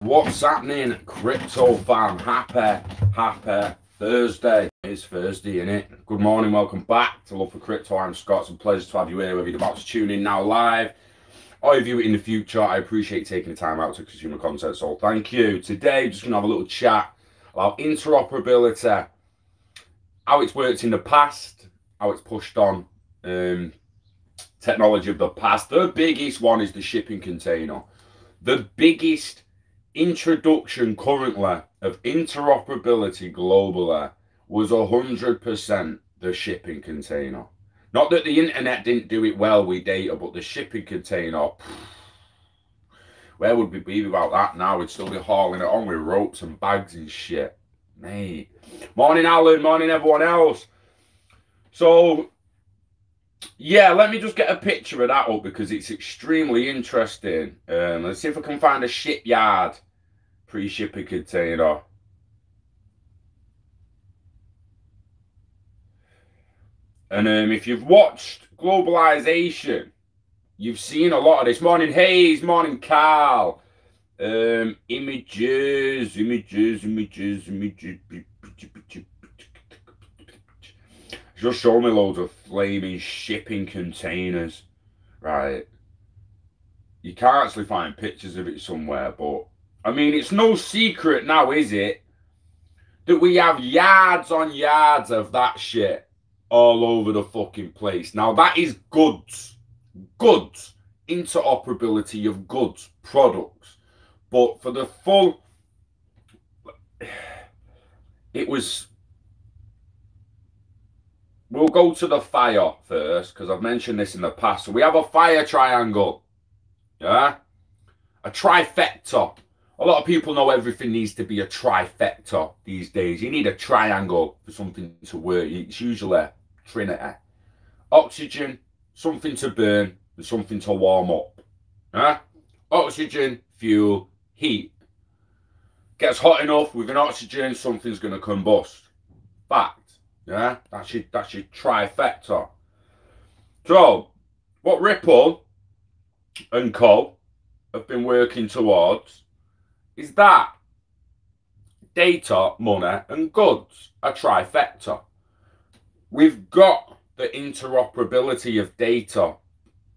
What's happening, crypto fam? Happy, happy Thursday. It's Thursday, isn't it? Good morning, welcome back to Love for Crypto. I'm Scott. It's a pleasure to have you here, whether you're about to tune in now live or you in the future. I appreciate taking the time out to consume content, so thank you. Today, just gonna have a little chat about interoperability, how it's worked in the past, how it's pushed on, um, technology of the past. The biggest one is the shipping container. The biggest introduction currently of interoperability globally was 100% the shipping container. Not that the internet didn't do it well with data, but the shipping container, where would we be without that now? We'd still be hauling it on with ropes and bags and shit. Mate. Morning, Alan. Morning, everyone else. So, yeah, let me just get a picture of that up because it's extremely interesting. Um, let's see if I can find a shipyard pre-shipping container. And um, if you've watched Globalization, you've seen a lot of this. Morning Hayes, morning Carl. Um, images, images, images, images. Just show me loads of flaming shipping containers. Right. You can't actually find pictures of it somewhere, but I mean, it's no secret now, is it? That we have yards on yards of that shit all over the fucking place. Now, that is goods. Goods. Interoperability of goods, products. But for the full... It was... We'll go to the fire first, because I've mentioned this in the past. So we have a fire triangle. Yeah? A trifecta. A lot of people know everything needs to be a trifecta these days. You need a triangle for something to work. It's usually a Trinity. Oxygen, something to burn, and something to warm up. Huh? Oxygen, fuel, heat. Gets hot enough with an oxygen, something's going to combust. Fact. Yeah? That's your, that's your trifecta. So, what Ripple and Co have been working towards is that data, money, and goods, a trifecta. We've got the interoperability of data.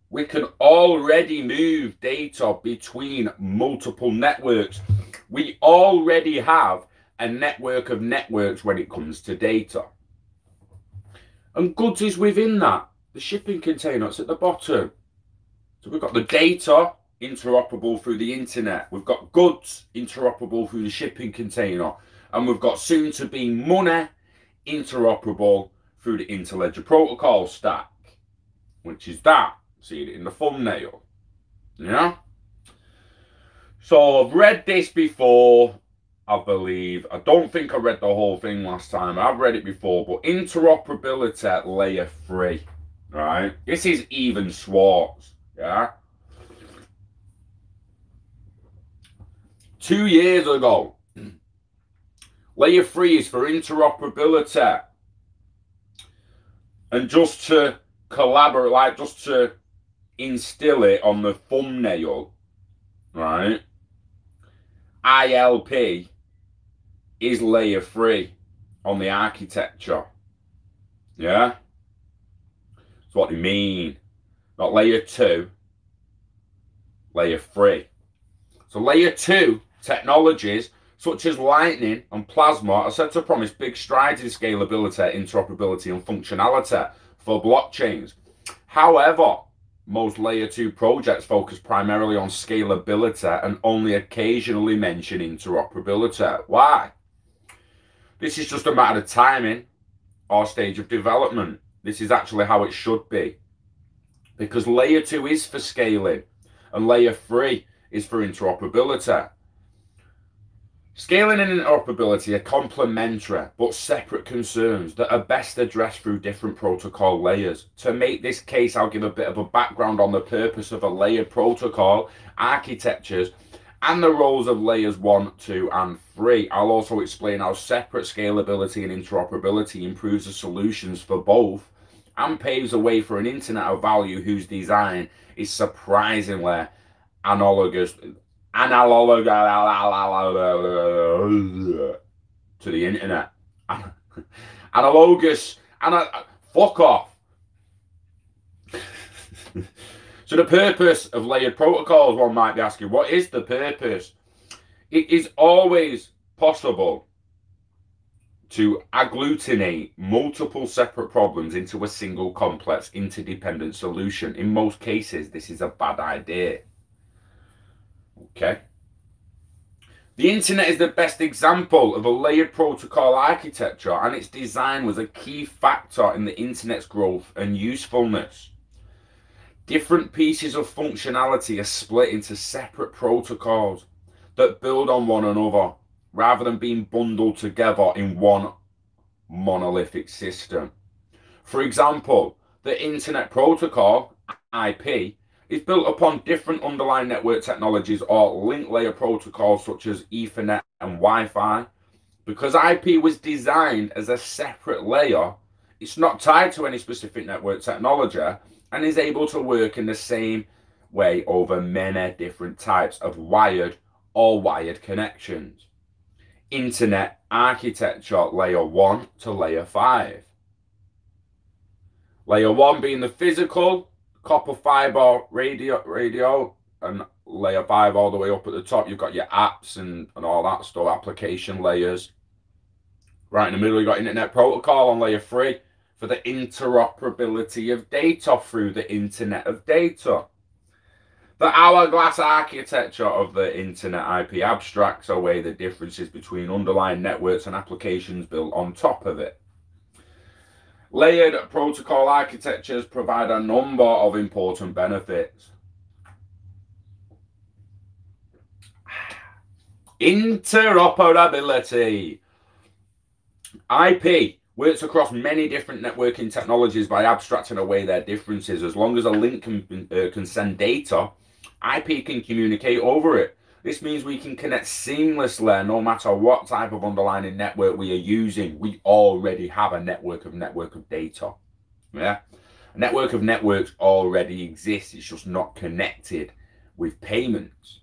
We can already move data between multiple networks. We already have a network of networks when it comes to data. And goods is within that. The shipping container, it's at the bottom. So we've got the data, interoperable through the internet. We've got goods interoperable through the shipping container. And we've got soon to be money interoperable through the Interledger protocol stack, which is that. See it in the thumbnail. Yeah? So I've read this before, I believe. I don't think I read the whole thing last time. I've read it before, but interoperability layer three. Right? This is Evan Schwartz. Yeah? Two years ago. Layer 3 is for interoperability. And just to collaborate, like just to instill it on the thumbnail, right? ILP is layer 3 on the architecture. Yeah? That's what they mean. Not layer 2, layer 3. So layer 2 technologies such as Lightning and Plasma are set to promise big strides in scalability, interoperability, and functionality for blockchains. However, most layer 2 projects focus primarily on scalability and only occasionally mention interoperability. Why? This is just a matter of timing or stage of development. This is actually how it should be. Because layer 2 is for scaling and layer 3 is for interoperability. Scaling and interoperability are complementary but separate concerns that are best addressed through different protocol layers. To make this case, I'll give a bit of a background on the purpose of a layered protocol, architectures, and the roles of layers 1, 2, and 3. I'll also explain how separate scalability and interoperability improves the solutions for both and paves the way for an internet of value whose design is surprisingly analogous analog to the internet. Analogous. And fuck off. so the purpose of layered protocols, one might be asking, what is the purpose? It is always possible to agglutinate multiple separate problems into a single complex interdependent solution. In most cases, this is a bad idea. Okay. The internet is the best example of a layered protocol architecture and its design was a key factor in the internet's growth and usefulness. Different pieces of functionality are split into separate protocols that build on one another rather than being bundled together in one monolithic system. For example, the Internet Protocol, IP, is built upon different underlying network technologies or link layer protocols such as Ethernet and Wi-Fi. Because IP was designed as a separate layer, it's not tied to any specific network technology and is able to work in the same way over many different types of wired or wired connections internet architecture layer 1 to layer 5. Layer 1 being the physical, copper fiber radio, radio and layer 5 all the way up at the top. You've got your apps and, and all that stuff, application layers. Right in the middle, you've got internet protocol on layer 3 for the interoperability of data through the internet of data. The hourglass architecture of the Internet IP abstracts away the differences between underlying networks and applications built on top of it. Layered protocol architectures provide a number of important benefits. Interoperability. IP works across many different networking technologies by abstracting away their differences. As long as a link can, uh, can send data, IP can communicate over it. This means we can connect seamlessly no matter what type of underlying network we are using. We already have a network of network of data. Yeah. A network of networks already exists. It's just not connected with payments.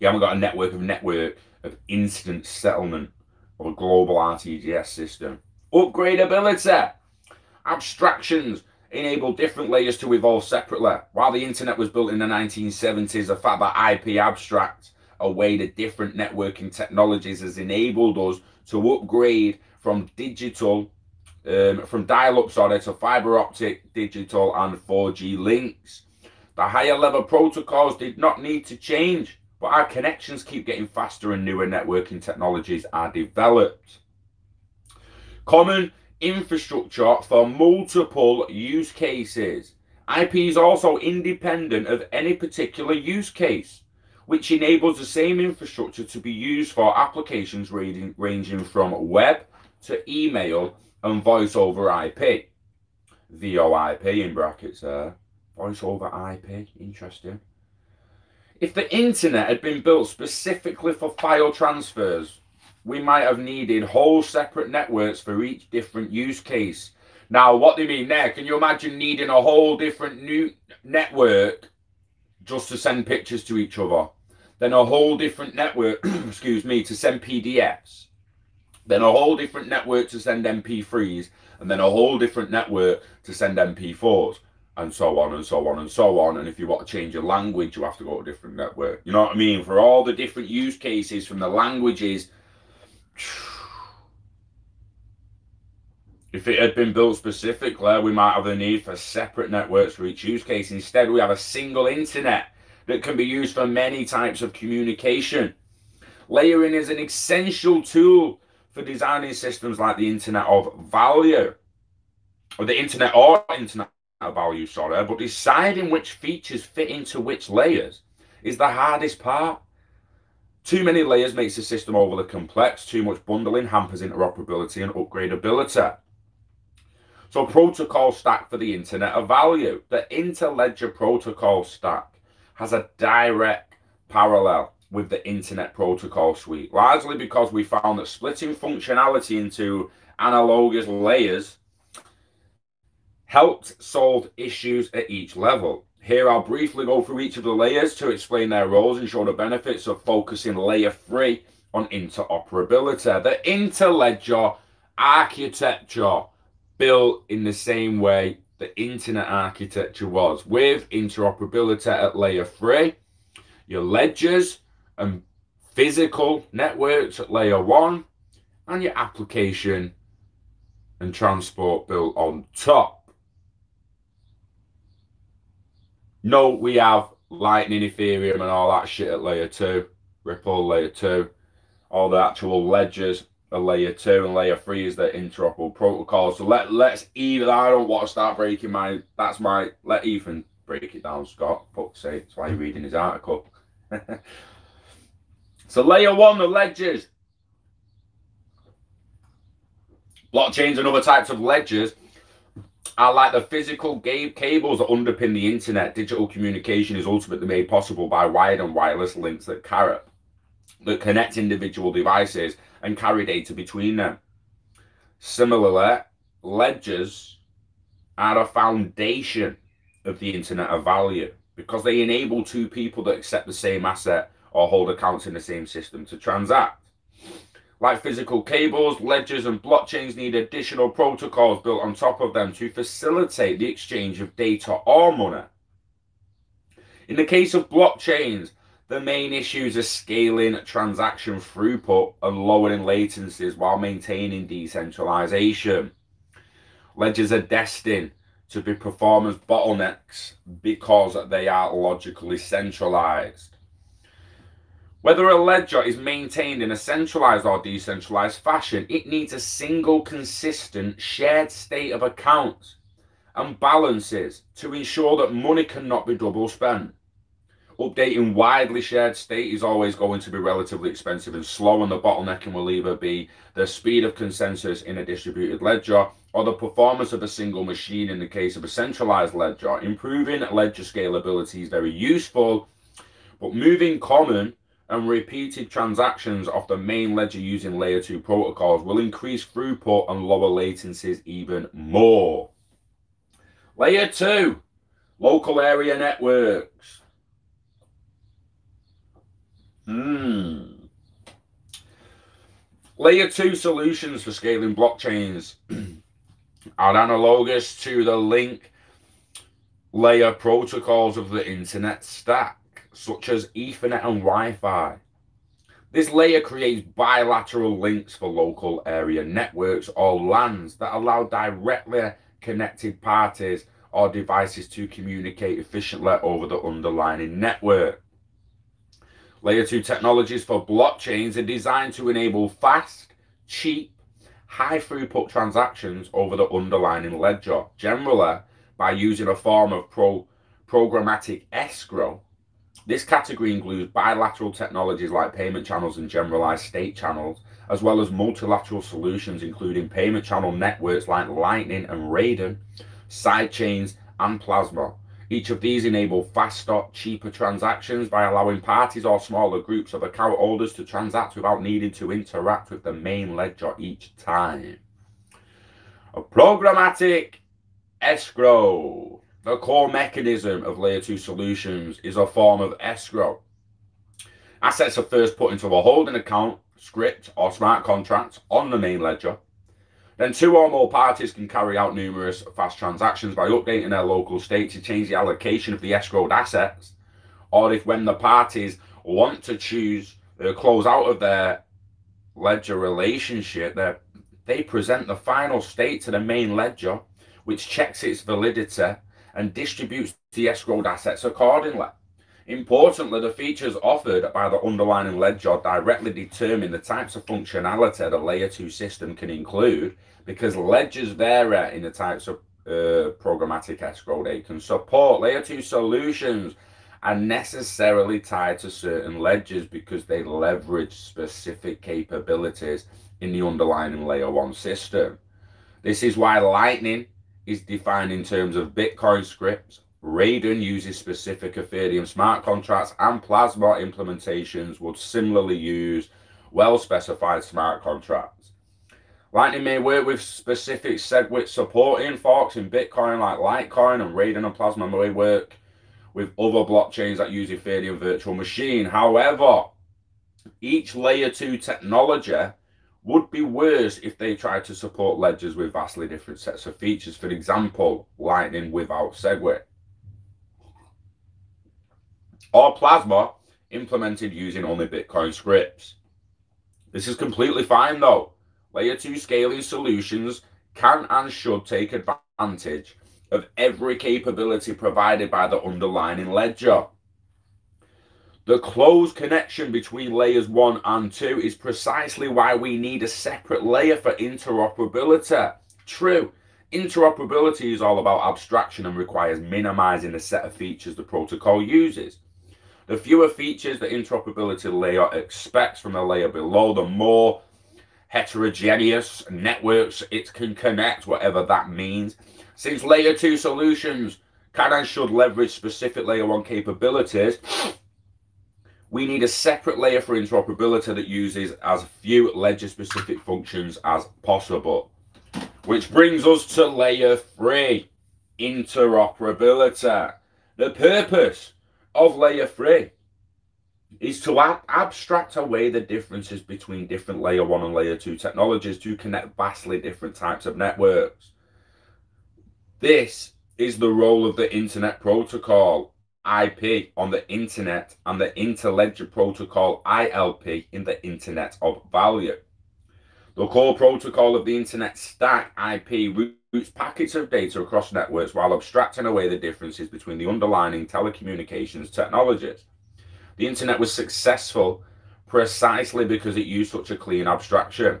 You haven't got a network of network of instant settlement or a global RTGS system. Upgradability. Abstractions enabled different layers to evolve separately. While the internet was built in the 1970s, the fact that IP abstract away the different networking technologies has enabled us to upgrade from digital, um, from dial-up, sorry, to fiber optic, digital and 4G links. The higher level protocols did not need to change, but our connections keep getting faster and newer networking technologies are developed. Common infrastructure for multiple use cases. IP is also independent of any particular use case, which enables the same infrastructure to be used for applications ranging, from web to email and voice over IP. VoIP in brackets there. Voice over IP, interesting. If the internet had been built specifically for file transfers, we might have needed whole separate networks for each different use case. Now, what do you mean there? Can you imagine needing a whole different new network just to send pictures to each other? Then a whole different network, excuse me, to send PDFs. Then a whole different network to send MP3s. And then a whole different network to send MP4s. And so on and so on and so on. And if you want to change your language, you have to go to a different network. You know what I mean? For all the different use cases from the languages if it had been built specifically, we might have the need for separate networks for each use case. Instead, we have a single internet that can be used for many types of communication. Layering is an essential tool for designing systems like the Internet of Value, or the Internet or Internet of Value, sorry, but deciding which features fit into which layers is the hardest part. Too many layers makes the system overly complex. Too much bundling hampers interoperability and upgradability. So protocol stack for the Internet of Value. The Interledger protocol stack has a direct parallel with the Internet Protocol Suite, largely because we found that splitting functionality into analogous layers helped solve issues at each level. Here I'll briefly go through each of the layers to explain their roles and show the benefits of focusing layer 3 on interoperability. The interledger architecture built in the same way the internet architecture was with interoperability at layer 3, your ledgers and physical networks at layer 1 and your application and transport built on top. Note we have Lightning, Ethereum, and all that shit at layer two, Ripple layer two, all the actual ledgers are layer two, and layer three is the interoperable protocol. So let let's even. I don't want to start breaking my. That's my. Let Ethan break it down, Scott. Fuck's sake, that's why you're reading his article. so layer one, the ledgers. Blockchains and other types of ledgers are like the physical cables that underpin the internet. Digital communication is ultimately made possible by wired and wireless links that carry, that connect individual devices and carry data between them. Similarly, ledgers are a foundation of the internet of value because they enable two people that accept the same asset or hold accounts in the same system to transact. Like physical cables, ledgers, and blockchains need additional protocols built on top of them to facilitate the exchange of data or money. In the case of blockchains, the main issues are scaling transaction throughput and lowering latencies while maintaining decentralization. Ledgers are destined to be performance bottlenecks because they are logically centralized. Whether a ledger is maintained in a centralized or decentralized fashion, it needs a single consistent shared state of accounts and balances to ensure that money cannot be double spent. Updating widely shared state is always going to be relatively expensive and slow, and the bottlenecking will either be the speed of consensus in a distributed ledger or the performance of a single machine in the case of a centralized ledger. Improving ledger scalability is very useful, but moving common and repeated transactions off the main ledger using layer 2 protocols will increase throughput and lower latencies even more. Layer 2, local area networks. Hmm. Layer 2 solutions for scaling blockchains are analogous to the link layer protocols of the internet stack such as Ethernet and Wi-Fi. This layer creates bilateral links for local area networks or LANs that allow directly connected parties or devices to communicate efficiently over the underlying network. Layer 2 technologies for blockchains are designed to enable fast, cheap, high throughput transactions over the underlying ledger, generally by using a form of pro programmatic escrow this category includes bilateral technologies like payment channels and generalized state channels, as well as multilateral solutions including payment channel networks like Lightning and Raiden, sidechains, and Plasma. Each of these enable faster, cheaper transactions by allowing parties or smaller groups of account holders to transact without needing to interact with the main ledger each time. A programmatic escrow. The core mechanism of layer 2 solutions is a form of escrow. Assets are first put into a holding account, script, or smart contract on the main ledger. Then two or more parties can carry out numerous fast transactions by updating their local state to change the allocation of the escrowed assets. Or if when the parties want to choose uh, close out of their ledger relationship, they present the final state to the main ledger, which checks its validity and distributes the escrowed assets accordingly. Importantly, the features offered by the underlying ledger directly determine the types of functionality that the layer 2 system can include because ledgers vary in the types of uh, programmatic escrow they can support. Layer 2 solutions are necessarily tied to certain ledgers because they leverage specific capabilities in the underlying layer 1 system. This is why Lightning is defined in terms of Bitcoin scripts. Raiden uses specific Ethereum smart contracts and Plasma implementations would similarly use well-specified smart contracts. Lightning may work with specific SegWit supporting forks in Bitcoin like Litecoin and Raiden and Plasma may work with other blockchains that use Ethereum virtual machine. However, each layer 2 technology would be worse if they tried to support ledgers with vastly different sets of features. For example, Lightning without Segwit. Or Plasma implemented using only Bitcoin scripts. This is completely fine though. Layer 2 scaling solutions can and should take advantage of every capability provided by the underlying ledger. The close connection between layers 1 and 2 is precisely why we need a separate layer for interoperability. True, interoperability is all about abstraction and requires minimizing the set of features the protocol uses. The fewer features the interoperability layer expects from the layer below, the more heterogeneous networks it can connect, whatever that means. Since layer 2 solutions can and should leverage specific layer 1 capabilities, we need a separate layer for interoperability that uses as few ledger specific functions as possible. Which brings us to layer 3 interoperability. The purpose of layer 3 is to ab abstract away the differences between different layer 1 and layer 2 technologies to connect vastly different types of networks. This is the role of the Internet Protocol IP on the Internet and the Interledger Protocol ILP in the Internet of Value. The core protocol of the Internet Stack IP routes packets of data across networks while abstracting away the differences between the underlying telecommunications technologies. The internet was successful precisely because it used such a clean abstraction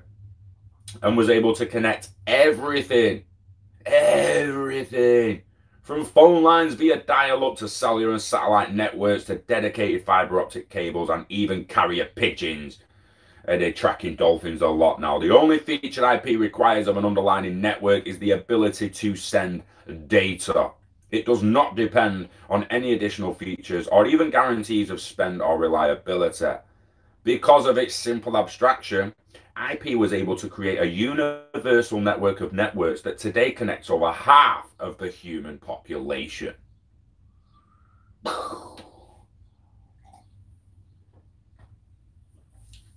and was able to connect everything, everything, from phone lines via dial-up to cellular and satellite networks to dedicated fiber optic cables and even carrier pigeons. And they're tracking dolphins a lot now. The only feature IP requires of an underlying network is the ability to send data. It does not depend on any additional features or even guarantees of spend or reliability. Because of its simple abstraction, IP was able to create a universal network of networks that today connects over half of the human population.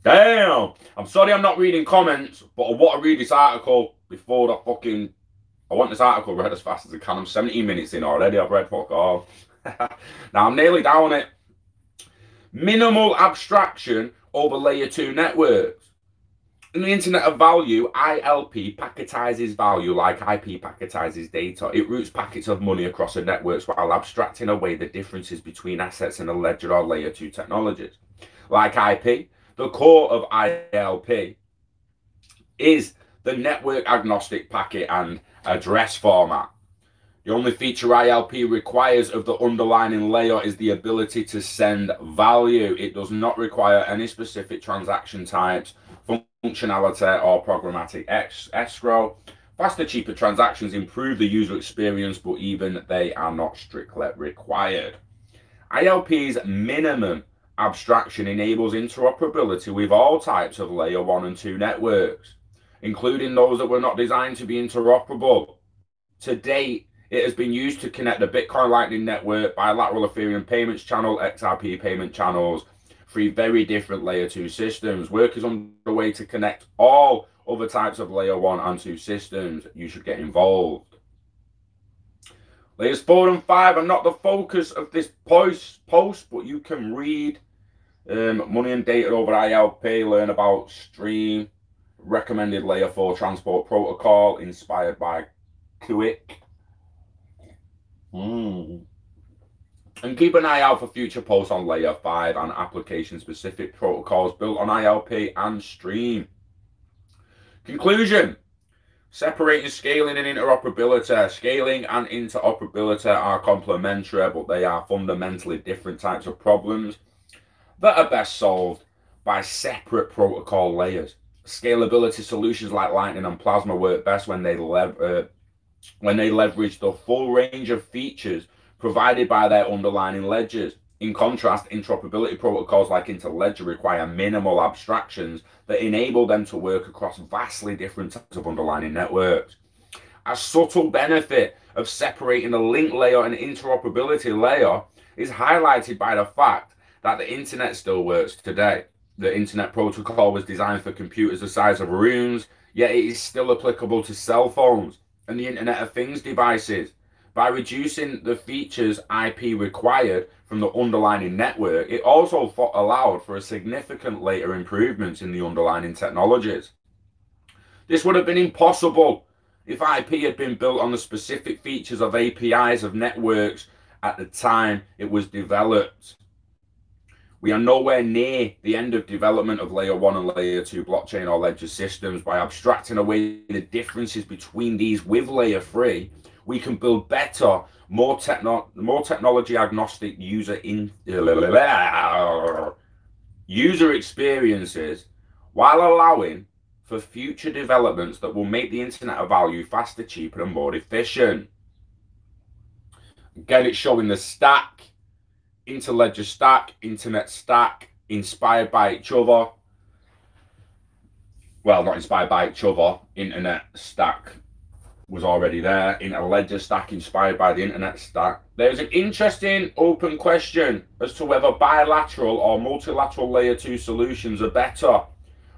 Damn! I'm sorry I'm not reading comments, but I want to read this article before the fucking I want this article read as fast as I can. I'm 17 minutes in already. I've read fuck all. now I'm nearly down it. Minimal abstraction over layer 2 networks. In the Internet of Value, ILP packetizes value like IP packetizes data. It routes packets of money across the networks while abstracting away the differences between assets in a ledger or layer 2 technologies. Like IP, the core of ILP is the network agnostic packet and address format. The only feature ILP requires of the underlying layer is the ability to send value. It does not require any specific transaction types, functionality, or programmatic escrow. Faster, cheaper transactions improve the user experience, but even they are not strictly required. ILP's minimum abstraction enables interoperability with all types of layer 1 and 2 networks including those that were not designed to be interoperable. To date, it has been used to connect the Bitcoin Lightning Network, bilateral Ethereum payments channel, XRP payment channels, three very different layer 2 systems. Work is underway to connect all other types of layer 1 and 2 systems. You should get involved. Layers 4 and 5 are not the focus of this post, post but you can read um, money and data over ILP, learn about Stream, recommended layer 4 transport protocol inspired by QUIC. Mm. And keep an eye out for future posts on layer 5 and application specific protocols built on ILP and Stream. Conclusion Separating scaling and interoperability. Scaling and interoperability are complementary, but they are fundamentally different types of problems that are best solved by separate protocol layers scalability solutions like Lightning and Plasma work best when they lev- uh, when they leverage the full range of features provided by their underlying ledgers. In contrast, interoperability protocols like Interledger require minimal abstractions that enable them to work across vastly different types of underlying networks. A subtle benefit of separating the link layer and interoperability layer is highlighted by the fact that the internet still works today. The internet protocol was designed for computers the size of rooms, yet it is still applicable to cell phones and the Internet of Things devices. By reducing the features IP required from the underlying network, it also allowed for a significant later improvements in the underlying technologies. This would have been impossible if IP had been built on the specific features of APIs of networks at the time it was developed. We are nowhere near the end of development of layer one and layer two blockchain or ledger systems. By abstracting away the differences between these with layer three, we can build better, more techno more technology agnostic user in user experiences while allowing for future developments that will make the internet of value faster, cheaper, and more efficient. Again, it's showing the stack Interledger stack, internet stack, inspired by each other. Well, not inspired by each other. Internet stack was already there. in a ledger stack inspired by the internet stack. There's an interesting open question as to whether bilateral or multilateral layer 2 solutions are better.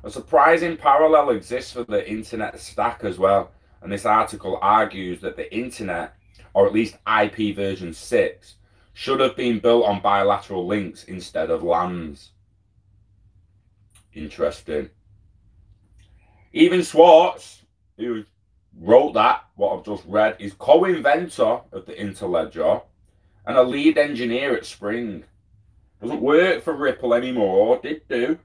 A surprising parallel exists for the internet stack as well. And this article argues that the internet, or at least IP version 6, should have been built on bilateral links instead of lands. Interesting. Evan Schwartz, who wrote that, what I've just read, is co-inventor of the Interledger and a lead engineer at Xpring. Doesn't work for Ripple anymore, did do.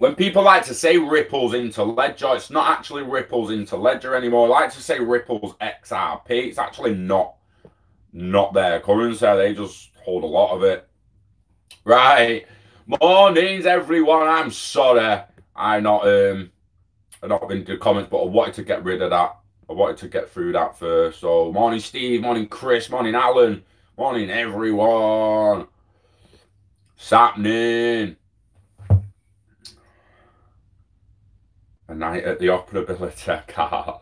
when people like to say ripples Interledger, it's not actually ripples Interledger anymore. I like to say ripples XRP. It's actually not not their currency. They just hold a lot of it. Right. Mornings, everyone. I'm sorry. I not um I not been to comments, but I wanted to get rid of that. I wanted to get through that first. So morning Steve, morning Chris, morning Alan, morning everyone. What's A night at the operability car.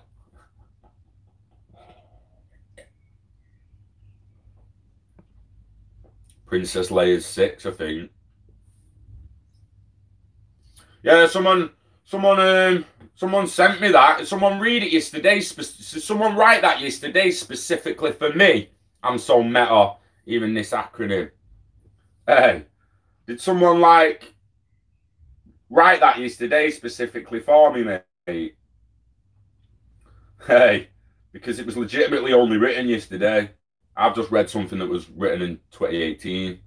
Princess Leia's six, I think. Yeah, someone, someone, um, someone sent me that. Someone read it yesterday. Someone write that yesterday specifically for me. I'm so meta. Even this acronym. Hey, did someone like write that yesterday specifically for me, mate. Hey, because it was legitimately only written yesterday. I've just read something that was written in 2018.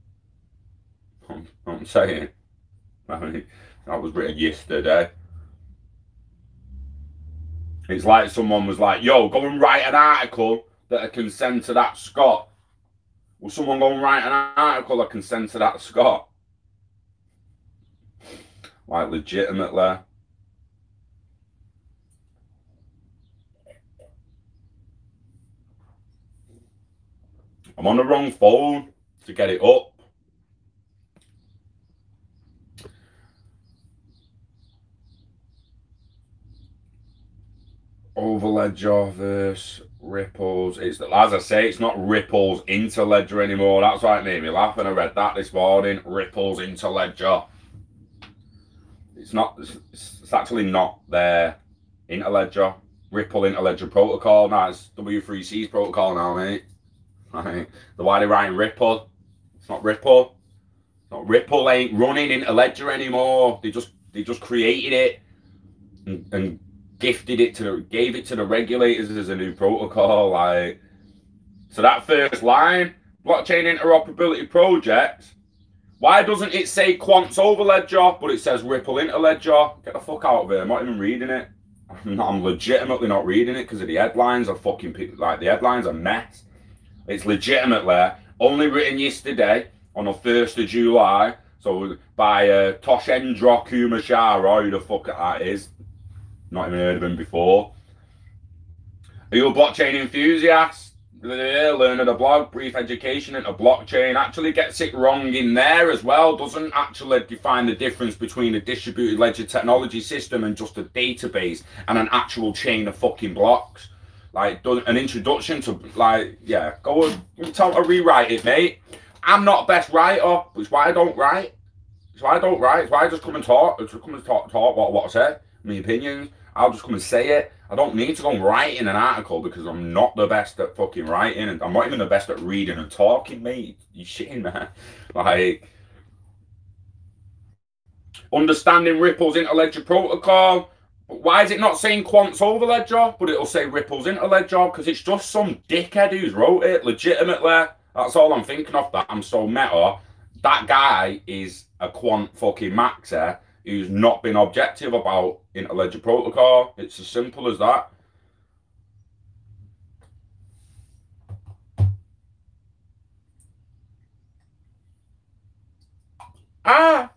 I'm, I'm saying. I mean, that was written yesterday. It's like someone was like, yo, go and write an article that I can send to that Scott. Will someone go and write an article I can send to that Scott? Like legitimately. I'm on the wrong phone to get it up. Overledger versus Ripples. It's as I say, it's not Ripples Interledger anymore. That's why it made me laugh when I read that this morning. Ripples Interledger. It's not. It's, it's actually not there. Interledger. Ripple Interledger protocol. Now it's W3C's protocol now, mate. Right. The why they writing Ripple? It's not Ripple. It's not Ripple ain't running Interledger anymore. They just they just created it and, and gifted it to the gave it to the regulators as a new protocol. Like so that first line, blockchain interoperability projects why doesn't it say Quants Overledger, but it says Ripple Interledger? Get the fuck out of here. I'm not even reading it. I'm, not, I'm legitimately not reading it because of the headlines are fucking, like, the headlines are mess. It's legitimately only written yesterday on the 1st of July. So by uh, Toshendra Kumar Sharma, who the fuck that is. Not even heard of him before. Are you a blockchain enthusiast? learning a blog, brief education into blockchain actually gets it wrong in there as well, doesn't actually define the difference between a distributed ledger technology system and just a database and an actual chain of fucking blocks. like an introduction to like yeah, go and tell to rewrite it, mate. I'm not best writer, which is why I don't write. It's why I don't write. It's why I just come and talk. I just come and talk, talk what what I say, my opinions. I'll just come and say it. I don't need to go and write in an article because I'm not the best at fucking writing, and I'm not even the best at reading and talking, mate. You shitting, man. Like understanding Ripple's interledger protocol. Why is it not saying Quant's Overledger, but it'll say Ripple's interledger? Because it's just some dickhead who's wrote it legitimately. That's all I'm thinking of. That I'm so meta. That guy is a quant fucking maxer who's not been objective about interledger protocol. It's as simple as that. Ah!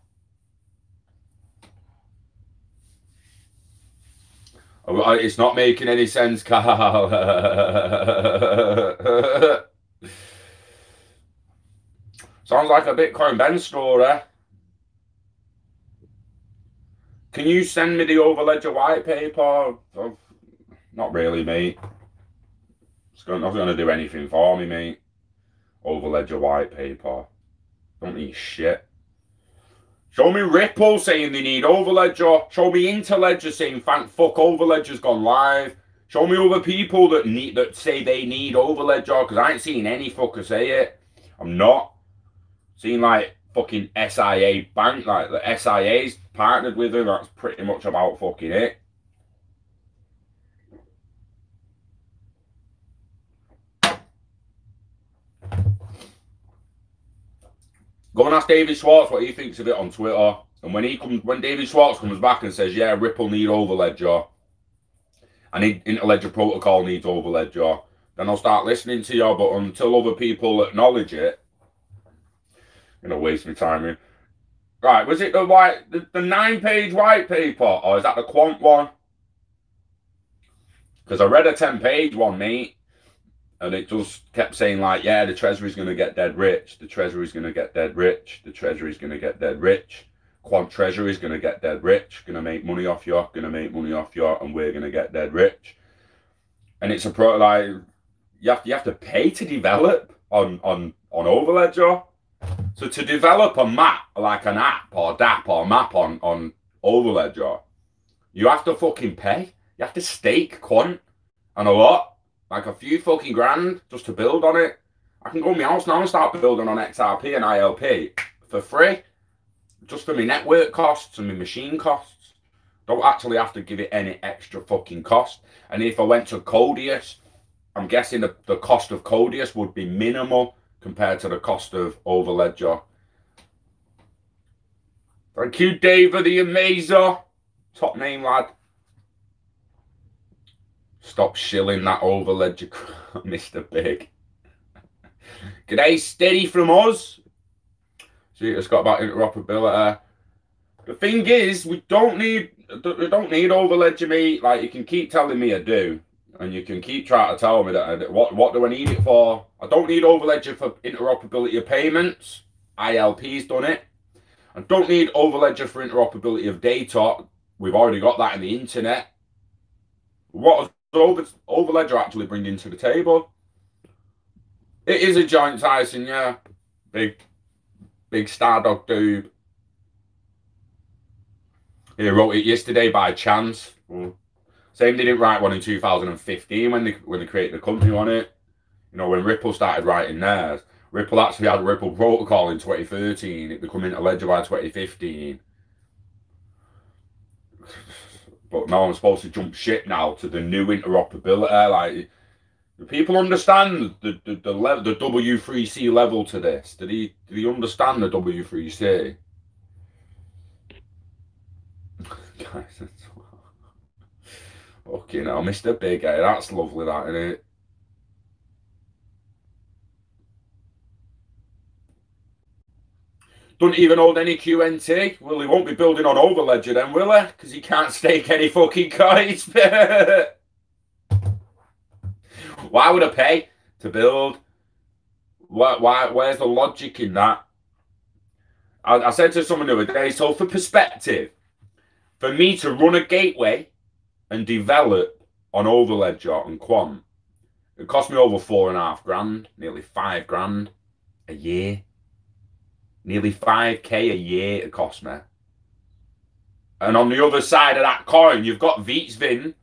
Oh, it's not making any sense, Carl. Sounds like a Bitcoin Ben story. Can you send me the Overledger white paper? Oh, not really, mate. It's not going to do anything for me, mate. Overledger white paper. Don't need shit. Show me Ripple saying they need Overledger. Show me Interledger saying thank fuck Overledger's gone live. Show me other people that need that say they need Overledger because I ain't seen any fucker say it. I'm not seeing like fucking SIA bank like the SIA's partnered with them. That's pretty much about fucking it. Go and ask David Schwartz what he thinks of it on Twitter. And when he comes, when David Schwartz comes back and says, "Yeah, Ripple need Overledger, I need Interledger Protocol needs Overledger," then I'll start listening to you. But until other people acknowledge it, I'm gonna waste my time here. Right, was it the white, the, the nine-page white paper, or is that the quant one? Because I read a ten-page one, mate and it just kept saying like, yeah, the treasury's going to get dead rich. The treasury's going to get dead rich. The treasury's going to get dead rich. Quant treasury's going to get dead rich. Going to make money off you. Going to make money off you, and we're going to get dead rich. And it's a pro like you have you have to pay to develop on on on Overledger. So to develop a map like an app or DAP or map on on Overledger, you have to fucking pay. You have to stake quant and a lot like a few fucking grand just to build on it. I can go in my house now and start building on XRP and ILP for free, just for my network costs and my machine costs. Don't actually have to give it any extra fucking cost. And if I went to Codius, I'm guessing the, the cost of Codius would be minimal compared to the cost of Overledger. Thank you, David the Amazer. Top name, lad. Stop shilling that overledger, Mr. Big. G'day, steady from us. See, it's got about interoperability. The thing is, we don't need we don't need overledger me. Like you can keep telling me I do, and you can keep trying to tell me that what what do I need it for? I don't need overledger for interoperability of payments. ILP's done it. I don't need overledger for interoperability of data. We've already got that in the internet. What over, Overledger actually bringing to the table. It is a giant Tyson, yeah. Big, big Stardog dude. He wrote it yesterday by chance. Well, same they didn't write one in 2015 when they when they created the company on it. You know, when Ripple started writing theirs. Ripple actually had Ripple protocol in 2013. It became Interledger by 2015. But now I'm supposed to jump ship now to the new interoperability. Like, do people understand the the the, the W3C level to this? Did he did he understand the W3C? Guys, fucking hell, Mr. Big A, that's lovely, that isn't it? Don't even hold any QNT. Well, he won't be building on Overledger then, will he? Because he can't stake any fucking coins. why would I pay to build? Why, why, where's the logic in that? I, I said to someone the other day, so for perspective, for me to run a gateway and develop on Overledger and Quant, It cost me over four and a half grand, nearly five grand a year. Nearly 5k a year it cost me. And on the other side of that coin, you've got Veen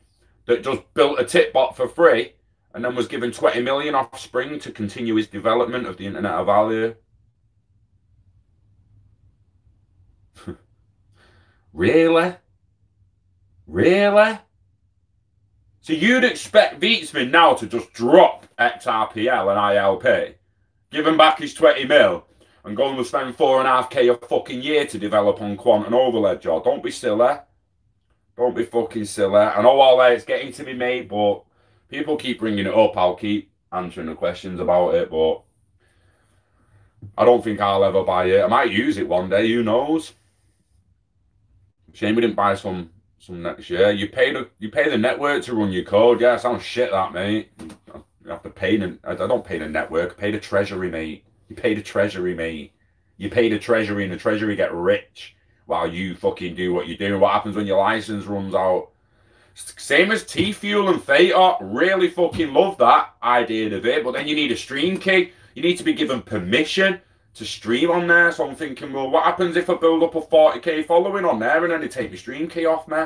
that just built a tipbot for free and then was given 20 million off Xpring to continue his development of the Internet of Value. really? Really? So you'd expect Weitzman now to just drop XRPL and ILP, give him back his 20 mil, and go and spend four and a half K a fucking year to develop on Quant and Overledger. Don't be silly. Don't be fucking silly. I know all that it's getting to me, mate, but people keep bringing it up. I'll keep answering the questions about it, but I don't think I'll ever buy it. I might use it one day, who knows? Shame we didn't buy some some next year. You pay the you pay the network to run your code. Yeah, sounds shit that mate. You have to pay the I don't pay the network, I pay the treasury, mate. You pay the treasury, mate. You pay the treasury and the treasury get rich while you fucking do what you're doing. What happens when your license runs out? Same as T Fuel and Theta. Really fucking love that idea of it. But then you need a stream key. You need to be given permission to stream on there. So I'm thinking, well, what happens if I build up a 40k following on there and then they take my stream key off me?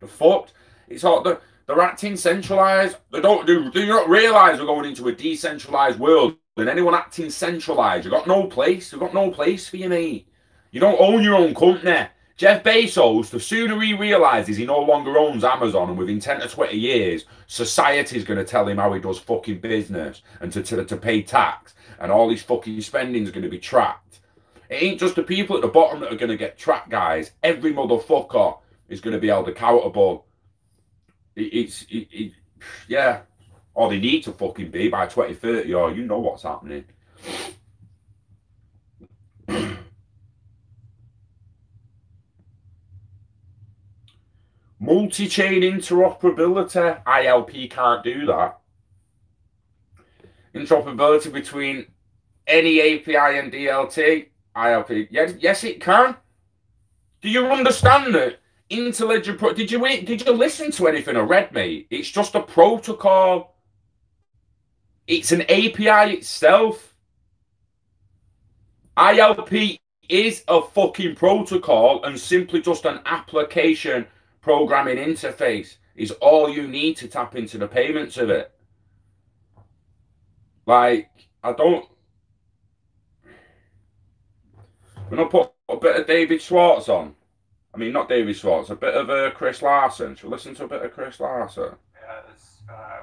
The fucked. It's all the they're acting centralized. They don't do do you not realise we're going into a decentralized world and anyone acting centralized, you've got no place. You've got no place for you, mate. You don't own your own company. Jeff Bezos, the sooner he realizes he no longer owns Amazon and within 10 to 20 years, society's going to tell him how he does fucking business and to, to, to pay tax and all his fucking spending is going to be tracked. It ain't just the people at the bottom that are going to get tracked, guys. Every motherfucker is going to be held accountable. It, it's, it, it, yeah. Or they need to fucking be by 2030, or you know what's happening. Multi-chain interoperability, ILP can't do that. Interoperability between any API and DLT, ILP, yes, yes it can. Do you understand it? Intelligent. Pro, did you did you listen to anything I read, mate? It's just a protocol. It's an API itself. ILP is a fucking protocol and simply just an application programming interface is all you need to tap into the payments of it. Like, I don't. We're not put a bit of David Schwartz on. I mean, not David Schwartz, a bit of uh, Chris Larsen. Should listen to a bit of Chris Larsen? As uh,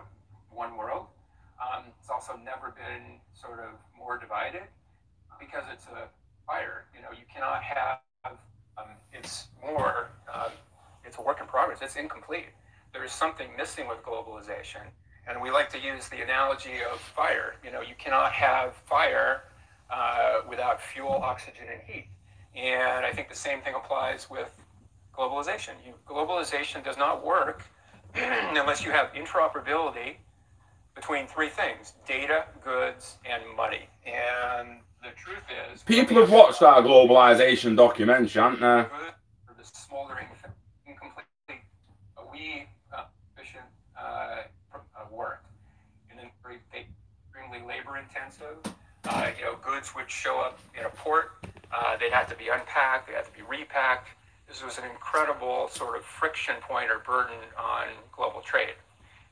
one world. Um, it's also never been sort of more divided because it's a fire. You know, you cannot have. Um, it's more. Uh, it's a work in progress. It's incomplete. There is something missing with globalization. And we like to use the analogy of fire. You know, you cannot have fire uh, without fuel, oxygen, and heat. And I think the same thing applies with globalization. You, globalization does not work unless you have interoperability between three things data, goods, and money. And the truth is. People have watched our globalization documentary, haven't they? The smoldering labor intensive. Uh, you know, goods would show up in a port. Uh, they'd have to be unpacked. They'd have to be repacked. This was an incredible sort of friction point or burden on global trade.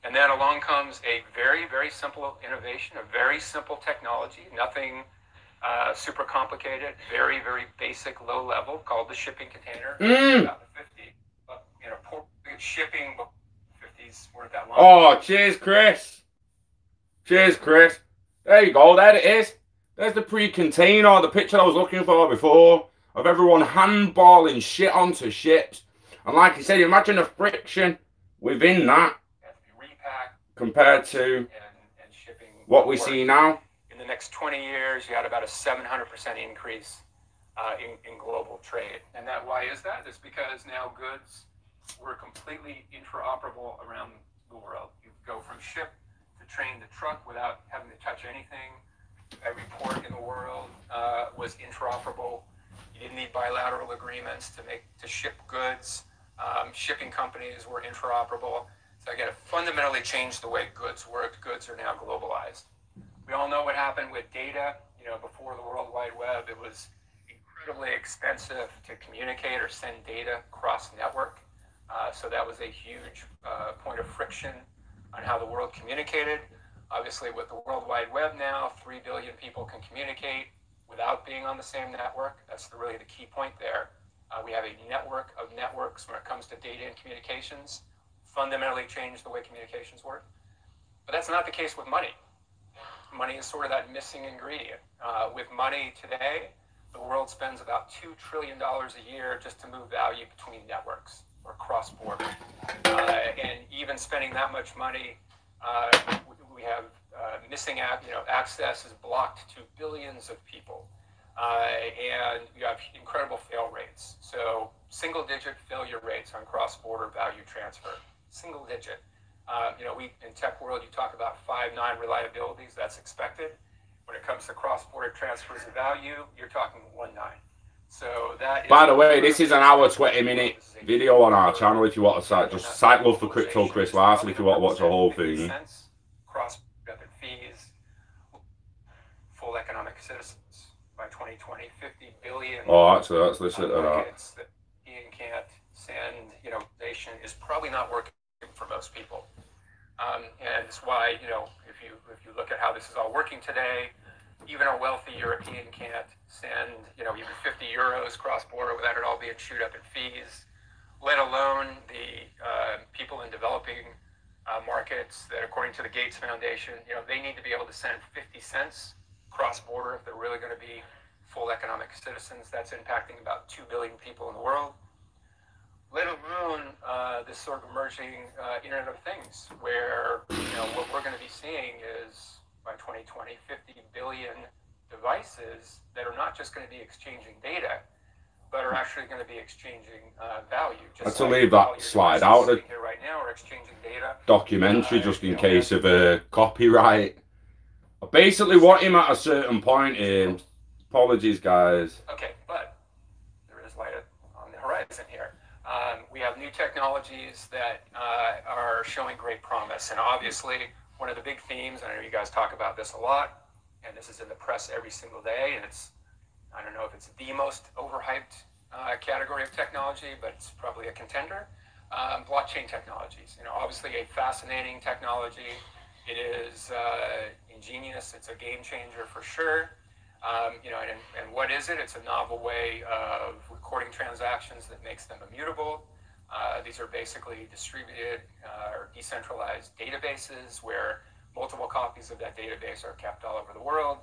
And then along comes a very, very simple innovation, a very simple technology, nothing uh, super complicated, very, very basic, low level, called the shipping container. Mm. About the 50, but, you know, shipping 50s weren't that long. Oh, cheers, Chris. Cheers, Chris. There you go, there it is. There's the pre-container, the picture I was looking for before, of everyone handballing shit onto ships. And like I said, imagine the friction within that compared to what we see now. In the next 20 years, you had about a 700% increase uh, in, in global trade. And that why is that? It's because now goods were completely interoperable around the world. You go from ship train the truck without having to touch anything. Every port in the world uh, was interoperable. You didn't need bilateral agreements to make to ship goods. Um, shipping companies were interoperable. So again, it fundamentally changed the way goods worked. Goods are now globalized. We all know what happened with data. You know, before the World Wide Web, it was incredibly expensive to communicate or send data cross network. Uh, so that was a huge uh, point of friction on how the world communicated. Obviously, with the World Wide Web now, 3 billion people can communicate without being on the same network. That's really the key point there. Uh, we have a network of networks when it comes to data and communications, fundamentally changed the way communications work. But that's not the case with money. Money is sort of that missing ingredient. Uh, with money today, the world spends about $2 trillion a year just to move value between networks or cross border. Uh, and even spending that much money, uh, we have uh, missing app, you know, access is blocked to billions of people. And you have incredible fail rates. So single digit failure rates on cross border value transfer. Single digit. You know, we in tech world, you talk about five nine reliabilities. That's expected. When it comes to cross-border transfers of value, you're talking one nine. So that. By the way, this is an hour twenty minute video on our channel. If you want to site, just site love for crypto, Chris Larsen. If you want to watch the whole thing. Cross fees, full economic citizens by 2020, 50 billion. Oh, actually, let's listen to that. that Ian can't send. You know, nation is probably not working for most people. Um, and it's why, you know, if you if you look at how this is all working today, even a wealthy European can't send, you know, even 50 euros cross border without it all being chewed up in fees, let alone the uh, people in developing uh, markets that, according to the Gates Foundation, you know, they need to be able to send 50 cents cross border if they're really going to be full economic citizens. That's impacting about 2 billion people in the world let alone uh, this sort of emerging uh, Internet of Things, where you know what we're going to be seeing is by 2020, 50 billion devices that are not just going to be exchanging data, but are actually going to be exchanging uh, value. Just Let's like leave that slide out. Here right now, we're exchanging data. Documentary, uh, just in case know, of a copyright. Basically, what him at a certain point is. Apologies, guys. Okay, but there is light on the horizon here. Um, we have new technologies that uh, are showing great promise. And obviously, one of the big themes, I know you guys talk about this a lot, and this is in the press every single day, and it's, I don't know if it's the most overhyped uh, category of technology, but it's probably a contender. Um, blockchain technologies, you know, obviously a fascinating technology. It is uh, ingenious. It's a game changer for sure. Um, you know, and, and what is it? It's a novel way of recording transactions that makes them immutable. Uh, these are basically distributed uh, or decentralized databases where multiple copies of that database are kept all over the world.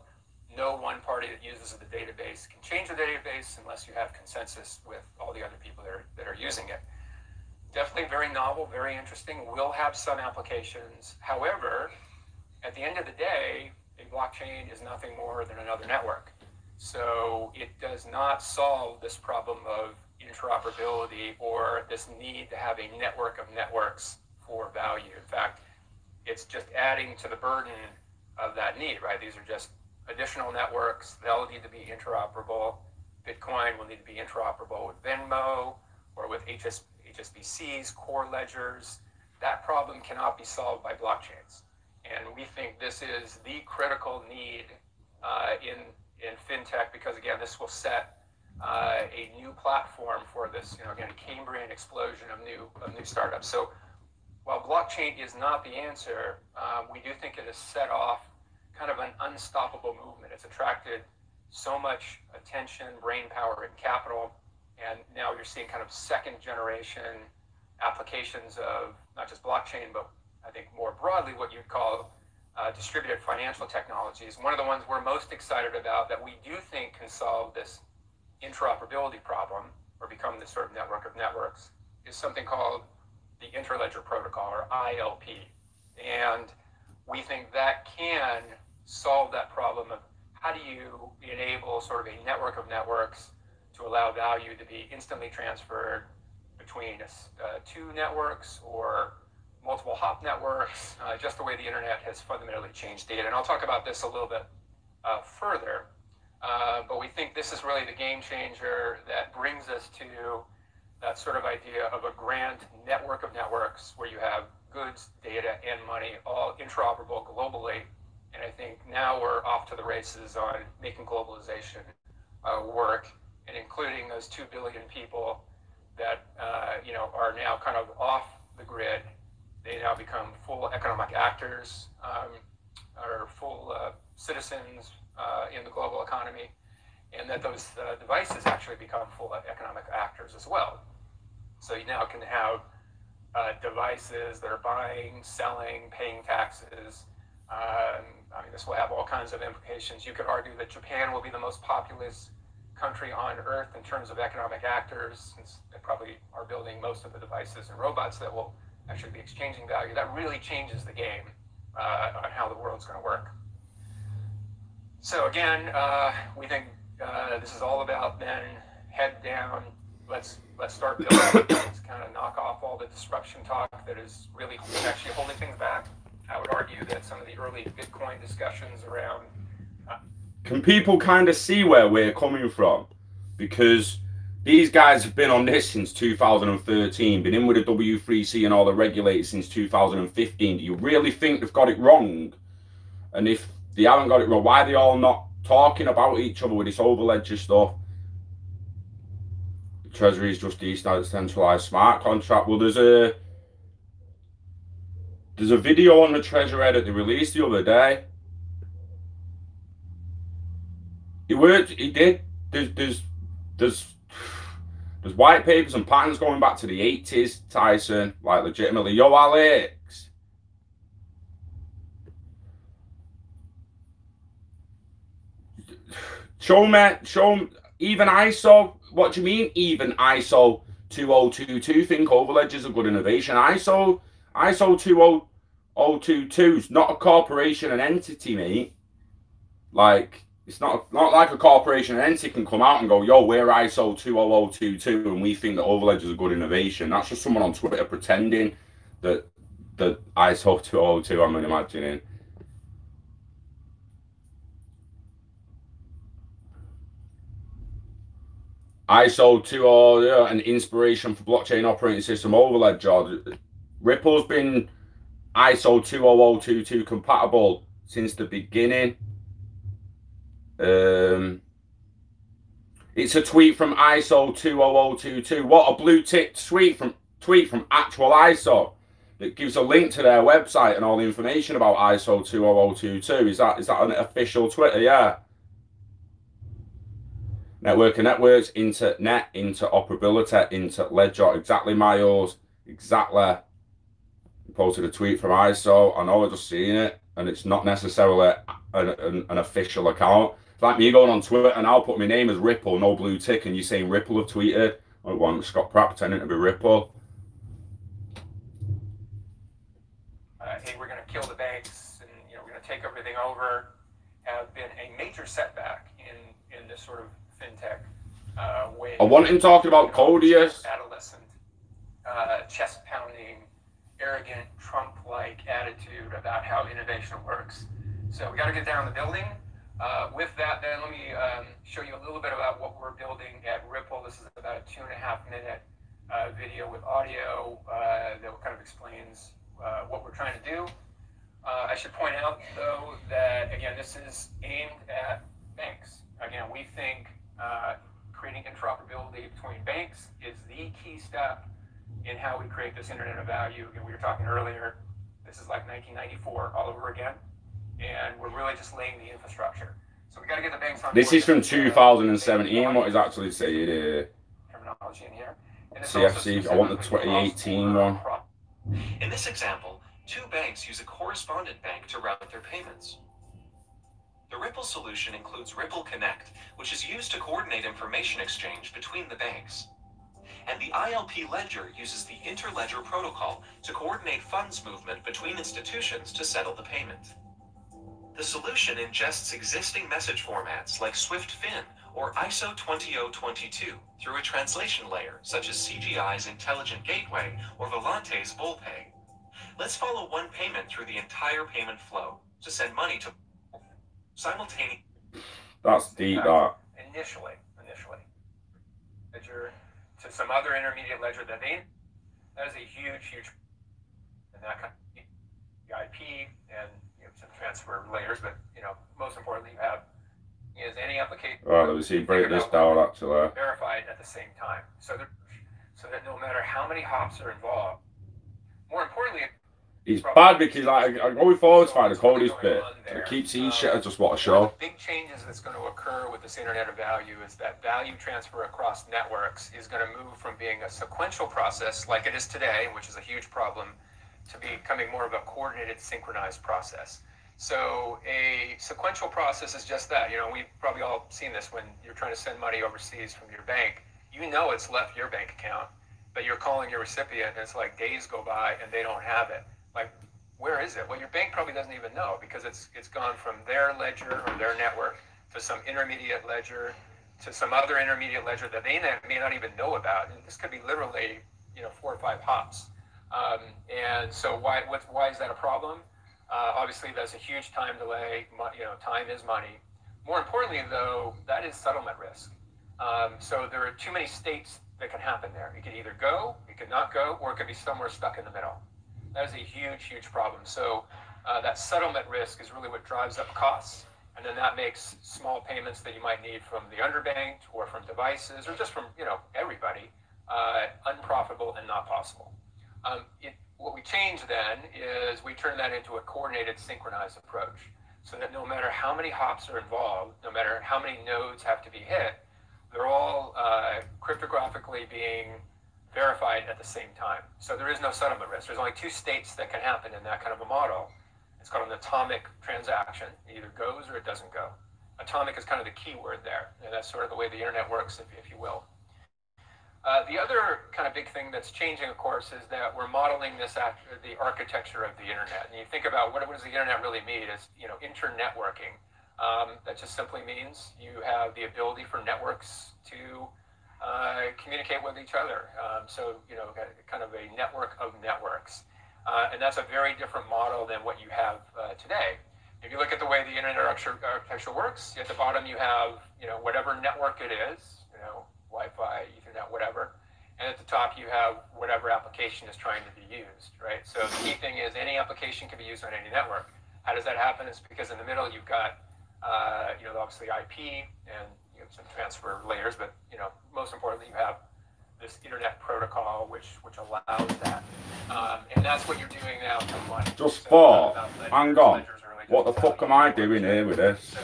No one party that uses the database can change the database unless you have consensus with all the other people that are, that are using it. Definitely very novel, very interesting, will have some applications. However, at the end of the day, a blockchain is nothing more than another network. So it does not solve this problem of interoperability or this need to have a network of networks for value. In fact, it's just adding to the burden of that need, right? These are just additional networks. They'll need to be interoperable. Bitcoin will need to be interoperable with Venmo or with HS, HSBC's core ledgers. That problem cannot be solved by blockchains. And we think this is the critical need uh, in, in fintech because, again, this will set uh, a new platform for this, you know, again, Cambrian explosion of new, of new startups. So while blockchain is not the answer, um, we do think it has set off kind of an unstoppable movement. It's attracted so much attention, brain power, and capital. And now you're seeing kind of second generation applications of not just blockchain, but I think more broadly what you'd call uh, distributed financial technologies. One of the ones we're most excited about that we do think can solve this interoperability problem or become this sort of network of networks is something called the Interledger Protocol or ILP. And we think that can solve that problem of how do you enable sort of a network of networks to allow value to be instantly transferred between uh, two networks or multiple hop networks, uh, just the way the internet has fundamentally changed data. And I'll talk about this a little bit uh, further. Uh, but we think this is really the game changer that brings us to that sort of idea of a grand network of networks where you have goods, data, and money all interoperable globally. And I think now we're off to the races on making globalization uh, work and including those 2 billion people that uh, you know are now kind of off the grid. They now become full economic actors, um, or full uh, citizens uh, in the global economy, and that those uh, devices actually become full economic actors as well. So you now can have uh, devices that are buying, selling, paying taxes. Um, I mean, this will have all kinds of implications. You could argue that Japan will be the most populous country on earth in terms of economic actors, since they probably are building most of the devices and robots that will actually be exchanging value. That really changes the game uh, on how the world's going to work. So again, uh, we think uh, this is all about then head down. Let's let's start building. let's kind of knock off all the disruption talk that is really actually holding things back. I would argue that some of the early Bitcoin discussions around can people kind of see where we're coming from? Because these guys have been on this since 2013, been in with the W3C and all the regulators since 2015. Do you really think they've got it wrong? And if they haven't got it wrong, why are they all not talking about each other with this overledger stuff? Treasury is just decentralized smart contract. Well, there's a there's a video on the Treasury that they released the other day He worked. He did. There's there's there's there's white papers and patterns going back to the 80s. Tyson, like legitimately, yo Alex. Show me, show even ISO. What do you mean? Even ISO 2022 think overledge is a good innovation. ISO ISO 20022 is not a corporation, an entity, mate. Like it's not not like a corporation an entity can come out and go, yo, we're ISO 20022 and we think that Overledge is a good innovation. That's just someone on Twitter pretending that that ISO 202, I'm imagining. ISO 20, yeah, an inspiration for blockchain operating system Overledge. George. Ripple's been ISO 20022 compatible since the beginning. Um, it's a tweet from ISO 20022. What a blue tick tweet from tweet from actual ISO that gives a link to their website and all the information about ISO 20022. Is that is that an official Twitter? Yeah. Network and networks, internet, interoperability, Interledger. Exactly, Miles. Exactly. Posted a tweet from ISO. I know I just seen it, and it's not necessarily an, an, an official account It's like me going on Twitter and I'll put my name as Ripple, no blue tick, and you saying Ripple have tweeted. I want Scott Pratt pretending to be Ripple. Uh, hey, we're going to kill the banks and you know we're going to take everything over. Have been a major setback in in this sort of fintech uh, way. I want him talking about Codius. Adolescent, uh, chest pounding, arrogant, Trump like attitude about how innovation works. So we got to get down the building. Uh, with that, then let me um, show you a little bit about what we're building at Ripple. This is about a two and a half minute uh, video with audio uh, that kind of explains uh, what we're trying to do. Uh, I should point out, though, that again, this is aimed at banks. Again, we think Uh, creating interoperability between banks is the key step in how we create this Internet of Value. Again, we were talking earlier, this is like 1994 all over again and we're really just laying the infrastructure. So we got to get the banks on. This is from 2017. What is actually saying here? Uh, Terminology in here. CFC. I want the 2018 one. In this example, two banks use a correspondent bank to route their payments. The Ripple solution includes Ripple Connect, which is used to coordinate information exchange between the banks. And the ILP ledger uses the interledger protocol to coordinate funds movement between institutions to settle the payment. The solution ingests existing message formats like SwiftFin or ISO 20022 through a translation layer such as CGI's Intelligent Gateway or Volante's VolPay. Let's follow one payment through the entire payment flow to send money to simultaneously. That's deep, that. Initially, initially. Ledger to some other intermediate ledger that they, that is a huge, huge and that kind of the IP and you know, some transfer layers, but you know, most importantly, you have is any application. Right, let me see. Break this down actually. Verified at the same time, so that so that no matter how many hops are involved, more importantly, He's bad because like I going forward to find the coldest bit. I keep seeing shit. I just want to show. big changes that's going to occur with this Internet of Value is that value transfer across networks is going to move from being a sequential process like it is today, which is a huge problem, to becoming more of a coordinated, synchronized process. So a sequential process is just that. You know, we've probably all seen this when you're trying to send money overseas from your bank. You know it's left your bank account, but you're calling your recipient, and it's like days go by and they don't have it like where is it? Well, your bank probably doesn't even know because it's it's gone from their ledger or their network to some intermediate ledger to some other intermediate ledger that they may not even know about. And this could be literally you know four or five hops. Um, and so why what, why is that a problem? Uh, obviously, that's a huge time delay. You know, time is money. More importantly, though, that is settlement risk. Um, so there are too many states that can happen there. It could either go, it could not go, or it could be somewhere stuck in the middle. That is a huge, huge problem. So uh, that settlement risk is really what drives up costs. And then that makes small payments that you might need from the underbanked or from devices or just from you know everybody uh, unprofitable and not possible. Um, it, what we change then is we turn that into a coordinated, synchronized approach, so that no matter how many hops are involved, no matter how many nodes have to be hit, they're all uh, cryptographically being verified at the same time. So there is no settlement risk. There's only two states that can happen in that kind of a model. It's called an atomic transaction. It either goes or it doesn't go. Atomic is kind of the key word there. And that's sort of the way the internet works, if, if you will. Uh, the other kind of big thing that's changing, of course, is that we're modeling this after the architecture of the internet. And you think about what, what does the internet really mean? It's you know internetworking. Um, that just simply means you have the ability for networks to uh, communicate with each other. Um, so, you know, kind of a network of networks. Uh, and that's a very different model than what you have uh, today. If you look at the way the internet architecture works, at the bottom you have, you know, whatever network it is, you know, Wi-Fi, Ethernet, whatever. And at the top you have whatever application is trying to be used, right? So the key thing is any application can be used on any network. How does that happen? It's because in the middle you've got, uh, you know, obviously IP and some transfer layers, but you know, most importantly, you have this internet protocol which which allows that, um, and that's what you're doing now. Just so for, hang on. Really what the fuck am I doing here with this?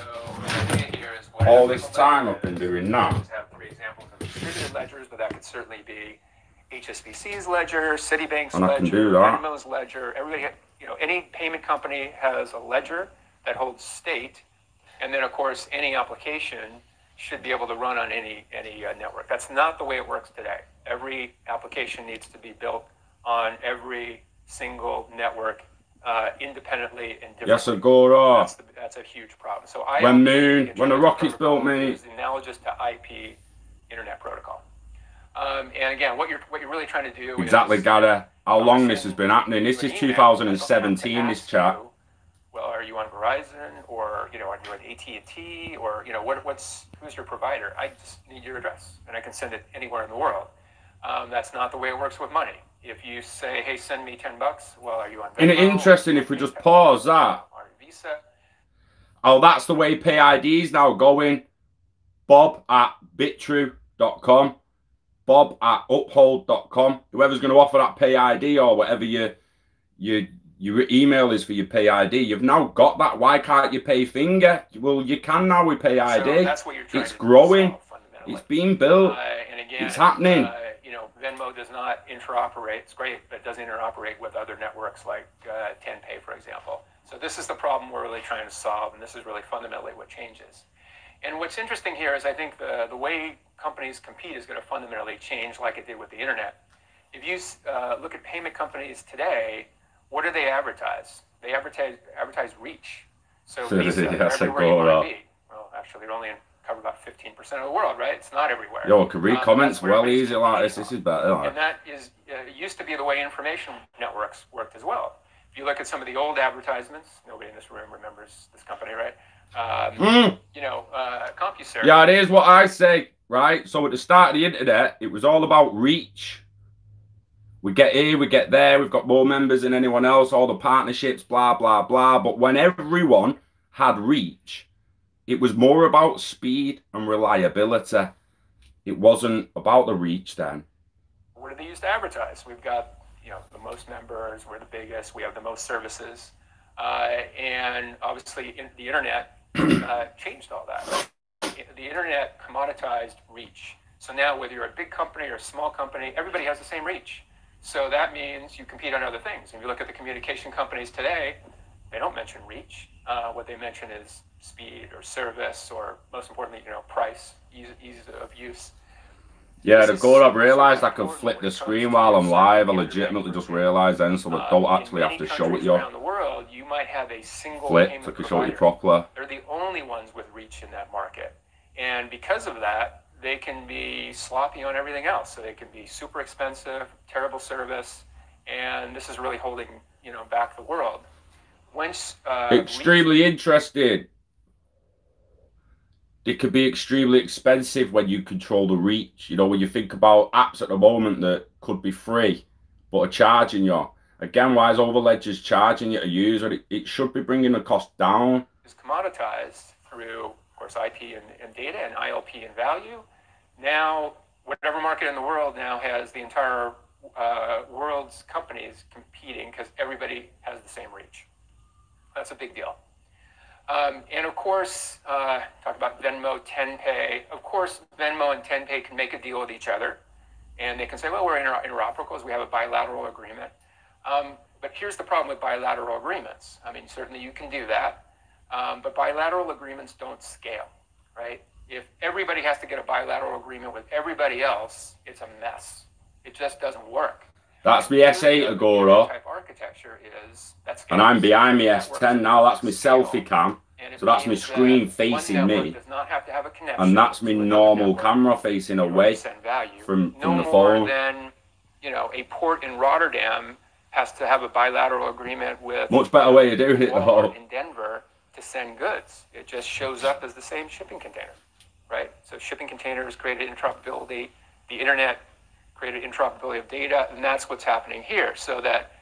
So All this time I've been doing that. Have three examples of distributed ledgers, but that could certainly be HSBC's ledger, Citibank's and ledger, Venmo's ledger. Everybody, you know, any payment company has a ledger that holds state, and then of course any application should be able to run on any any uh, network. That's not the way it works today. Every application needs to be built on every single network uh, independently and differently. Yes, Agora. That's, the, that's a huge problem. So I when Moon, when the rockets built me, is analogous to IP Internet Protocol. Um, and again, what you're what you're really trying to do exactly, is, Gada. How long this has been happening? This is 2017. This chat well, are you on Verizon or you know are you at AT and T or you know what, what's who's your provider? I just need your address and I can send it anywhere in the world. Um, that's not the way it works with money. If you say, "Hey, send me ten bucks," well, are you on? Venmo? And interesting if we just pause that. Visa. Oh, that's the way pay IDs now going. Bob at bitrue.com. Bob at uphold.com. Whoever's going to offer that pay ID or whatever you you your email is for your pay ID. You've now got that. Why can't you pay finger? Well, you can now with pay ID. So that's what you're trying it's growing. It's being built. Uh, and again, it's happening. Uh, you know, Venmo does not interoperate. It's great, but it doesn't interoperate with other networks like uh, TenPay, for example. So this is the problem we're really trying to solve, and this is really fundamentally what changes. And what's interesting here is I think the, the way companies compete is going to fundamentally change like it did with the internet. If you uh, look at payment companies today, what do they advertise? They advertise advertise reach. So Visa, yes, everywhere you want to be. Well, actually, they're only in cover about 15% of the world, right? It's not everywhere. Yo, can read um, comments well easy like this. This is better. And that is uh, used to be the way information networks worked as well. If you look at some of the old advertisements, nobody in this room remembers this company, right? Um, mm. You know, uh, CompuServe. Yeah, it is what I say, right? So at the start of the internet, it was all about reach We get here, we get there, we've got more members than anyone else, all the partnerships, blah, blah, blah. But when everyone had reach, it was more about speed and reliability. It wasn't about the reach then. What do they use to advertise? We've got you know the most members, we're the biggest, we have the most services, uh, and obviously in, the internet uh, changed all that. The internet commoditized reach. So now whether you're a big company or a small company, everybody has the same reach. So that means you compete on other things. If you look at the communication companies today, they don't mention reach. Uh, what they mention is speed or service, or most importantly, you know, price, ease, ease of use. Yeah, the goal I've realised I can flip the screen while I'm live. I legitimately just realised then, so I don't actually have to show it you. Around the world, you might have a single flip, so I can show it you properly. They're the only ones with reach in that market, and because of that, they can be sloppy on everything else. So they can be super expensive, terrible service, and this is really holding you know back the world. Once uh, extremely interested. It could be extremely expensive when you control the reach. You know, when you think about apps at the moment that could be free but are charging you. Again, why is Overledger's charging you to use it? It should be bringing the cost down. It's commoditized through course, IP and, and data and ILP and value. Now, whatever market in the world now has the entire uh, world's companies competing because everybody has the same reach. That's a big deal. Um, and of course, uh, talk about Venmo, TenPay. Of course, Venmo and TenPay can make a deal with each other, and they can say, "Well, we're inter- we have a bilateral agreement." Um, but here's the problem with bilateral agreements. I mean, certainly you can do that, um, but bilateral agreements don't scale, right? If everybody has to get a bilateral agreement with everybody else, it's a mess. It just doesn't work. That's the S8 Agora. Type architecture is that's and I'm behind me S10 now. That's my selfie cam. So that's my screen facing me. And that's my normal camera facing away from, from the phone. Then, you know, a port in Rotterdam has to have a bilateral agreement with much better way of doing it though. In Denver, to send goods. It just shows up as the same shipping container, right? So shipping containers created interoperability. The internet created interoperability of data, and that's what's happening here. So that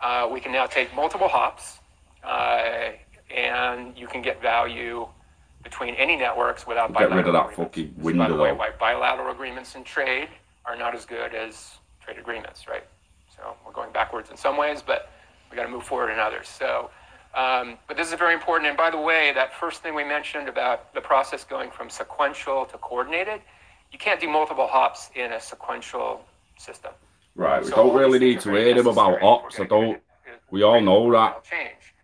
uh, we can now take multiple hops, uh, and you can get value between any networks without get bilateral rid of that fucking window. by the way, why bilateral agreements in trade are not as good as trade agreements, right? So we're going backwards in some ways, but we got to move forward in others. So um, but this is very important. And by the way, that first thing we mentioned about the process going from sequential to coordinated, you can't do multiple hops in a sequential system. Right. We so don't really need to hear them about ops. I don't. We all know that. Change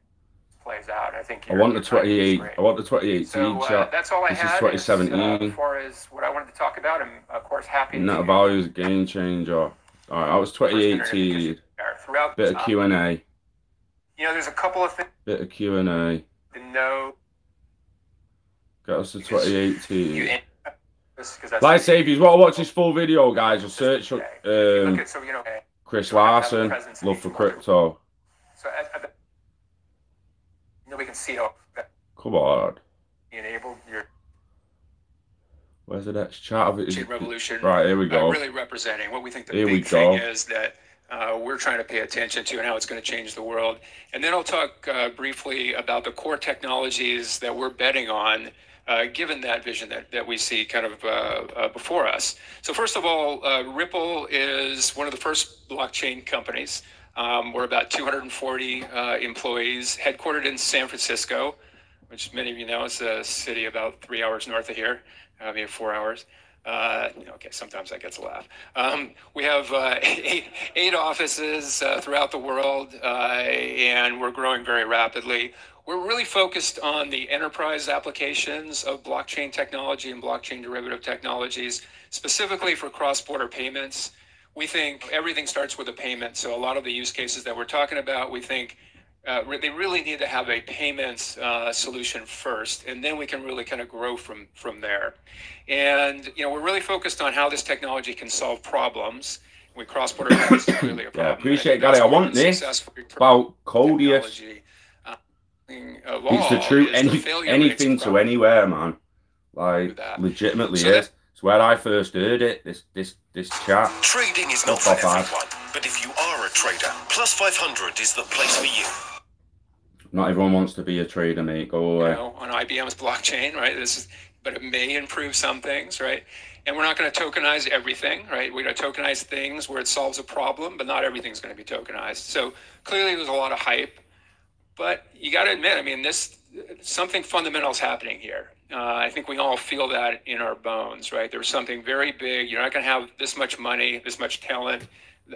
plays out. I think. I want the 28. I want the 2018 so, uh, That's all I this had. This is 2017. Is, uh, as far as what I wanted to talk about, I'm of course happy. Net value is a game changer. All right, I was 2018. Throughout Bit of Q and A. You know, there's a couple of things. Bit of Q and A. No. Got us to 2018. like I say, if you want to watch this full video, guys, just search um, at, so, you know, Chris Larsen, Love for Crypto. So, you know, we can see how. Come on. Enable your. Where's the next chart of it? Revolution. Right, here we go. Uh, really representing what we think the here big thing is that uh, we're trying to pay attention to and how it's going to change the world. And then I'll talk uh, briefly about the core technologies that we're betting on. Uh, given that vision that, that we see kind of uh, uh, before us. So, first of all, uh, Ripple is one of the first blockchain companies. Um, we're about 240 employees, headquartered in San Francisco, which many of you know is a city about three hours north of here, maybe four hours. Uh, okay, sometimes that gets a laugh. Um, we have uh, eight, eight, offices uh, throughout the world, uh, and we're growing very rapidly. We're really focused on the enterprise applications of blockchain technology and blockchain derivative technologies, specifically for cross border payments. We think everything starts with a payment. So, a lot of the use cases that we're talking about, we think uh, they really need to have a payments uh, solution first, and then we can really kind of grow from from there. And you know, we're really focused on how this technology can solve problems. We cross border payments is really a problem. yeah, appreciate that. I want this about Codius. Uh, it's the truth. Any, anything to anywhere, man. Like legitimately so is. It's where I first heard it. This this this chat. Trading is not Top for everyone, but if you are a trader, Plus 500 is the place for you. Not everyone wants to be a trader, mate. Go you away. know, on IBM's blockchain, right? This is, but it may improve some things, right? And we're not going to tokenize everything, right? We're going to tokenize things where it solves a problem, but not everything's going to be tokenized. So clearly, there's a lot of hype, but you got to admit, I mean, this something fundamental is happening here. Uh, I think we all feel that in our bones, right? There's something very big. You're not going to have this much money, this much talent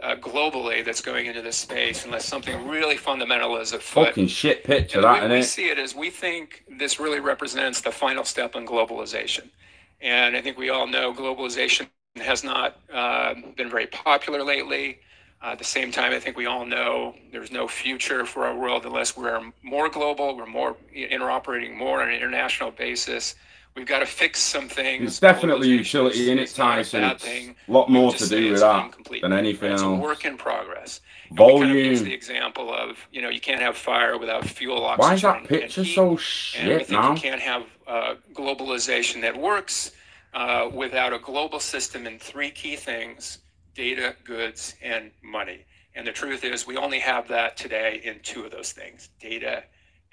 uh, globally that's going into this space unless something really fundamental is afoot. Fucking shit picture And that, we innit? see it is we think this really represents the final step in globalization. And I think we all know globalization has not uh, been very popular lately. Uh, at the same time, I think we all know there's no future for our world unless we're more global, we're more interoperating more on an international basis. We've got to fix some things. There's definitely utility in it, is Tyson. a lot more to do with it's that incomplete. than anything It's a else. work in progress. And we kind of the example of, you know, you can't have fire without fuel, oxygen, Why is that picture heat. so shit now? you can't have uh, globalization that works uh, without a global system in three key things data, goods, and money. And the truth is, we only have that today in two of those things data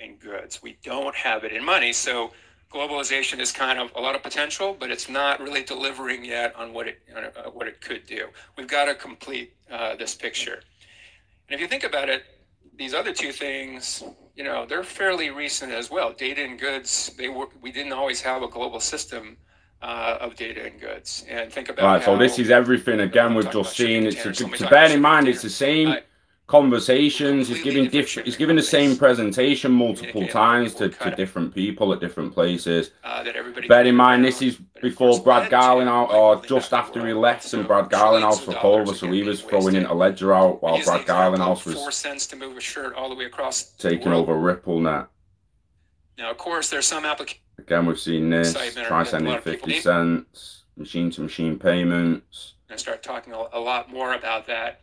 and goods. We don't have it in money. So globalization is kind of a lot of potential, but it's not really delivering yet on what it, on, uh, what it could do. We've got to complete uh, this picture. And if you think about it, these other two things, you know, they're fairly recent as well. Data and goods, they were we didn't always have a global system uh, of data and goods. And think about Right, so this is everything again. We've just seen. It's to, to bear in mind, it's the same. Conversations. He's giving different. He's giving the same presentation multiple times to, to different people at different places. uh, that everybody Bear in mind, this is before Brad Garlin out, or just after he left, and Brad trillions Garlin of took dollars over. So he was throwing in a Ledger out, while Brad Garlin example House was four cents to move a shirt all the way across taking over Ripple net. Now, of course, there's some applications Again, we've seen this. Try sending lot of people 50 cents, machine to machine payments. to start talking a lot more about that.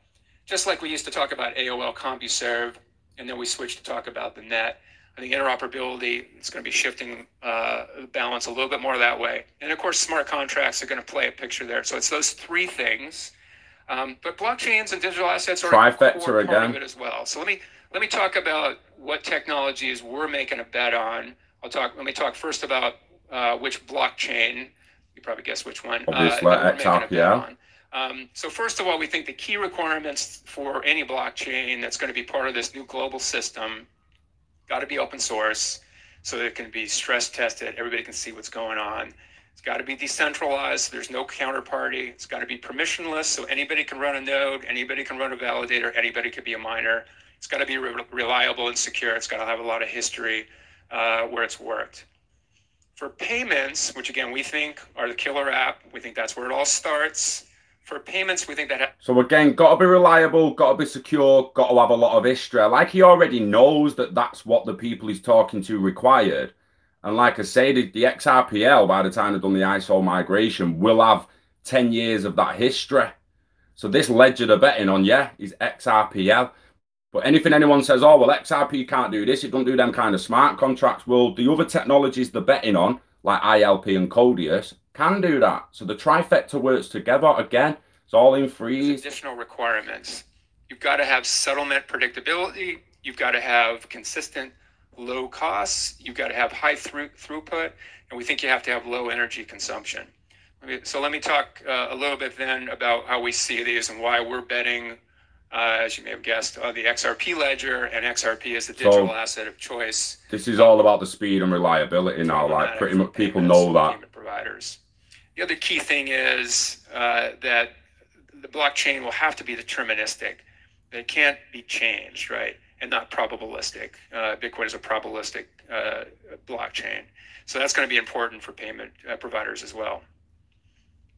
Just like we used to talk about AOL CompuServe, and then we switched to talk about the net. I think interoperability is going to be shifting uh, the balance a little bit more that way. And of course, smart contracts are going to play a picture there. So it's those three things. Um, but blockchains and digital assets are a core part again. of it as well. So let me let me talk about what technologies we're making a bet on. I'll talk. Let me talk first about uh, which blockchain. You probably guess which one. uh, Obviously, that we're Um, so first of all, we think the key requirements for any blockchain that's going to be part of this new global system got to be open source so that it can be stress tested. Everybody can see what's going on. It's got to be decentralized. So there's no counterparty. It's got to be permissionless. So anybody can run a node. Anybody can run a validator. Anybody could be a miner. It's got to be re- reliable and secure. It's got to have a lot of history uh, where it's worked. For payments, which again we think are the killer app, we think that's where it all starts. For payments, we think that ha- So again, got to be reliable, got to be secure, got to have a lot of history. Like he already knows that that's what the people he's talking to required. And like I say, the, the XRPL, by the time they've done the ISO migration, will have 10 years of that history. So this ledger they're betting on, yeah, is XRPL. But anything anyone says, oh, well, XRP can't do this, it don't do them kind of smart contracts. Well, the other technologies they're betting on, like ILP and Codius, can do that. So the trifecta works together again. It's all in freeze. additional requirements. You've got to have settlement predictability. You've got to have consistent low costs. You've got to have high through, throughput, and we think you have to have low energy consumption. So let me talk uh, a little bit then about how we see these and why we're betting, uh, as you may have guessed, on the XRP ledger, and XRP is the So- digital asset of choice. This is all about the speed and reliability now. Like pretty much people know that. Providers. The other key thing is uh, that the blockchain will have to be deterministic. It can't be changed, right? And not probabilistic. Uh, Bitcoin is a probabilistic uh, blockchain. So that's going to be important for payment uh, providers as well.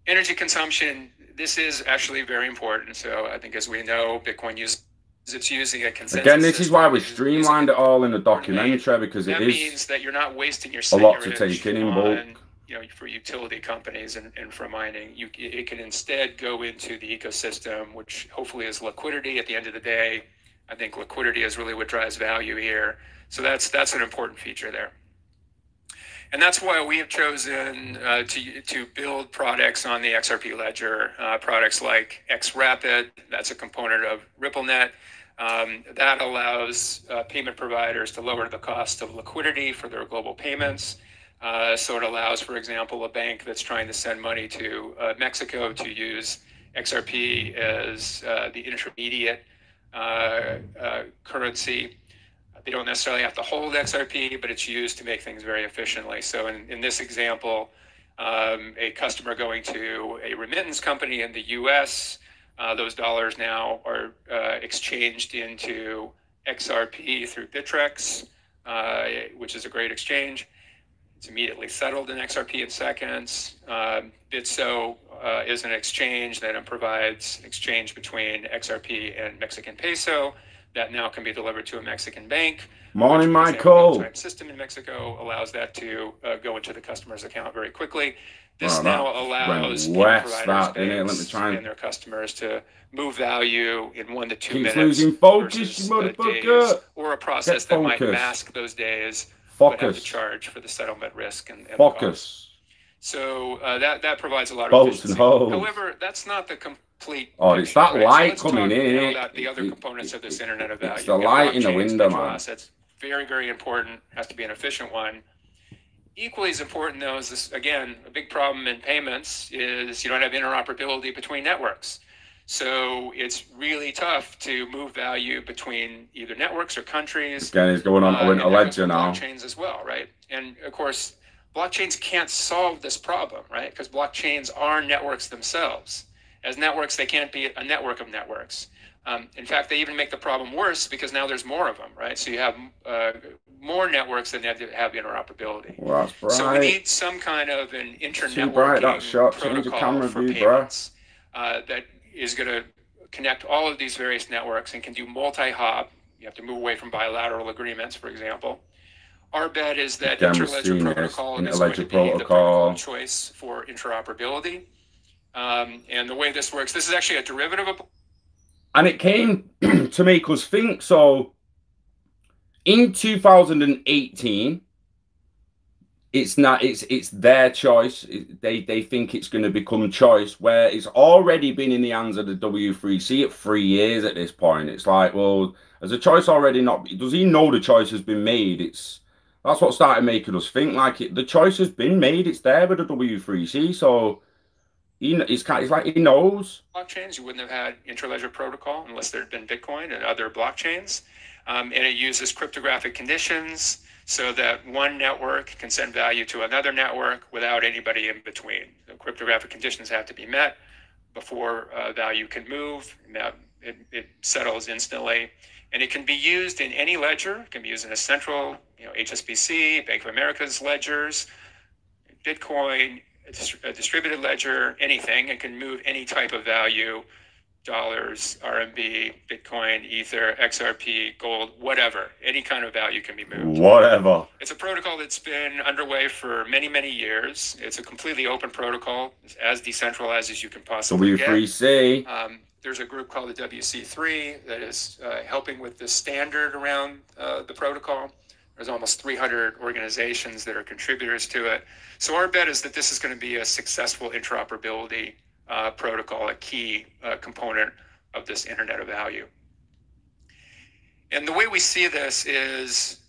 Energy consumption, this is actually very important. So I think as we know, Bitcoin uses it's using a consensus. Again, this is why we streamlined it all in the documentary because it that is means that you're not wasting your a lot to take in in bulk. You know, for utility companies and, and for mining, you it can instead go into the ecosystem, which hopefully is liquidity. At the end of the day, I think liquidity is really what drives value here. So that's that's an important feature there. And that's why we have chosen uh, to, to build products on the XRP ledger, uh, products like XRapid, that's a component of RippleNet. Um, that allows uh, payment providers to lower the cost of liquidity for their global payments. Uh, so it allows, for example, a bank that's trying to send money to uh, Mexico to use XRP as uh, the intermediate currency they don't necessarily have to hold XRP, but it's used to make things very efficiently. So in, in this example, um, a customer going to a remittance company in the US, uh, those dollars now are uh, exchanged into XRP through Bittrex, uh, which is a great exchange. It's immediately settled in XRP in seconds. Um, Bitso uh, is an exchange that provides exchange between XRP and Mexican peso that now can be delivered to a Mexican bank. Morning, Michael. System in Mexico allows that to uh, go into the customer's account very quickly. This oh, now allows west, that, banks and their customers to move value in one to two Keeps minutes losing focus, days, or a process that might mask those days focus. have to charge for the settlement risk and, and focus. So uh, that that provides a lot of Bolts. However, that's not the complete. Oh, it's that right? light so coming in. About the other components of this Internet of Value. It's the light in the window, man. Assets. Very, very important. Has to be an efficient one. Equally as important, though, is this again a big problem in payments is you don't have interoperability between networks. So it's really tough to move value between either networks or countries. Again, it's going on uh, a ledger now. Blockchains as well, right? And of course, blockchains can't solve this problem, right? Because blockchains are networks themselves as networks, they can't be a network of networks. Um, in fact, they even make the problem worse because now there's more of them, right? So you have uh, more networks than have, have interoperability. Well, that's bright. So we need some kind of an internetworking protocol for view, payments uh, that is going to connect all of these various networks and can do multi-hop. You have to move away from bilateral agreements, for example. Our bet is that Interledger protocol is going to be protocol. the protocol choice for interoperability. Um, and the way this works, this is actually a derivative of. And it came to make us think. So in 2018, it's not it's it's their choice they they think it's going to become choice where it's already been in the hands of the w3c at three years at this point it's like well as a choice already not does he know the choice has been made it's that's what started making us think like it the choice has been made it's there with the w3c so he, he's, kind of, like he knows blockchains. You wouldn't have had Interledger protocol unless there had been Bitcoin and other blockchains. Um, and it uses cryptographic conditions so that one network can send value to another network without anybody in between. The cryptographic conditions have to be met before uh, value can move. Now it, it settles instantly, and it can be used in any ledger. It can be used in a central, you know, HSBC, Bank of America's ledgers, Bitcoin, a distributed ledger, anything. It can move any type of value dollars, RMB, Bitcoin, Ether, XRP, gold, whatever. Any kind of value can be moved. Whatever. It's a protocol that's been underway for many, many years. It's a completely open protocol, it's as decentralized as you can possibly W3C. get. Um, there's a group called the WC3 that is uh, helping with the standard around uh, the protocol. There's almost 300 organizations that are contributors to it. So our bet is that this is going to be a successful interoperability uh, protocol, a key uh, component of this Internet of Value. And the way we see this is,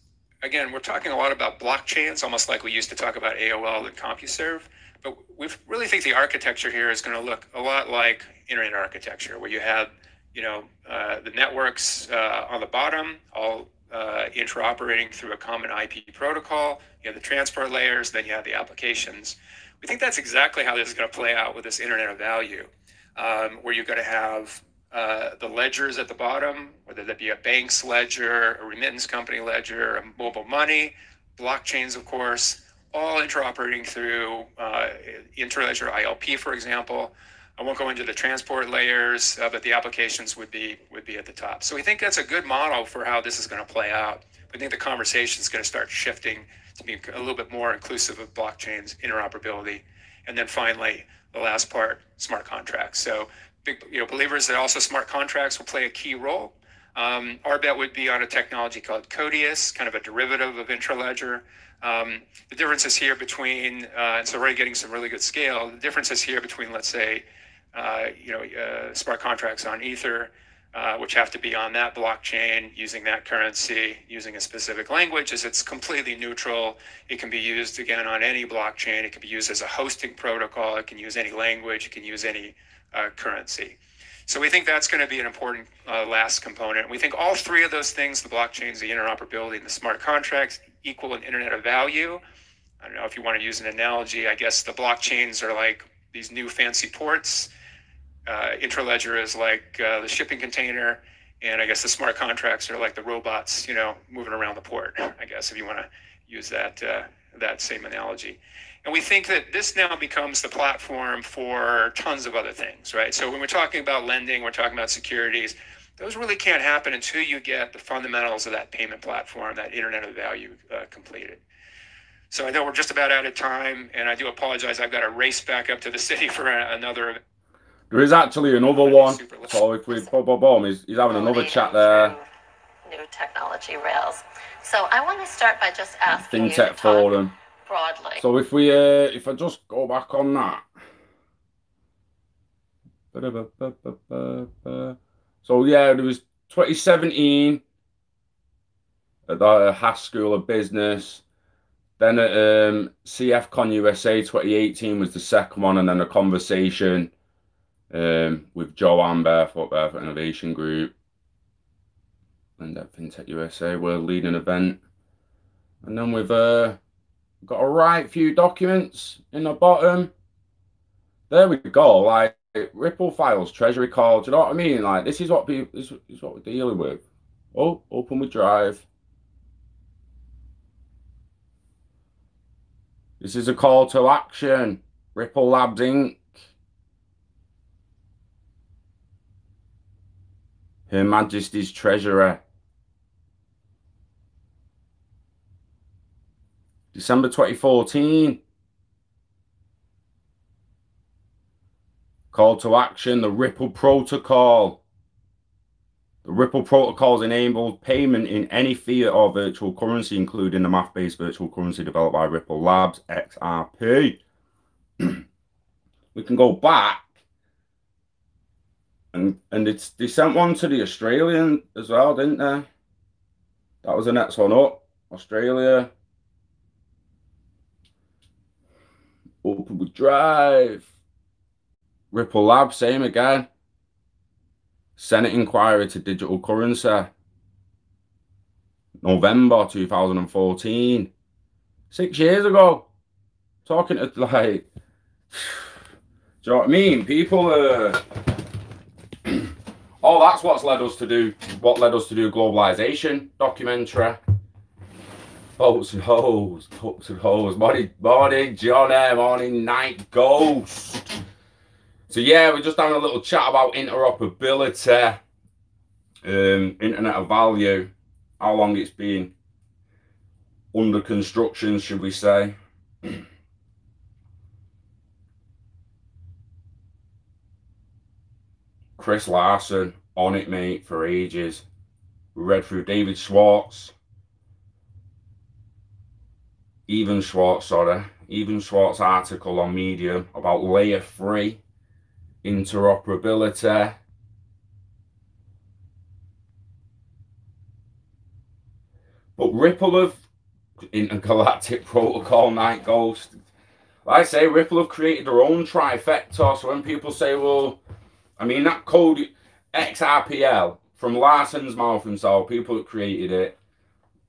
again, we're talking a lot about blockchains, almost like we used to talk about AOL and CompuServe. But we really think the architecture here is going to look a lot like internet architecture, where you have, you know, uh, the networks uh, on the bottom, all uh, interoperating through a common IP protocol. You have the transport layers, then you have the applications. We think that's exactly how this is going to play out with this Internet of Value, um, where you're going to have uh, the ledgers at the bottom, whether that be a bank's ledger, a remittance company ledger, a mobile money, blockchains, of course, all interoperating through uh, Interledger ILP, for example. I won't go into the transport layers, uh, but the applications would be would be at the top. So we think that's a good model for how this is going to play out. We think the conversation is going to start shifting to be a little bit more inclusive of blockchains, interoperability, and then finally the last part, smart contracts. So big you know believers that also smart contracts will play a key role. Um, our bet would be on a technology called Codius, kind of a derivative of Interledger. Um, the differences here between, uh, and so already getting some really good scale. The differences here between, let's say, uh, you know, uh, smart contracts on Ether, uh, which have to be on that blockchain using that currency, using a specific language, is it's completely neutral. It can be used again on any blockchain. It can be used as a hosting protocol. It can use any language. It can use any uh, currency. So we think that's going to be an important uh, last component. We think all three of those things, the blockchains, the interoperability, and the smart contracts, equal an internet of value. I don't know if you want to use an analogy. I guess the blockchains are like these new fancy ports. Uh, Interledger is like uh, the shipping container, and I guess the smart contracts are like the robots, you know, moving around the port. I guess if you want to use that uh, that same analogy. And we think that this now becomes the platform for tons of other things, right? So when we're talking about lending, we're talking about securities. Those really can't happen until you get the fundamentals of that payment platform, that Internet of Value uh, completed. So I know we're just about out of time, and I do apologize. I've got to race back up to the city for another. There is actually another one. So if we boom, boom, boom, he's, he's having another chat there. New technology rails. So I want to start by just asking FinTech Forum broadly. So if we, uh, if I just go back on that. So yeah, there was 2017 at the Haas School of Business. Then at um, CFCon USA 2018 was the second one, and then a conversation um, with Jo Ann Barefoot, Barefoot Innovation Group, and at FinTech USA, World Leading Event. And then with uh, got a right few documents in the bottom. There we go. Like Ripple files, treasury calls. You know what I mean? Like this is what people this is what we're dealing with. Oh, open with Drive. This is a call to action. Ripple Labs Inc. Her Majesty's Treasurer. December 2014. Call to action, the Ripple Protocol. The Ripple Protocol enables payment in any fiat or virtual currency, including the math-based virtual currency developed by Ripple Labs, XRP. we can go back and and it's they sent one to the Australian as well, didn't they? That was the next one up. Australia. Open with Drive. Ripple Lab, same again. Senate inquiry to digital currency. November 2014. Six years ago. Talking to like, do you know what I mean? People are. Oh, that's what's led us to do what led us to do a globalization documentary. Boats and hoes, boats and hoes. Morning, morning, Johnny. Morning, Night Ghost. So yeah, we're just having a little chat about interoperability, um, Internet of Value, how long it's been under construction, should we say. Chris Larsen on it, mate, for ages. We read through David Schwartz, Even Schwartz, sorry, Evan Schwartz article on Medium about layer three interoperability. But Ripple of intergalactic protocol night ghost. Like I say, Ripple have created their own trifecta. So when people say, well, I mean that code XRPL from Larsen's mouth himself, people that created it,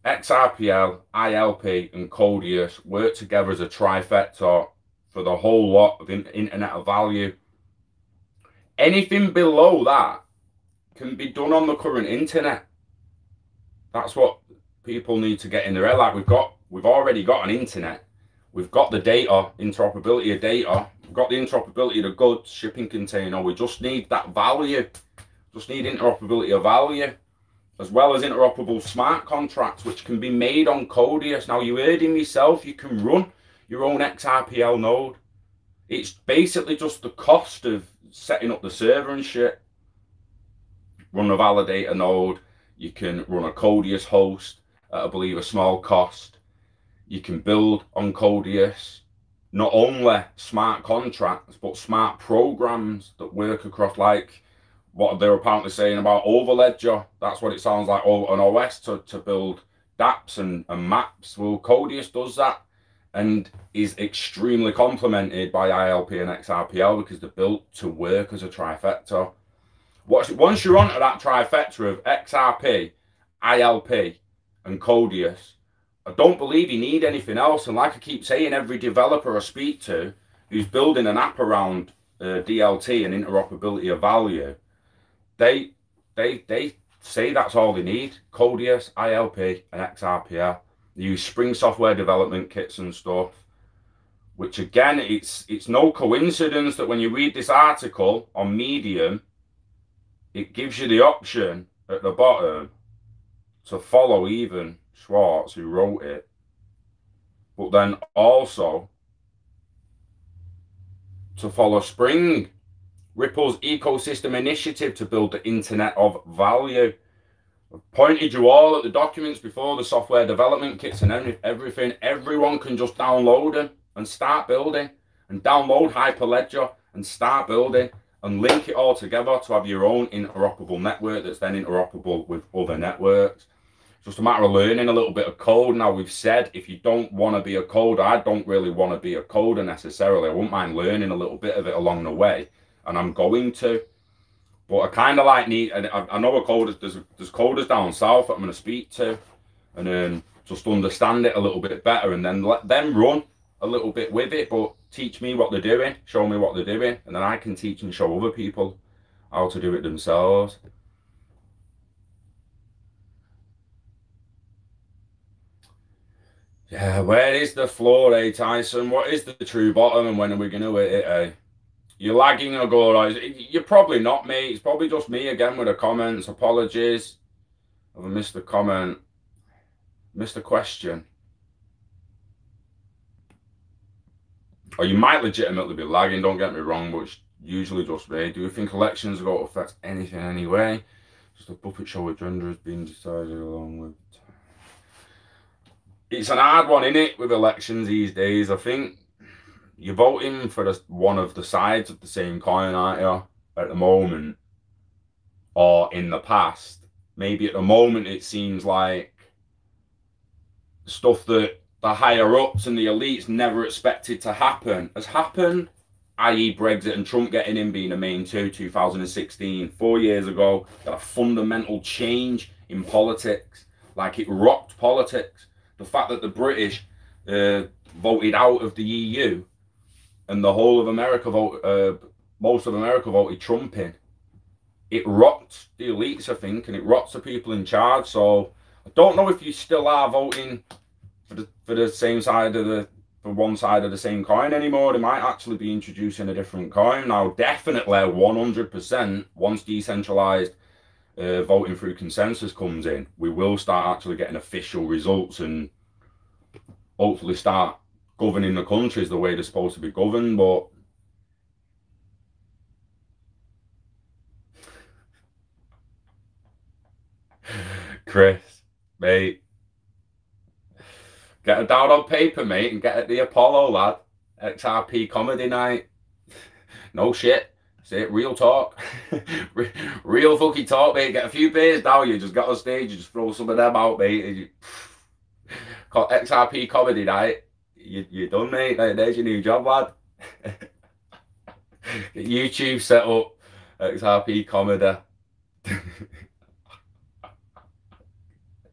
XRPL, ILP, and Codius work together as a trifecta for the whole lot of Internet of Value. Anything below that can be done on the current internet. That's what people need to get in their head. Like we've got, we've already got an internet. We've got the data, interoperability of data. We've got the interoperability of the goods, shipping container. We just need that value. Just need interoperability of value as well as interoperable smart contracts, which can be made on Codius. Now, you heard him yourself, you can run your own XRPL node. It's basically just the cost of setting up the server and shit. Run a validator node, You can run a Codius host at, I believe, a small cost. You can build on Codius not only smart contracts, but smart programs that work across, like what they're apparently saying about Overledger. That's what it sounds like, an OS to, to build dApps and, and maps. Well, Codius does that and is extremely complemented by ILP and XRPL because they're built to work as a trifecta. Once you're onto that trifecta of XRP, ILP, and Codius, I don't believe you need anything else. And like I keep saying, every developer I speak to who's building an app around uh, DLT and interoperability of value, they they they say that's all they need. Codius, ILP, and XRPL. They use Xpring software development kits and stuff. Which again, it's it's no coincidence that when you read this article on Medium, it gives you the option at the bottom to follow Evan Schwartz, who wrote it, but then also to follow Xpring, Ripple's ecosystem initiative to build the internet of value. I've pointed you all at the documents before, the software development kits and everything. Everyone can just download them and start building and download Hyperledger and start building and link it all together to have your own interoperable network that's then interoperable with other networks It's just a matter of learning a little bit of code. Now, we've said if you don't want to be a coder, I don't really want to be a coder necessarily. I wouldn't mind learning a little bit of it along the way, and I'm going to. But I kind of like need, and I, I know a coder, there's, there's coders down south that I'm going to speak to, and then just understand it a little bit better, and then let them run a little bit with it, but teach me what they're doing, show me what they're doing, and then I can teach and show other people how to do it themselves. Yeah, where is the floor, eh, Tyson? What is the true bottom and when are we going to hit it, eh? You're lagging or go, right? You're probably not me. It's probably just me again with the comments. Apologies. I've missed the comment. Missed the question. Or you might legitimately be lagging, don't get me wrong, but it's usually just me. Do you think elections are going to affect anything anyway? Just a puppet show agenda has been decided along with it's an hard one, in it, with elections these days. I think you're voting for the, one of the sides of the same coin, you? At the moment, or in the past. Maybe at the moment it seems like stuff that the higher ups and the elites never expected to happen has happened, i.e., Brexit and Trump getting in being a main two, 2016, four years ago, got a fundamental change in politics. Like it rocked politics the fact that the British uh, voted out of the EU and the whole of America voted, uh, most of America voted Trump in, it rocked the elites, I think, and it rocked the people in charge. So I don't know if you still are voting for the for the same side of the for one side of the same coin anymore. They might actually be introducing a different coin now. Definitely, one hundred percent. Once decentralized uh, voting through consensus comes in, we will start actually getting official results and hopefully start governing the country is the way they're supposed to be governed. But Chris, mate, get it down on paper, mate, and get at the Apollo, lad. XRP comedy night. No shit. Say it, real talk. real fucking talk, mate. Get a few beers down. You just got on stage, you just throw some of them out, mate. XRP comedy night. You, you're done, mate. There's your new job, lad. YouTube set up. XRP comedy.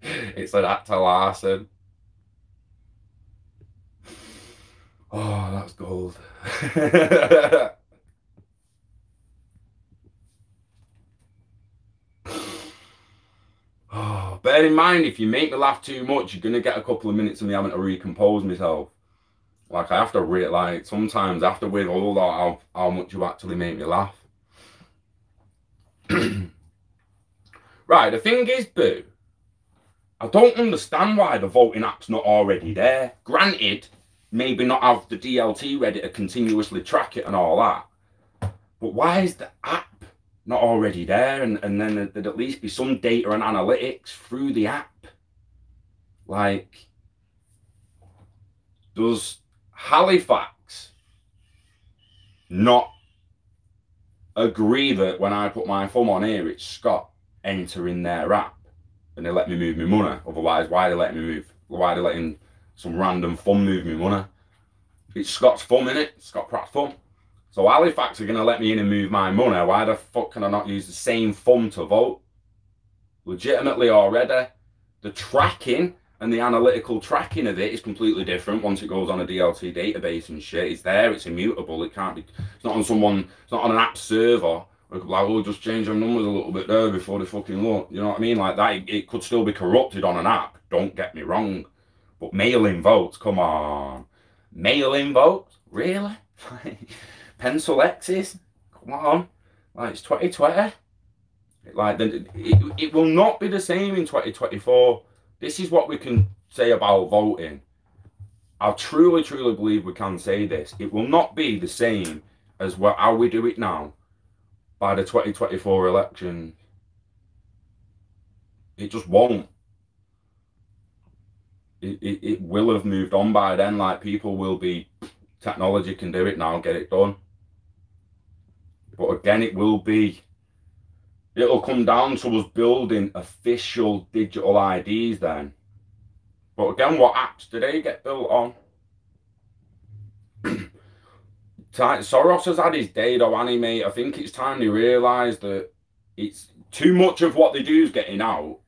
it's an actor Larsen. Oh, that's gold. Oh, bear in mind, if you make me laugh too much, you're going to get a couple of minutes of me having to recompose myself. Like, I have to read, like, sometimes after with all that, how, how much you actually make me laugh. right, the thing is, Boo, I don't understand why the voting app's not already there. Granted, maybe not have the DLT ready to continuously track it and all that. But why is the app not already there, and, and then there'd at least be some data and analytics through the app. Like, does Halifax not agree that when I put my thumb on here, it's Scott entering their app and they let me move my money? Otherwise, why they let me move? Why they letting some random thumb move my money? It's Scott's thumb, in it. Scott Pratt's thumb. So Halifax are going to let me in and move my money. Why the fuck can I not use the same thumb to vote? Legitimately already. The tracking and the analytical tracking of it is completely different once it goes on a DLT database and shit. It's there, it's immutable. It can't be, it's not on someone, it's not on an app server. Like, oh, just change our numbers a little bit there before they fucking look. You know what I mean? Like that, it, it could still be corrupted on an app. Don't get me wrong. But mail-in votes, come on. Mail-in votes? Really? pencil X's. Come on. Like it's 2020. Like then it, it will not be the same in 2024. This is what we can say about voting. I truly, truly believe we can say this. It will not be the same as what how we do it now by the 2024 election. It just won't. It, it, it will have moved on by then. Like people will be, technology can do it now, get it done. But again, it will be, it'll come down to us building official digital IDs then. But again, what apps do they get built on? Soros has had his day though, anime. I think it's time they realise that it's too much of what they do is getting out.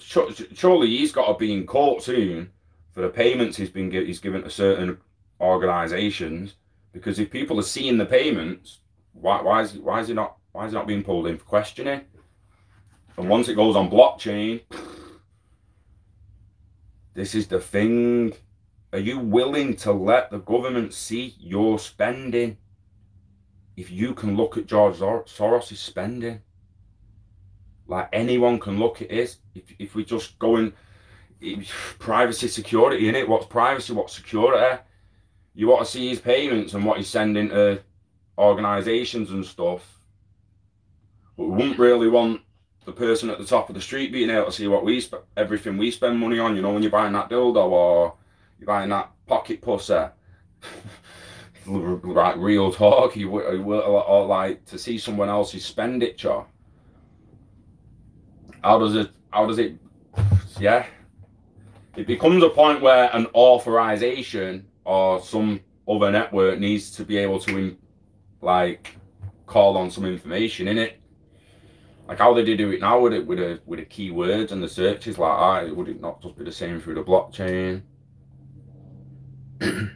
Surely he's got to be in court soon for the payments he's been he's given to certain organisations. Because if people are seeing the payments, why, why is why is he not why is he not being pulled in for questioning? And once it goes on blockchain, this is the thing. Are you willing to let the government see your spending? If you can look at George Soros' spending, like anyone can look at it. If, if we just go in privacy security in it, what's privacy, what's security? You want to see his payments and what he's sending to organisations and stuff. But we wouldn't really want the person at the top of the street being able to see what we spend, everything we spend money on. You know, when you're buying that dildo or you're buying that pocket pussy. like real talk, you would, or like to see someone else's expenditure. How does it? How does it? Yeah, it becomes a point where an authorization or some other network needs to be able to like call on some information in it. Like how they do it now with it with a with the keywords and the searches like ah, that, would it not just be the same through the blockchain?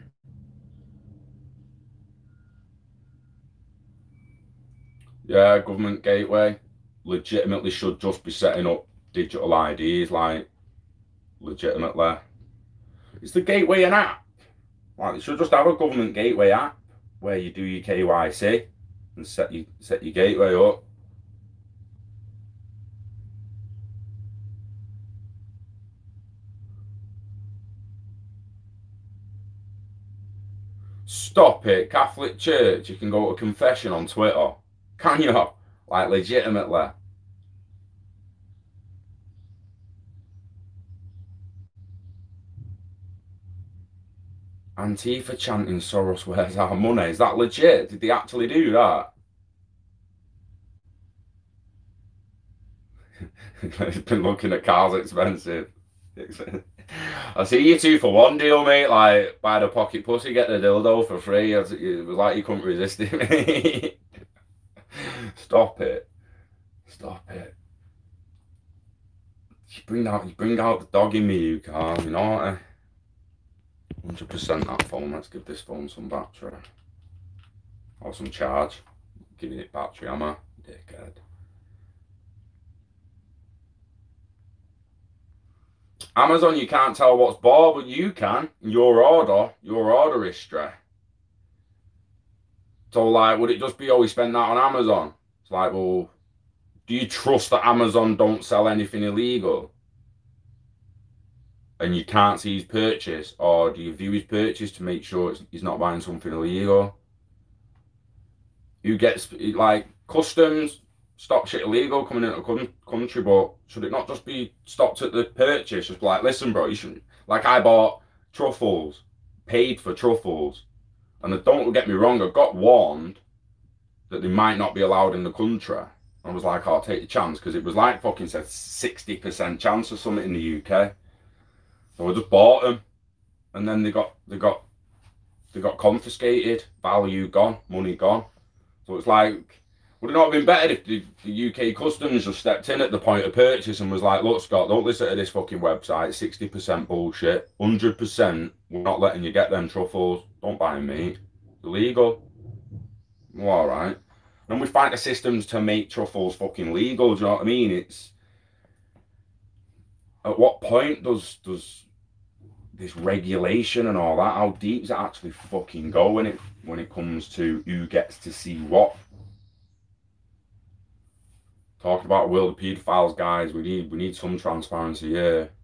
yeah, government gateway legitimately should just be setting up digital IDs, like legitimately. It's the gateway an app. Like they should just have a government gateway app where you do your KYC and set you set your gateway up. Stop it, Catholic Church. You can go to confession on Twitter. Can you? Like legitimately. Antifa chanting Soros where's our money. Is that legit? Did they actually do that? He's been looking at cars expensive. I see you two for one deal, mate. Like, buy the pocket pussy, get the dildo for free. It was like you couldn't resist it, Stop it. Stop it. You bring out, you bring out the dog in me, you can't, you know 100% that phone. Let's give this phone some battery. Or some charge. Giving it battery, am I? Dickhead. Amazon, you can't tell what's bought, but you can. Your order, your order history. So, like, would it just be, oh, we spent that on Amazon? It's like, well, do you trust that Amazon don't sell anything illegal? and you can't see his purchase, or do you view his purchase to make sure he's not buying something illegal? You get like customs stop shit illegal coming into the country, but should it not just be stopped at the purchase? Just like, listen, bro, you shouldn't. like I bought truffles, paid for truffles, and don't get me wrong, I got warned that they might not be allowed in the country. I was like, I'll take the chance because it was like fucking said 60% chance of something in the UK. So I just bought them, and then they got they got they got confiscated, value gone, money gone. So it's like, would it not have been better if the, the UK customs just stepped in at the point of purchase and was like, look, Scott, don't listen to this fucking website, 60% bullshit, 100%, we're not letting you get them truffles, don't buy meat, illegal. Well, all right. And we find the systems to make truffles fucking legal. Do you know what I mean? It's at what point does does this regulation and all that? How deep does it actually fucking go when it when it comes to who gets to see what? Talking about world of pedophiles, guys. We need we need some transparency here.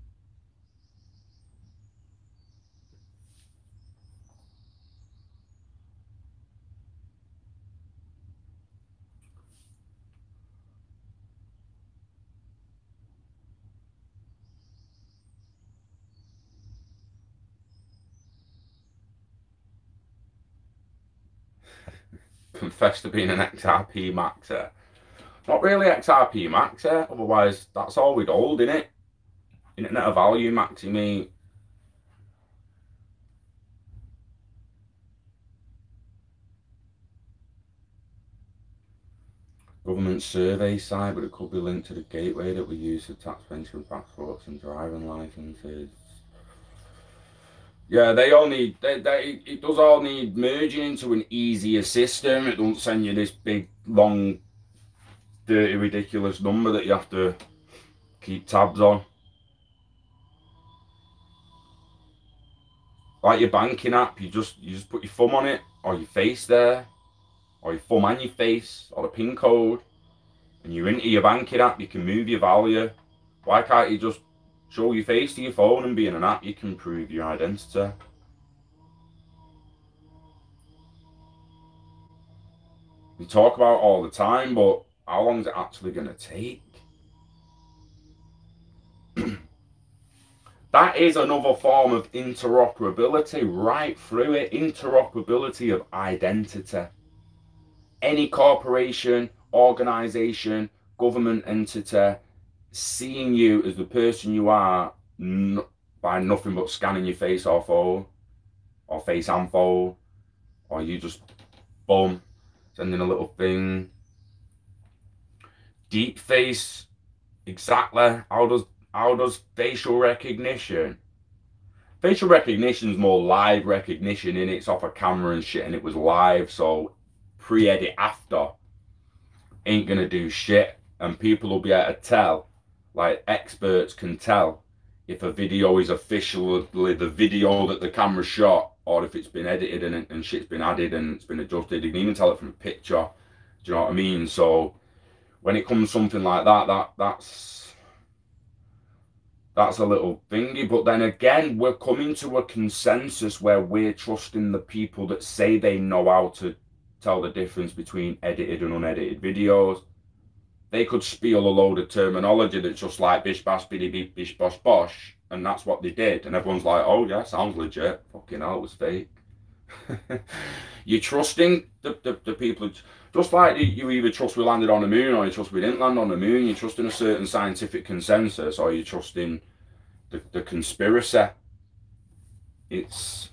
confess to being an XRP maxer. Not really XRP maxer, eh? otherwise that's all we'd hold in it. Internet of value maxi me. Government survey site, but it could be linked to the gateway that we use for tax pension passports and driving licenses. Yeah, they all need, they, they, it does all need merging into an easier system. It don't send you this big, long, dirty, ridiculous number that you have to keep tabs on. Like your banking app, you just you just put your thumb on it, or your face there, or your thumb and your face, or the PIN code, and you're into your banking app, you can move your value. Why can't you just Show your face to your phone and be in an app, you can prove your identity. We talk about all the time, but how long is it actually going to take? that is another form of interoperability right through it. Interoperability of identity. Any corporation, organization, government entity seeing you as the person you are by nothing but scanning your face or phone or face and phone or you just boom sending a little thing deep face exactly how does how does facial recognition facial recognition is more live recognition and it's off a camera and shit and it was live so pre-edit after ain't gonna do shit and people will be able to tell like experts can tell if a video is officially the video that the camera shot or if it's been edited and, and shit's been added and it's been adjusted. You can even tell it from a picture. Do you know what I mean? So when it comes something like that, that that's that's a little thingy. But then again, we're coming to a consensus where we're trusting the people that say they know how to tell the difference between edited and unedited videos. They could spiel a load of terminology that's just like bish bash biddy bish bosh bosh and that's what they did. And everyone's like oh yeah sounds legit. Fucking hell it was fake you're trusting the, the, the people just like you either trust we landed on the moon or you trust we didn't land on the moon. You trust in a certain scientific consensus or you trust in the, the conspiracy. It's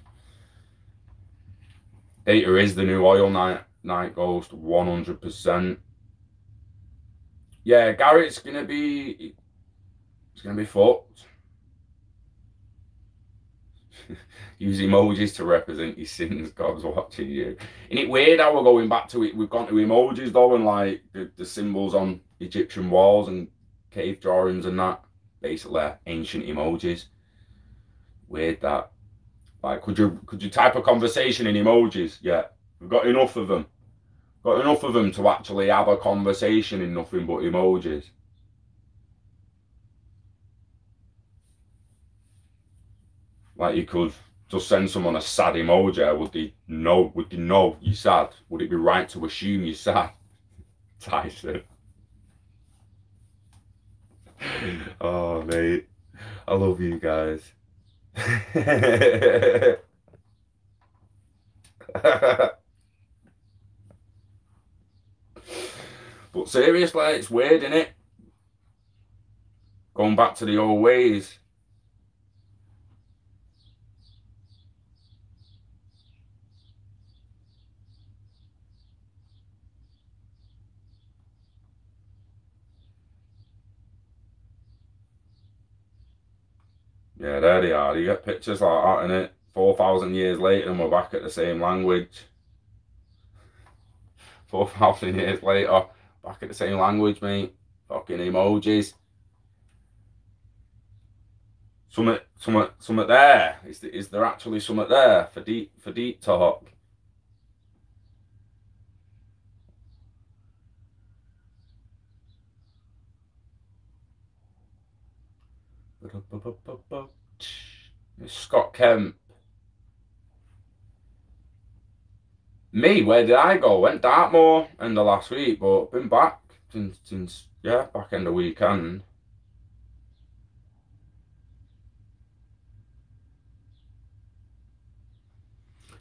data is the new oil night night ghost 100 percent. Yeah, Garrett's gonna be it's gonna be fucked. Use emojis to represent your sins. God's watching you. Isn't it weird how we're going back to it? We've gone to emojis though, and like the, the symbols on Egyptian walls and cave drawings and that. Basically, ancient emojis. Weird that. Like, could you could you type a conversation in emojis? Yeah, we've got enough of them. Got enough of them to actually have a conversation in nothing but emojis. Like you could just send someone a sad emoji. Would they know? Would they know you're sad? Would it be right to assume you're sad? Tyson. Oh, mate. I love you guys. but seriously, it's weird, isn't it? Going back to the old ways. Yeah, there they are. You get pictures like that in it. 4,000 years later and we're back at the same language. 4,000 years later, back at the same language, mate. Fucking emojis. Something, something, something there. Is, is there actually something there for deep, for deep talk? Scott Kemp. Me, where did I go? Went Dartmoor in the last week, but been back since, since yeah, back in the weekend.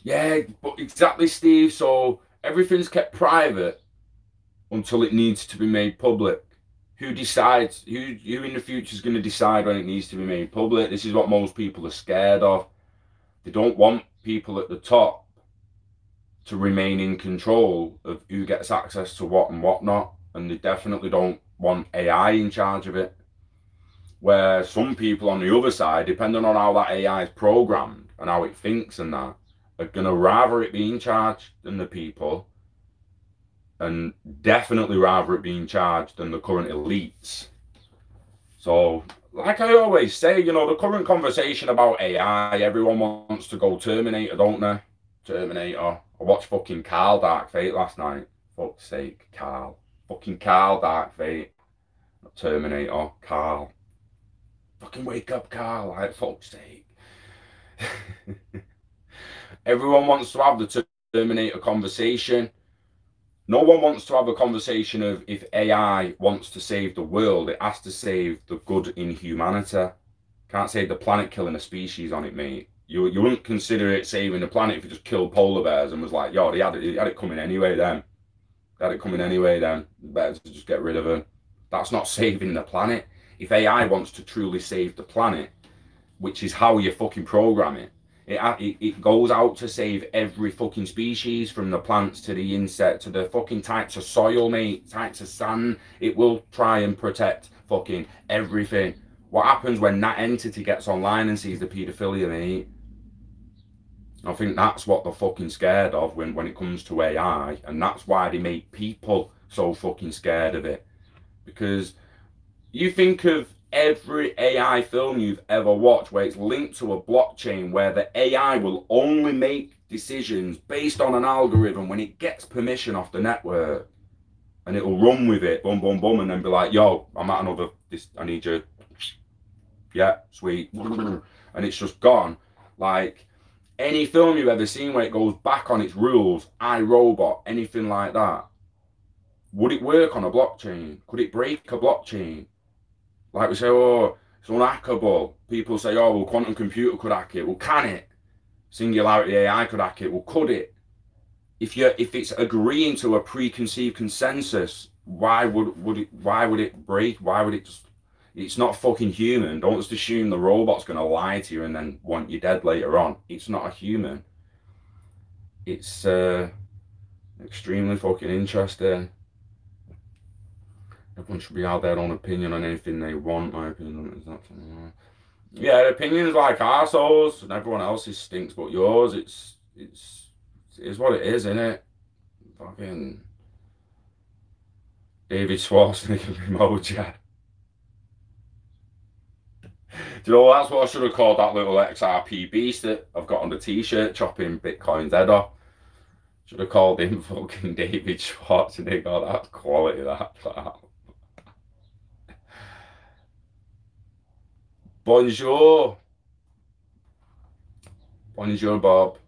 Yeah, but exactly, Steve. So everything's kept private until it needs to be made public who decides who who in the future is going to decide when it needs to be made public. This is what most people are scared of. They don't want people at the top to remain in control of who gets access to what and what not and they definitely don't want ai in charge of it. Where some people on the other side depending on how that ai is programmed and how it thinks and that are going to rather it be in charge than the people and definitely rather it being charged than the current elites. So, like I always say, you know, the current conversation about AI, everyone wants to go Terminator, don't they? Terminator. I watched fucking Carl Dark Fate last night. Fuck's sake, Carl. Fucking Carl Dark Fate. Not Terminator, Carl. Fucking wake up, Carl. Like, fuck's sake. everyone wants to have the Terminator conversation no one wants to have a conversation of if AI wants to save the world, it has to save the good in humanity. Can't save the planet killing a species on it, mate. You you wouldn't consider it saving the planet if you just killed polar bears and was like, yo, they had it, they had it coming anyway then. They had it coming anyway then. Better to just get rid of them. That's not saving the planet. If AI wants to truly save the planet, which is how you fucking program it, it, it, it goes out to save every fucking species from the plants to the insect to the fucking types of soil, mate, types of sand. It will try and protect fucking everything. What happens when that entity gets online and sees the paedophilia, mate? I think that's what they're fucking scared of when, when it comes to AI. And that's why they make people so fucking scared of it. Because you think of every AI film you've ever watched where it's linked to a blockchain where the AI will only make decisions based on an algorithm when it gets permission off the network. And it'll run with it, boom, boom, boom, and then be like, yo, I'm at another, this, I need you. Yeah, sweet. And it's just gone. Like, any film you've ever seen where it goes back on its rules, iRobot, anything like that, would it work on a blockchain? Could it break a blockchain? Like we say, oh, it's unhackable. People say, oh, well, quantum computer could hack it. Well, can it? Singularity AI could hack it. Well, could it? If you if it's agreeing to a preconceived consensus, why would would it why would it break? Why would it just? It's not fucking human. Don't just assume the robot's gonna lie to you and then want you dead later on. It's not a human. It's uh, extremely fucking interesting. Everyone should be have their own opinion on anything they want. My opinion is that. Yeah, opinions like assholes and everyone else's stinks, but yours, it's it's it is what it is, isn't it? Fucking David Schwarzenegger emoji. Do you know that's what I should have called that little XRP beast that I've got on the t-shirt chopping Bitcoin's head off? Should have called him fucking David Schwarzenegger. That's quality that. Quality that. Bonjour. Bonjour, Bob.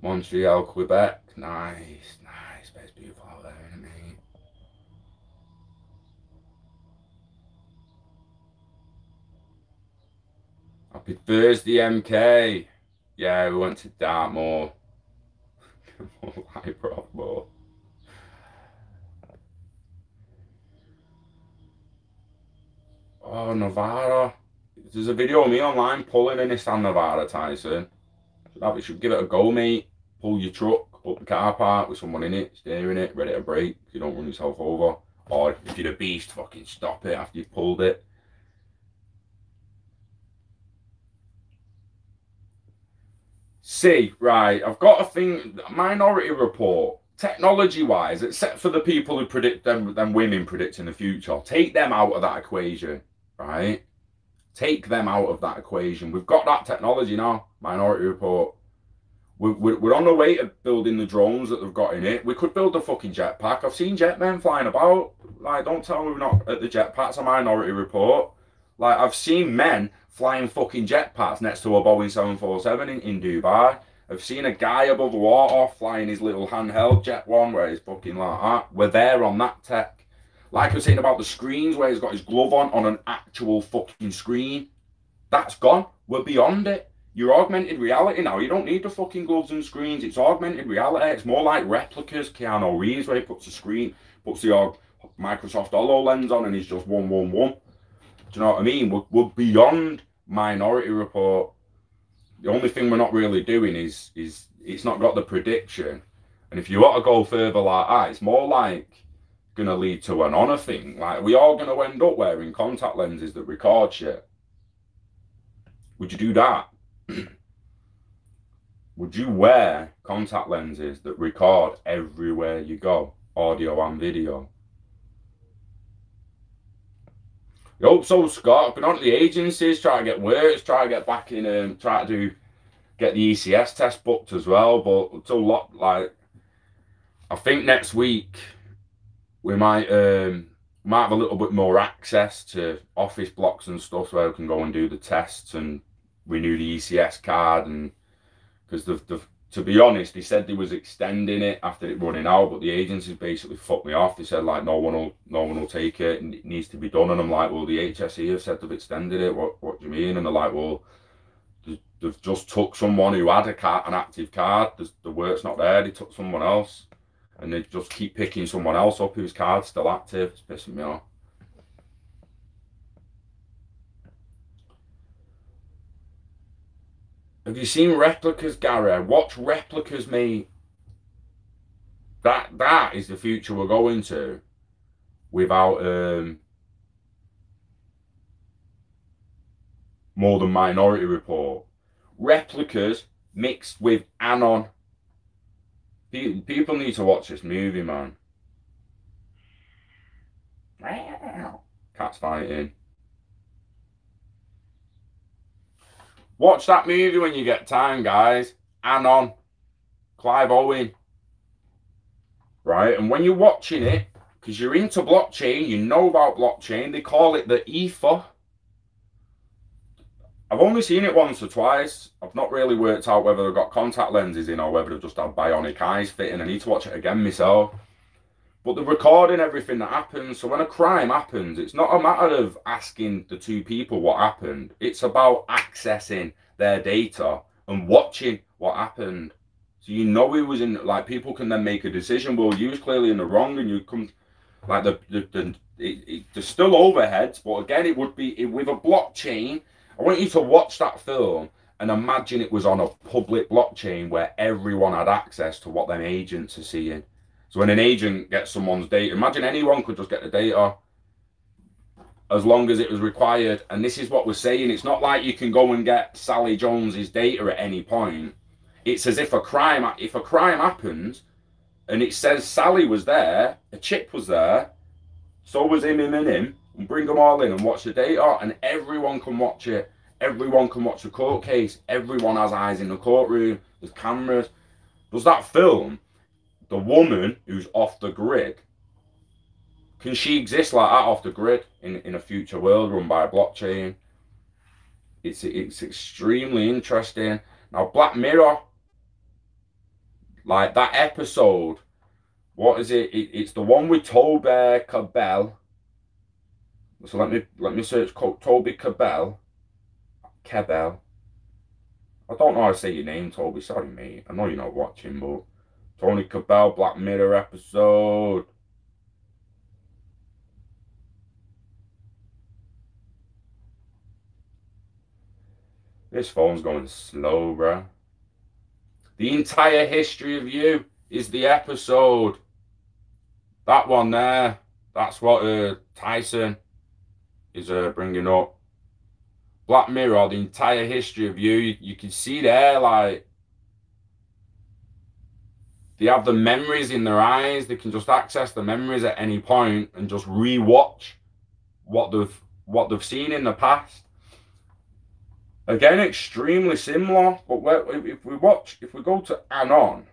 Montreal, Quebec. nice, nice. But it's beautiful out there, isn't it, mate? Happy Thursday, MK. Yeah, we went to Dartmoor. more live more. Oh, Navarra. There's a video of me online pulling in a Nissan Navara, Tyson. Should, should give it a go, mate. Pull your truck up the car park with someone in it, steering it, ready to brake. You don't run yourself over. Or if you're a beast, fucking stop it after you've pulled it. See, right, I've got a thing, minority report, technology wise, except for the people who predict them, them women predicting the future, take them out of that equation, right? Take them out of that equation. We've got that technology now, minority report. We're, we're, on the way to building the drones that they've got in it. We could build a fucking jetpack. I've seen jetmen flying about. Like, don't tell me we're not at the jetpacks, a minority report. Like, I've seen men flying fucking jetpacks next to a Boeing 747 in, in Dubai. I've seen a guy above the water flying his little handheld jet one where he's fucking like that. We're there on that tech. Like I was saying about the screens where he's got his glove on on an actual fucking screen. That's gone. We're beyond it. You're augmented reality now. You don't need the fucking gloves and screens. It's augmented reality. It's more like replicas. Keanu Reeves where he puts the screen, puts the Microsoft HoloLens on and he's just one, one, one. Do you know what I mean? We're, we're beyond Minority Report. The only thing we're not really doing is is it's not got the prediction. And if you want to go further like that, it's more like going to lead to an honor thing. Like, we all going to end up wearing contact lenses that record shit. Would you do that? Would you wear contact lenses that record everywhere you go, audio and video? I hope so, Scott. On to the agencies, try to get work, try to get back in and um, try to do get the ECS test booked as well. But it's a lot like I think next week we might um might have a little bit more access to office blocks and stuff where we can go and do the tests and renew the ECS card and because the, the to be honest, he said they was extending it after it running out, but the agencies basically fucked me off. They said like no one will no one will take it and it needs to be done. And I'm like, well, the HSE have said they've extended it. What what do you mean? And they're like, well, they've just took someone who had a card, an active card. The, the work's not there. They took someone else, and they just keep picking someone else up whose card's still active. It's pissing me off. Have you seen replicas, Gary? Watch replicas, mate. That that is the future we're going to. Without um, more than Minority Report, replicas mixed with Anon. People need to watch this movie, man. Cats fighting. Watch that movie when you get time, guys. Anon. Clive Owen. Right? And when you're watching it, because you're into blockchain, you know about blockchain, they call it the ether. I've only seen it once or twice. I've not really worked out whether they've got contact lenses in or whether they've just had bionic eyes fitting. I need to watch it again myself. But they're recording everything that happens. So when a crime happens, it's not a matter of asking the two people what happened. It's about accessing their data and watching what happened. So you know who was in. Like people can then make a decision. Well, you was clearly in the wrong, and you come like the the, the it, it, still overheads, but again, it would be it, with a blockchain. I want you to watch that film and imagine it was on a public blockchain where everyone had access to what them agents are seeing. So when an agent gets someone's data, imagine anyone could just get the data as long as it was required. And this is what we're saying. It's not like you can go and get Sally Jones's data at any point. It's as if a crime, if a crime happens and it says Sally was there, a chip was there, so was him, him, and him, and bring them all in and watch the data, and everyone can watch it. Everyone can watch the court case. Everyone has eyes in the courtroom. There's cameras. Does that film the woman who's off the grid, can she exist like that off the grid in, in a future world run by a blockchain? It's it's extremely interesting. Now Black Mirror, Like that episode. What is it? it it's the one with Toby Kebbell. So let me let me search Toby Kebbell. Kebbell. I don't know how to say your name, Toby. Sorry, mate. I know you're not watching, but Tony Kebbell Black Mirror episode. This phone's going slow, bro. The entire history of you is the episode. That one there. That's what uh, Tyson is uh, bringing up. Black Mirror, the entire history of you, you, you can see there, like, they have the memories in their eyes. They can just access the memories at any point and just re-watch what they've what they've seen in the past. Again, extremely similar, but if we watch, if we go to Anon,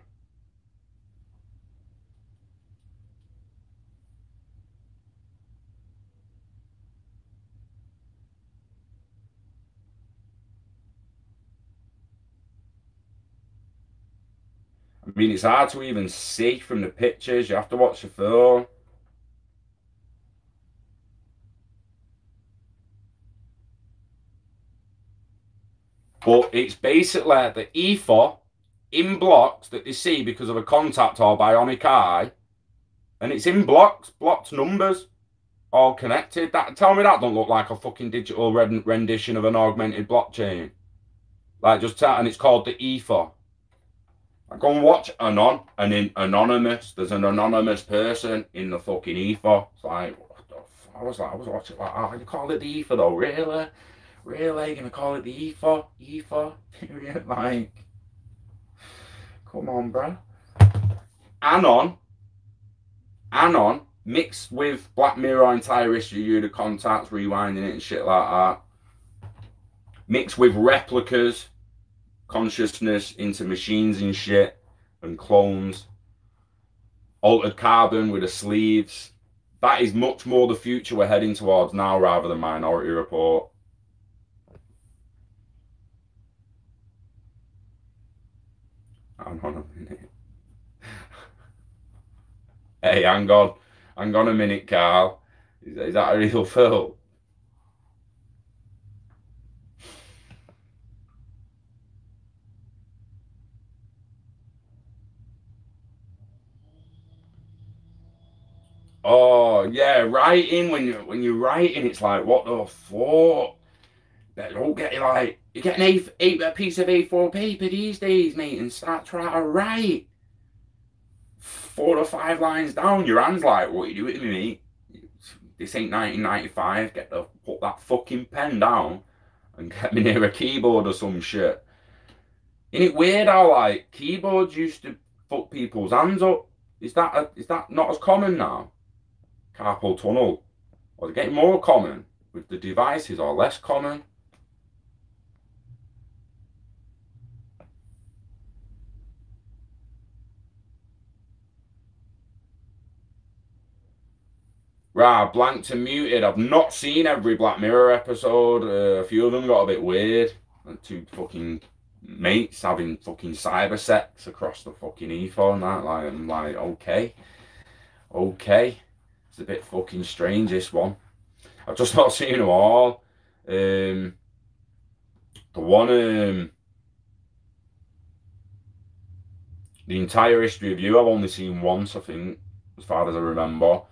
mean, it's hard to even see from the pictures. You have to watch the film. But it's basically the ether in blocks that they see because of a contact or bionic eye. And it's in blocks, blocked numbers, all connected. That Tell me that don't look like a fucking digital rendition of an augmented blockchain. Like just tell, and it's called the ether. I go and watch Anon, and in Anonymous, there's an anonymous person in the fucking ether. It's like, I was like, I was watching like, oh, you call it the ether though, really? Really? Gonna call it the ether? Ether? like, come on, bro. Anon, Anon, mixed with Black Mirror entire history, you the contacts, rewinding it and shit like that. Mixed with replicas consciousness into machines and shit and clones. Altered carbon with the sleeves. That is much more the future we're heading towards now rather than Minority Report. Hang on a minute. hey, hang on. Hang on a minute, Carl. Is, is that a real film? Oh yeah, writing when you when you're writing, it's like what the fuck. They don't get like you get an eight, a piece of A4 paper these days, mate, and start trying to write four or five lines down. Your hand's like, what are you doing with me, mate? This ain't 1995. Get the put that fucking pen down and get me near a keyboard or some shit. Isn't it weird how like keyboards used to fuck people's hands up? Is that a, is that not as common now? Carpal tunnel? Or getting more common with the devices or less common? Right, blanked and muted. I've not seen every Black Mirror episode. Uh, a few of them got a bit weird. And two fucking mates having fucking cyber sex across the fucking ether and that. Like, I'm like, okay. Okay. It's a bit fucking strange, this one. I've just not seen them all. Um, the one, um, the entire history of you, I've only seen once, I think, as far as I remember.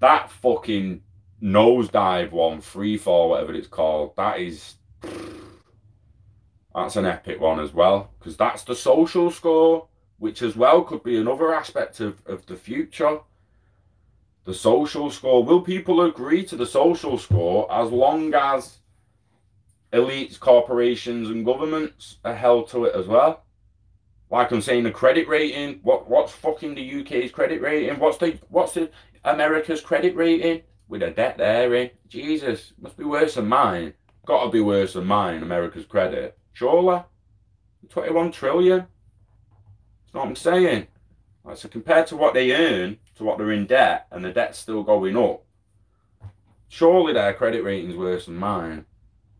That fucking nosedive one, free fall, whatever it's called, that is. That's an epic one as well, because that's the social score, which as well could be another aspect of, of the future the social score. Will people agree to the social score as long as elites, corporations, and governments are held to it as well? Like I'm saying, the credit rating. What what's fucking the UK's credit rating? What's the what's the America's credit rating? With a debt there, eh? Jesus, must be worse than mine. Got to be worse than mine. America's credit, surely. 21 trillion. That's what I'm saying. So compared to what they earn to what they're in debt, and the debt's still going up, surely their credit rating's worse than mine.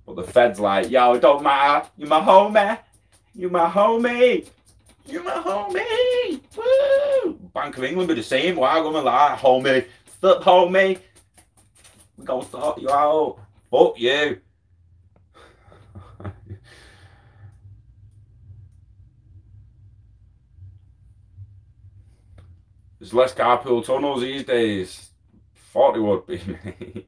But the Fed's like, yo, it don't matter. You're my homie. You're my homie. You're my homie. Woo! Bank of England be the same. Why you going like, homie? Stop, homie. We gonna sort you out. Fuck you. There's less carpal tunnels these days. Thought there would be. Do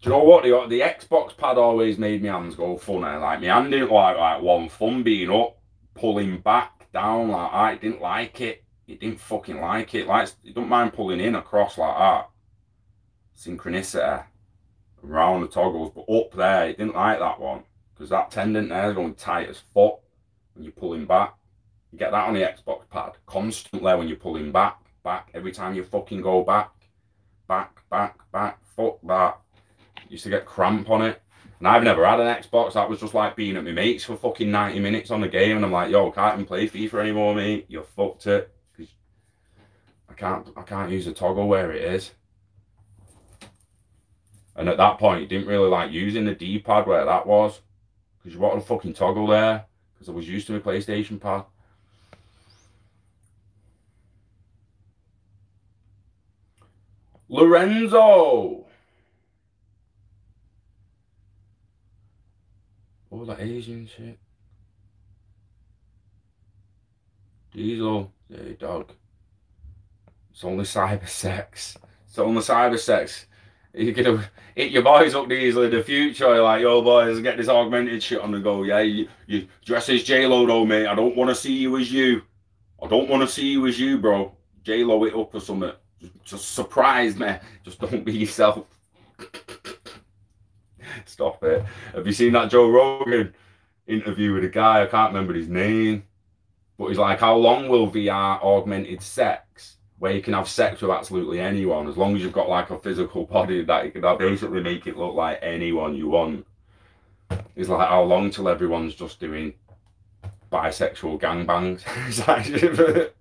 you know what? The, the Xbox pad always made my hands go funny. Like, my hand didn't like, like one thumb being up, pulling back, down like I didn't like it. It didn't fucking like it. Like, it don't mind pulling in across like that. Synchronicity around the toggles, but up there, it didn't like that one. Because that tendon there is going tight as fuck when you're pulling back. You get that on the Xbox pad constantly when you're pulling back, back. Every time you fucking go back, back, back, back. Fuck that used to get cramp on it. And I've never had an Xbox. That was just like being at my mates for fucking 90 minutes on the game. And I'm like, yo, can't even play FIFA anymore, mate. You're fucked it. Cause I can't I can't use the toggle where it is. And at that point, you didn't really like using the D-pad where that was. Because you wanted a fucking toggle there. Because I was used to a PlayStation pad. Lorenzo! All that Asian shit. Diesel, yeah, dog. It's only cyber sex. It's only cyber sex. You're gonna hit your boys up easily in the future. Like, yo, boys, get this augmented shit on the go. Yeah, you, you dress as J Lo, though, mate. I don't want to see you as you. I don't want to see you as you, bro. J Lo it up or something. Just, just surprise me. Just don't be yourself. Stop it. Have you seen that Joe Rogan interview with a guy? I can't remember his name. But he's like, how long will VR augmented sex? Where you can have sex with absolutely anyone, as long as you've got like a physical body that you can basically make it look like anyone you want. It's like, how long till everyone's just doing bisexual gangbangs?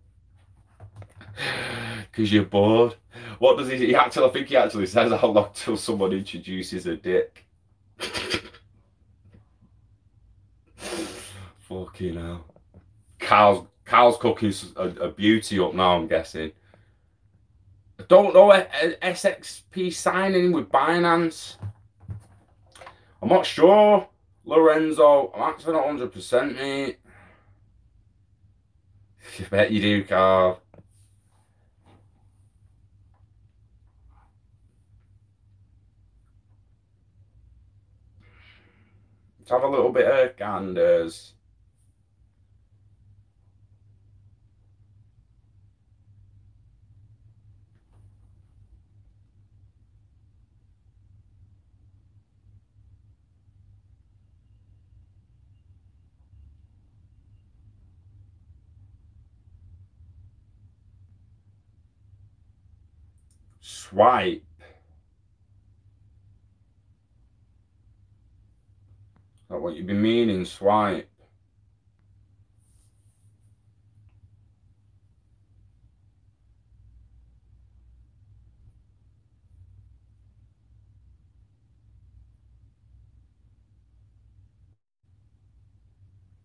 Because you're bored. What does he, he actually, I think he actually says how long till someone introduces a dick. Fucking hell. Carl's, Carl's cooking's a, a beauty up now, I'm guessing. I don't know SXP signing with Binance. I'm not sure, Lorenzo. I'm actually not 100%, mate. I bet you do, Carl. Let's have a little bit of ganders. Swipe. that what you've been meaning? Swipe.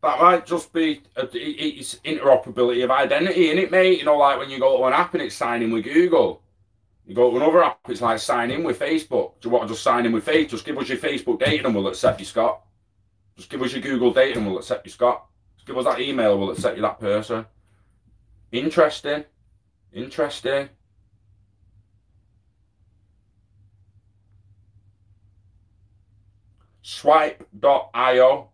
that might just be a, it's interoperability of identity in it mate you know like when you go to an app and it's signing with google you go to another app it's like sign in with facebook do you want to just sign in with facebook just give us your facebook data and we'll accept you scott just give us your Google data and we'll accept you, Scott. Just give us that email and we'll accept you that person. Interesting. Interesting. Swipe.io.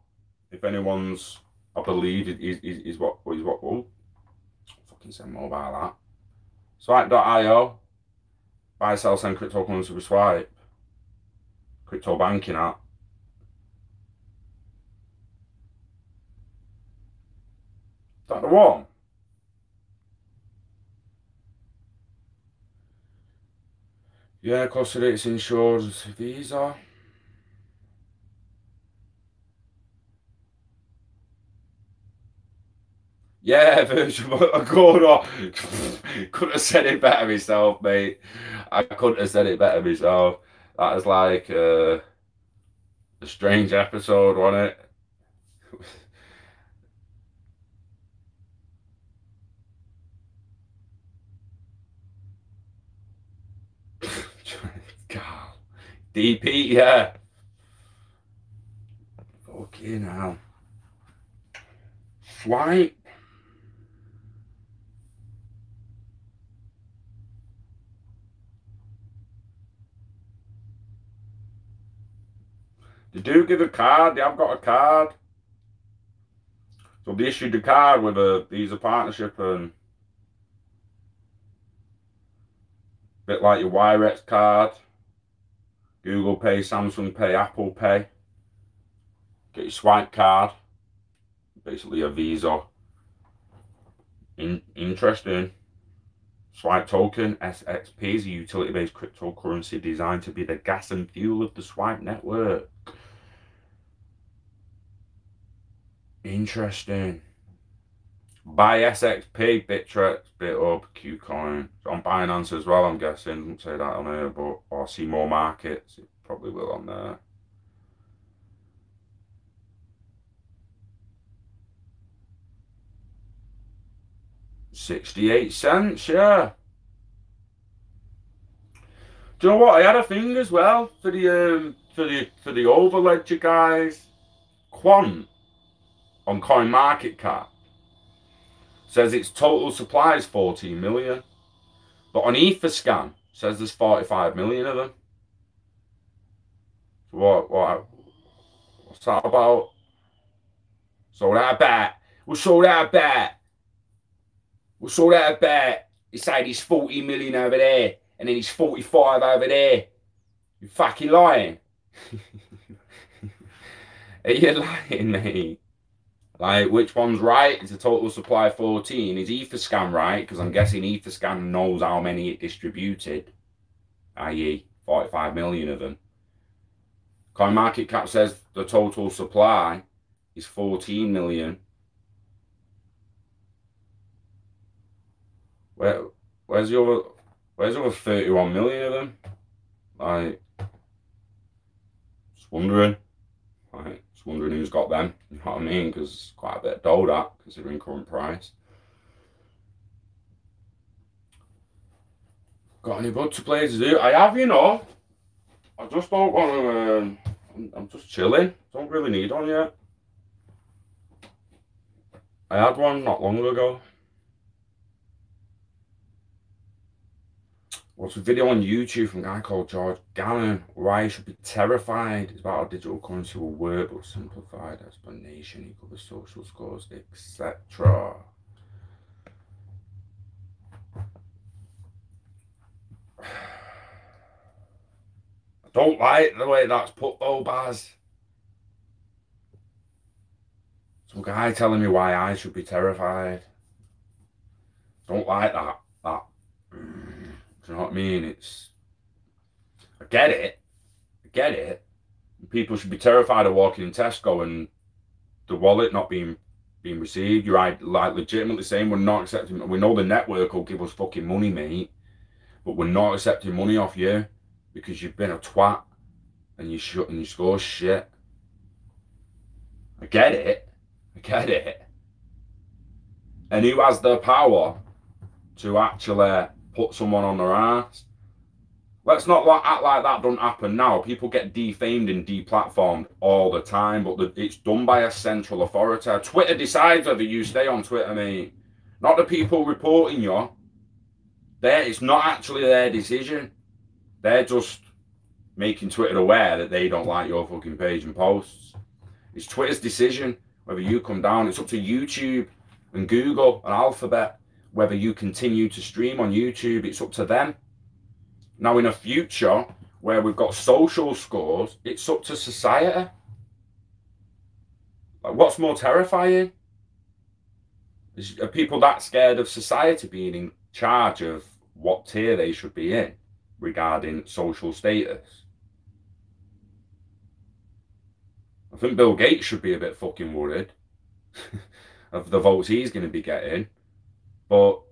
If anyone's, I believe, is, is, is what is what. Oh, fucking send mobile that. Swipe.io. Buy, sell, send cryptocurrency with Swipe. Crypto banking app. that the one? Yeah, cost of it's insured Visa. Yeah, virtual Agora. couldn't have said it better myself, mate. I couldn't have said it better myself. That is like uh a strange episode, wasn't it? DP, yeah. Fucking hell. Swipe. They do give a card. They have got a card. So they issued a card with a Visa partnership and bit like your Wirex card, Google Pay, Samsung Pay, Apple Pay. Get your swipe card, basically a Visa. In, interesting. Swipe token, SXP, is a utility-based cryptocurrency designed to be the gas and fuel of the Swipe network. Interesting. Buy SXP, Bittrex, BitHub, KuCoin. On Binance as well, I'm guessing. Don't say that on here, but or see more markets. It probably will on there. Sixty-eight cents, yeah. Do you know what? I had a thing as well for the um, for the for the overledger guys. Quant on Coin Market Cap says its total supply is 14 million. But on Etherscan says there's 45 million of them. What what what's that about? so that bet. We out a bet. We out a bet. He said he's 40 million over there and then he's 45 over there. You fucking lying. Are you lying, mate? Like, which one's right? Is the total supply 14? Is Etherscan right? Because I'm mm-hmm. guessing Etherscan knows how many it distributed, i.e., 45 million of them. Coin Market Cap says the total supply is 14 million. Where, where's the other? Where's the other 31 million of them? Like, just wondering. Like, wondering who's got them. You know what I mean? Because it's quite a bit doled at considering current price. Got any bud to play to do? I have, you know. I just don't want to. Um, I'm, I'm just chilling. Don't really need one yet. I had one not long ago. What's a video on YouTube from a guy called George Gammon? Why you should be terrified. It's about how digital currency will work, but simplified explanation. He covers social scores, etc. I don't like the way that's put though, Baz. Some guy telling me why I should be terrified. Don't like that. You know what I mean? It's. I get it. I get it. People should be terrified of walking in Tesco and the wallet not being being received. You're right, like legitimately saying we're not accepting. We know the network will give us fucking money, mate, but we're not accepting money off you because you've been a twat and you shut and you score shit. I get it. I get it. And who has the power to actually put someone on their ass. Let's not act like that doesn't happen now. People get defamed and deplatformed all the time, but the, it's done by a central authority. Twitter decides whether you stay on Twitter, mate. Not the people reporting you. There, it's not actually their decision. They're just making Twitter aware that they don't like your fucking page and posts. It's Twitter's decision whether you come down. It's up to YouTube and Google and Alphabet whether you continue to stream on YouTube, it's up to them. Now, in a future where we've got social scores, it's up to society. Like, what's more terrifying? Is, are people that scared of society being in charge of what tier they should be in regarding social status? I think Bill Gates should be a bit fucking worried of the votes he's going to be getting. But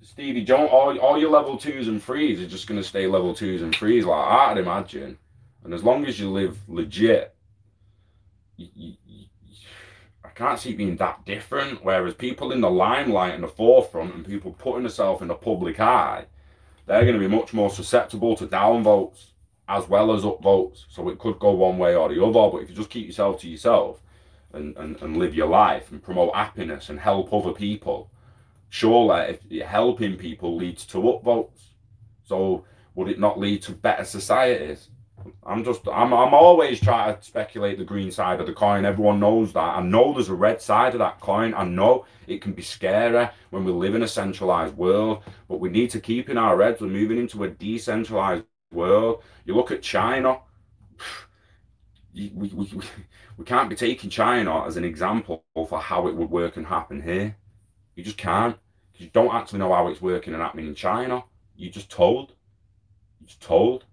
Stevie Jones, all, all your level twos and threes are just going to stay level twos and threes like I'd imagine. And as long as you live legit you, you, I can't see being that different. Whereas people in the limelight and the forefront and people putting themselves in the public eye, they're going to be much more susceptible to downvotes as well as upvotes. So it could go one way or the other. But if you just keep yourself to yourself and, and, and live your life and promote happiness and help other people, surely if helping people leads to upvotes. So would it not lead to better societies? I'm just, I'm, I'm always trying to speculate the green side of the coin. Everyone knows that. I know there's a red side of that coin. I know it can be scary when we live in a centralized world, but we need to keep in our heads we're moving into a decentralized world. You look at China, we, we, we can't be taking China as an example for how it would work and happen here. You just can't. You don't actually know how it's working and happening in China. You're just told. You're just told.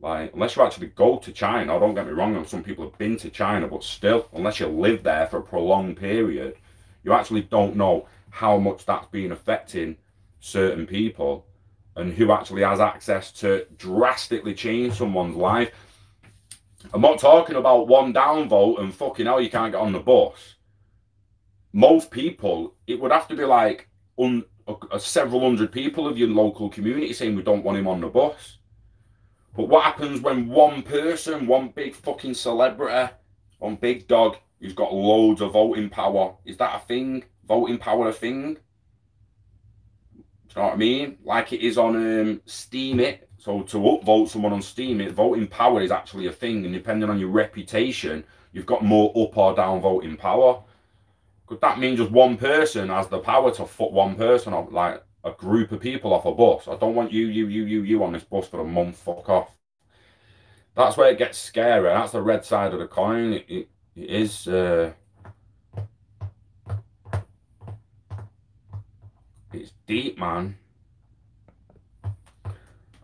Like, unless you actually go to China, don't get me wrong, some people have been to China, but still, unless you live there for a prolonged period, you actually don't know how much that's been affecting certain people and who actually has access to drastically change someone's life. I'm not talking about one downvote and fucking hell, you can't get on the bus. Most people, it would have to be like un, a several hundred people of your local community saying we don't want him on the bus but what happens when one person, one big fucking celebrity, one big dog who's got loads of voting power, is that a thing? Voting power a thing? Do you know what I mean? Like it is on um, Steemit. So to upvote someone on Steemit, voting power is actually a thing. And depending on your reputation, you've got more up or down voting power. Could that mean just one person has the power to foot one person off? Like a group of people off a bus. I don't want you, you, you, you, you on this bus for a month. Fuck off. That's where it gets scary. That's the red side of the coin. It, it, it is. Uh, it's deep, man.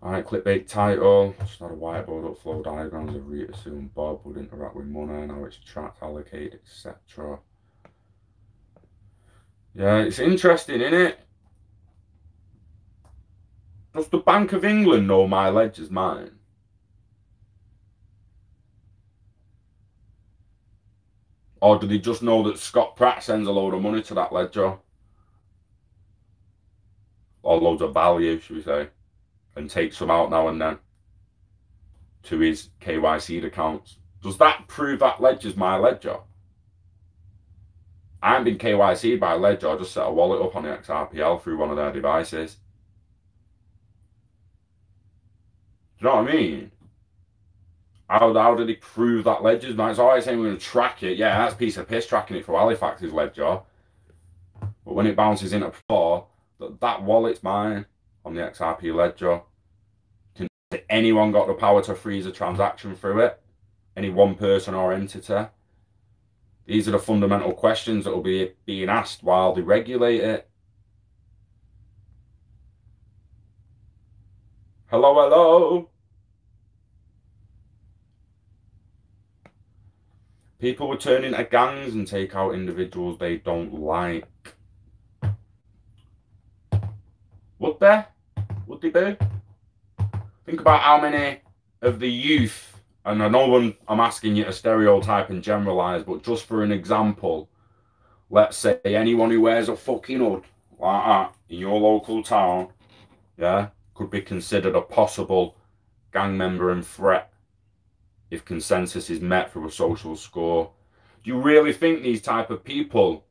Alright, clickbait title. Just had a whiteboard up flow diagrams of Rita and Bob would interact with money and how it's tracked, allocated, etc. Yeah, it's interesting, isn't it? Does the Bank of England know my ledger's mine? Or do they just know that Scott Pratt sends a load of money to that ledger? Or loads of value, should we say? And takes some out now and then to his KYC accounts. Does that prove that ledger's my ledger? I haven't been KYC'd by ledger, I just set a wallet up on the XRPL through one of their devices. Do you know what I mean? How, how did he prove that ledger's mine? It's always saying we're going to track it. Yeah, that's piece of piss tracking it for Halifax's ledger. But when it bounces in into four, that, that wallet's mine on the XRP ledger. Can anyone got the power to freeze a transaction through it? Any one person or entity? These are the fundamental questions that will be being asked while they regulate it. Hello, hello. People would turn into gangs and take out individuals they don't like. Would they? Would they do? Think about how many of the youth, and I know I'm asking you to stereotype and generalise, but just for an example, let's say anyone who wears a fucking hood like that in your local town, yeah, could be considered a possible gang member and threat if consensus is met for a social score. Do you really think these type of people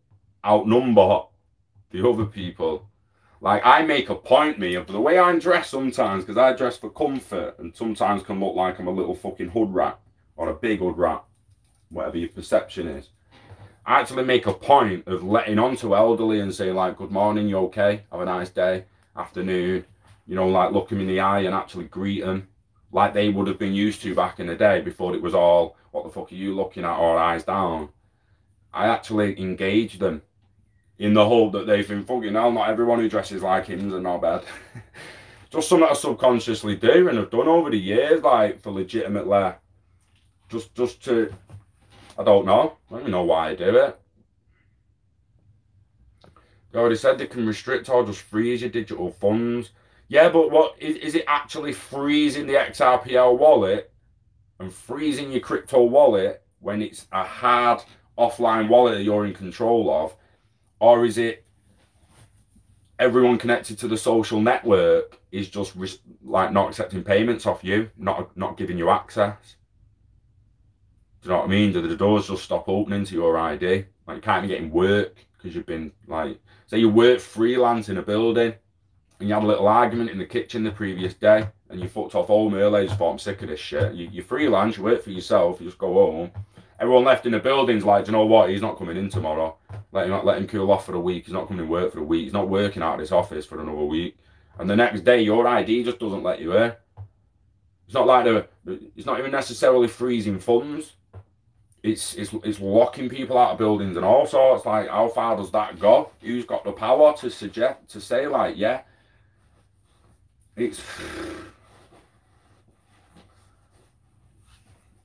outnumber the other people? Like I make a point me of the way I'm dressed sometimes because I dress for comfort and sometimes can look like I'm a little fucking hood rat or a big hood rat, whatever your perception is. I actually make a point of letting on to elderly and say like, good morning, you okay? Have a nice day, afternoon. You know, like look them in the eye and actually greet them like they would have been used to back in the day before it was all, what the fuck are you looking at, or eyes down. I actually engage them in the hope that they think, fucking hell, not everyone who dresses like him's a knobhead. just something I subconsciously do and have done over the years, like for legitimately, just just to, I don't know, I don't even know why I do it. They already said they can restrict or just freeze your digital funds. Yeah, but what is, is it actually freezing the XRPL wallet and freezing your crypto wallet when it's a hard offline wallet that you're in control of? Or is it everyone connected to the social network is just like not accepting payments off you, not not giving you access? Do you know what I mean? Do the doors just stop opening to your ID? Like you can't be getting work because you've been like, say you work freelance in a building and you had a little argument in the kitchen the previous day and you fucked off home early, you thought I'm sick of this shit. You, you're freelance, you work for yourself, you just go home. Everyone left in the building's like, do you know what? He's not coming in tomorrow. Let him let him cool off for a week. He's not coming to work for a week. He's not working out of this office for another week. And the next day, your ID just doesn't let you in. It's not like the. It's not even necessarily freezing funds. It's it's it's locking people out of buildings and all sorts. Like, how far does that go? Who's got the power to suggest to say like, yeah, it's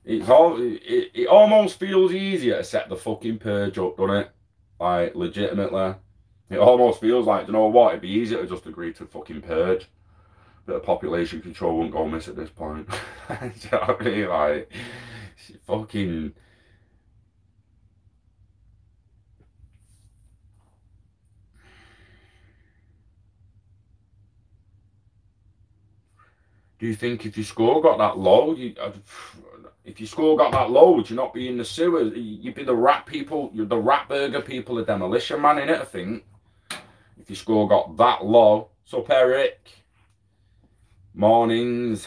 it's all it, it almost feels easier to set the fucking purge up, doesn't it? Like legitimately. It almost feels like, you know what, it'd be easier to just agree to fucking purge. But the population control won't go miss at this point. you know I mean? Like fucking do you think if your score got that low, you, if your score got that low, would you not be in the sewers? You'd be the rat people, you're the rat burger people, the demolition man in it, I think. If your score got that low. So, Eric. Mornings.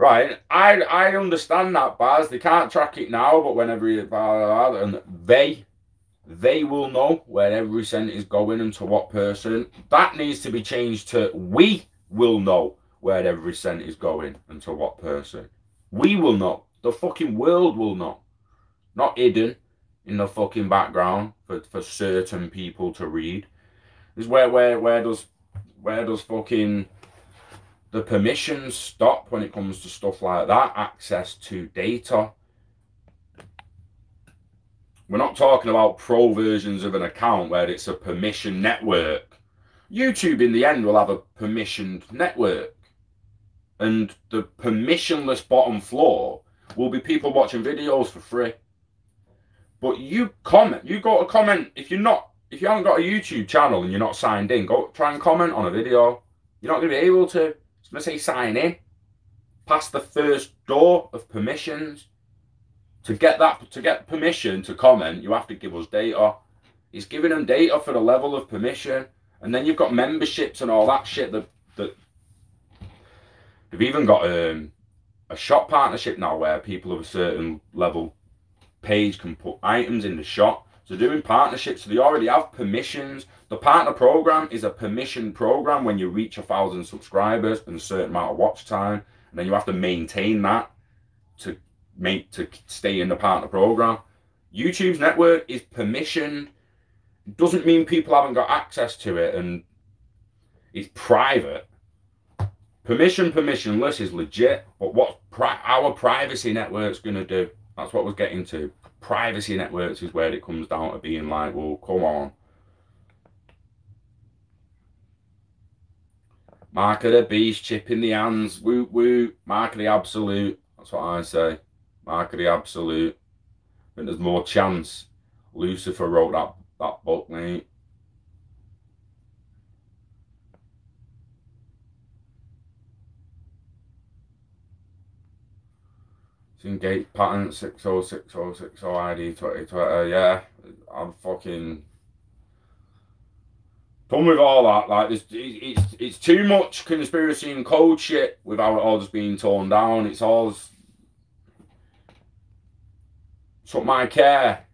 Right, I I understand that, Baz. They can't track it now, but whenever you and they they will know where every cent is going and to what person. That needs to be changed to we will know where every cent is going and to what person. We will know. The fucking world will know. Not hidden in the fucking background for, for certain people to read. Is where where where does where does fucking the permissions stop when it comes to stuff like that, access to data. We're not talking about pro versions of an account where it's a permission network. YouTube in the end will have a permissioned network. And the permissionless bottom floor will be people watching videos for free. But you comment, you go to comment if you're not if you haven't got a YouTube channel and you're not signed in, go try and comment on a video. You're not gonna be able to. To say sign in. Pass the first door of permissions. To get that, to get permission to comment, you have to give us data. He's giving them data for the level of permission. And then you've got memberships and all that shit that, that they've even got um, a shop partnership now where people of a certain level page can put items in the shop. So doing partnerships, so they already have permissions the partner program is a permission program when you reach a thousand subscribers and a certain amount of watch time, and then you have to maintain that to make to stay in the partner program. YouTube's network is permissioned. Doesn't mean people haven't got access to it, and it's private. Permission permissionless is legit, but what pri our privacy network's going to do? That's what we're getting to. Privacy networks is where it comes down to being like, well, come on Mark of the beast, chip in the hands, woo woo, mark of the absolute. That's what I say. Mark of the absolute. I think there's more chance. Lucifer wrote that, that book, mate. Gate patent 606060 ID 2020. Yeah, I'm fucking Come with all that, like it's, it's it's too much conspiracy and cold shit without it all just being torn down. It's all something my care.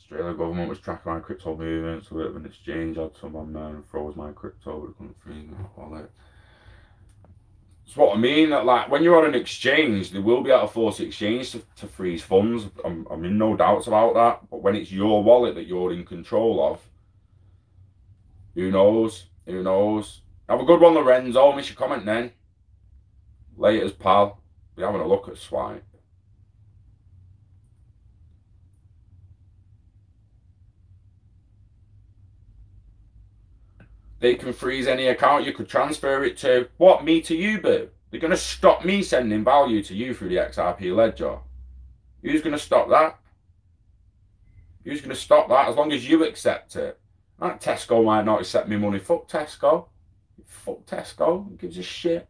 Australia government was tracking my crypto movements with an exchange. I had someone there and froze my crypto, but couldn't free wallet. That's what I mean. That like when you're on an exchange, they will be able to force exchange to, to freeze funds. I'm, I'm in no doubts about that. But when it's your wallet that you're in control of, who knows? Who knows? Have a good one, Lorenzo. Miss your comment then. Laters, pal. Be having a look at Swipe. They can freeze any account you could transfer it to. What, me to you, boo? They're going to stop me sending value to you through the XRP ledger. Who's going to stop that? Who's going to stop that as long as you accept it? That Tesco might not accept me money. Fuck Tesco. Fuck Tesco. Gives a shit?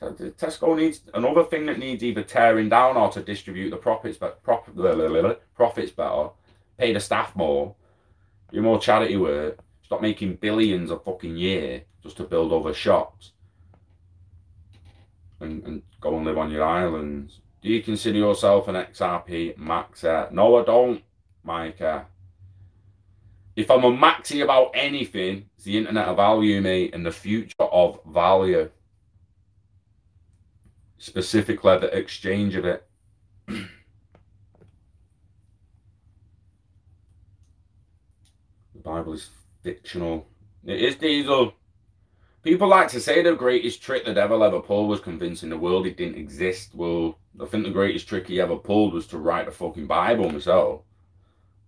Tesco needs another thing that needs either tearing down or to distribute the profits, but profit, profits better, pay the staff more, do more charity work, Stop making billions a fucking year just to build other shops. And, and go and live on your islands. Do you consider yourself an XRP maxer? No, I don't, Micah. If I'm a maxi about anything, it's the internet of value, mate, and the future of value. Specifically, the exchange of it. the Bible is fictional. It is Diesel. People like to say the greatest trick the devil ever pulled was convincing the world it didn't exist. Well, I think the greatest trick he ever pulled was to write the fucking Bible myself.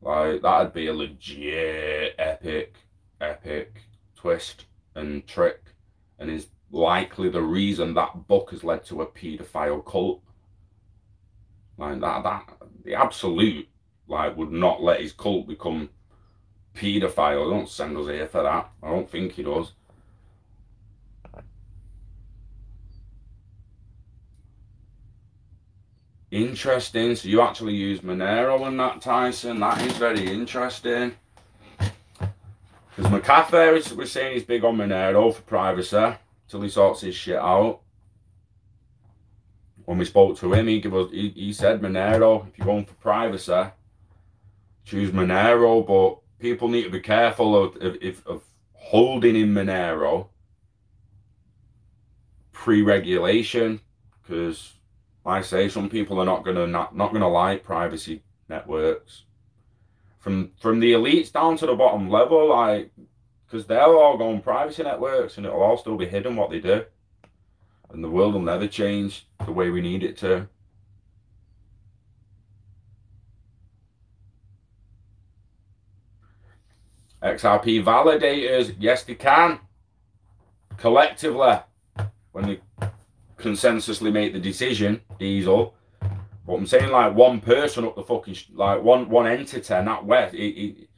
Like, that'd be a legit epic, epic twist and trick. And is likely the reason that book has led to a paedophile cult. Like, that, that, the absolute, like, would not let his cult become paedophile. Don't send us here for that. I don't think he does. Interesting. So you actually use Monero and that, Tyson. That is very interesting. Because McAfee was saying he's big on Monero for privacy till he sorts his shit out. When we spoke to him, he, gave us, he, he said Monero, if you're going for privacy, choose Monero, but people need to be careful of, of, of holding in Monero. Pre-regulation because I say some people are not gonna not, not gonna like privacy networks. From from the elites down to the bottom level like because they're all going privacy networks and it'll all still be hidden what they do. And the world will never change the way we need it to XRP validators, yes, they can. Collectively, when they consensusly make the decision, diesel. But I'm saying like one person up the fucking, like one one entity, not west, it, it,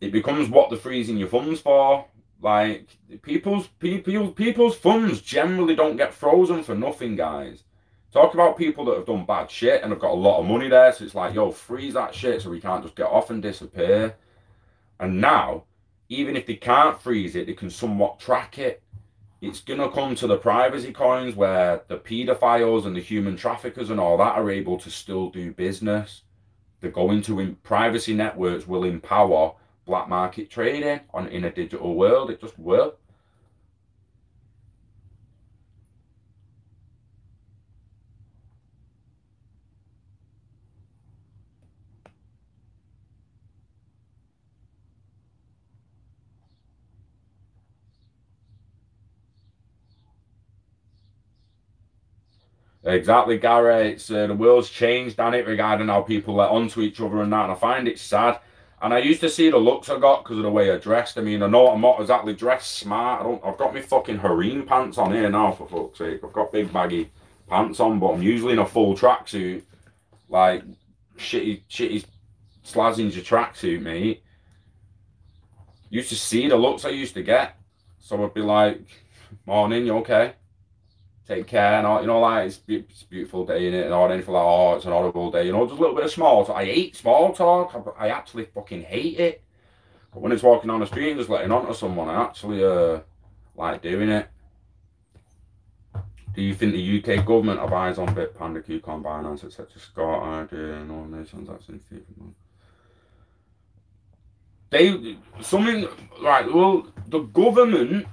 it becomes what they're freezing your funds for. Like people's people people's funds generally don't get frozen for nothing, guys. Talk about people that have done bad shit and have got a lot of money there, so it's like, yo, freeze that shit so we can't just get off and disappear. And now, even if they can't freeze it, they can somewhat track it. It's going to come to the privacy coins where the pedophiles and the human traffickers and all that are able to still do business. They're going to, privacy networks will empower black market trading on in a digital world. It just will. Exactly, Gary. It's, uh, the world's changed, on it, regarding how people let onto each other and that. And I find it sad. And I used to see the looks I got because of the way I dressed. I mean, I know I'm not exactly dressed smart. I don't. I've got my fucking harem pants on here now, for fuck's sake. I've got big baggy pants on, but I'm usually in a full tracksuit. Like, shitty, shitty Slazenger tracksuit, mate. Used to see the looks I used to get. So I'd be like, morning, you okay? Take care and all, you know, like it's, it's a beautiful day in it and all anything like, oh, it's an horrible day, you know, just a little bit of small talk. I hate small talk. I, I actually fucking hate it. But when it's walking on the street and just letting on to someone, I actually uh, like doing it. Do you think the UK government eyes on Bitpanda, KuCoin, Binance, etc. Scott, idea, and all nations that's in They something right. Well, the government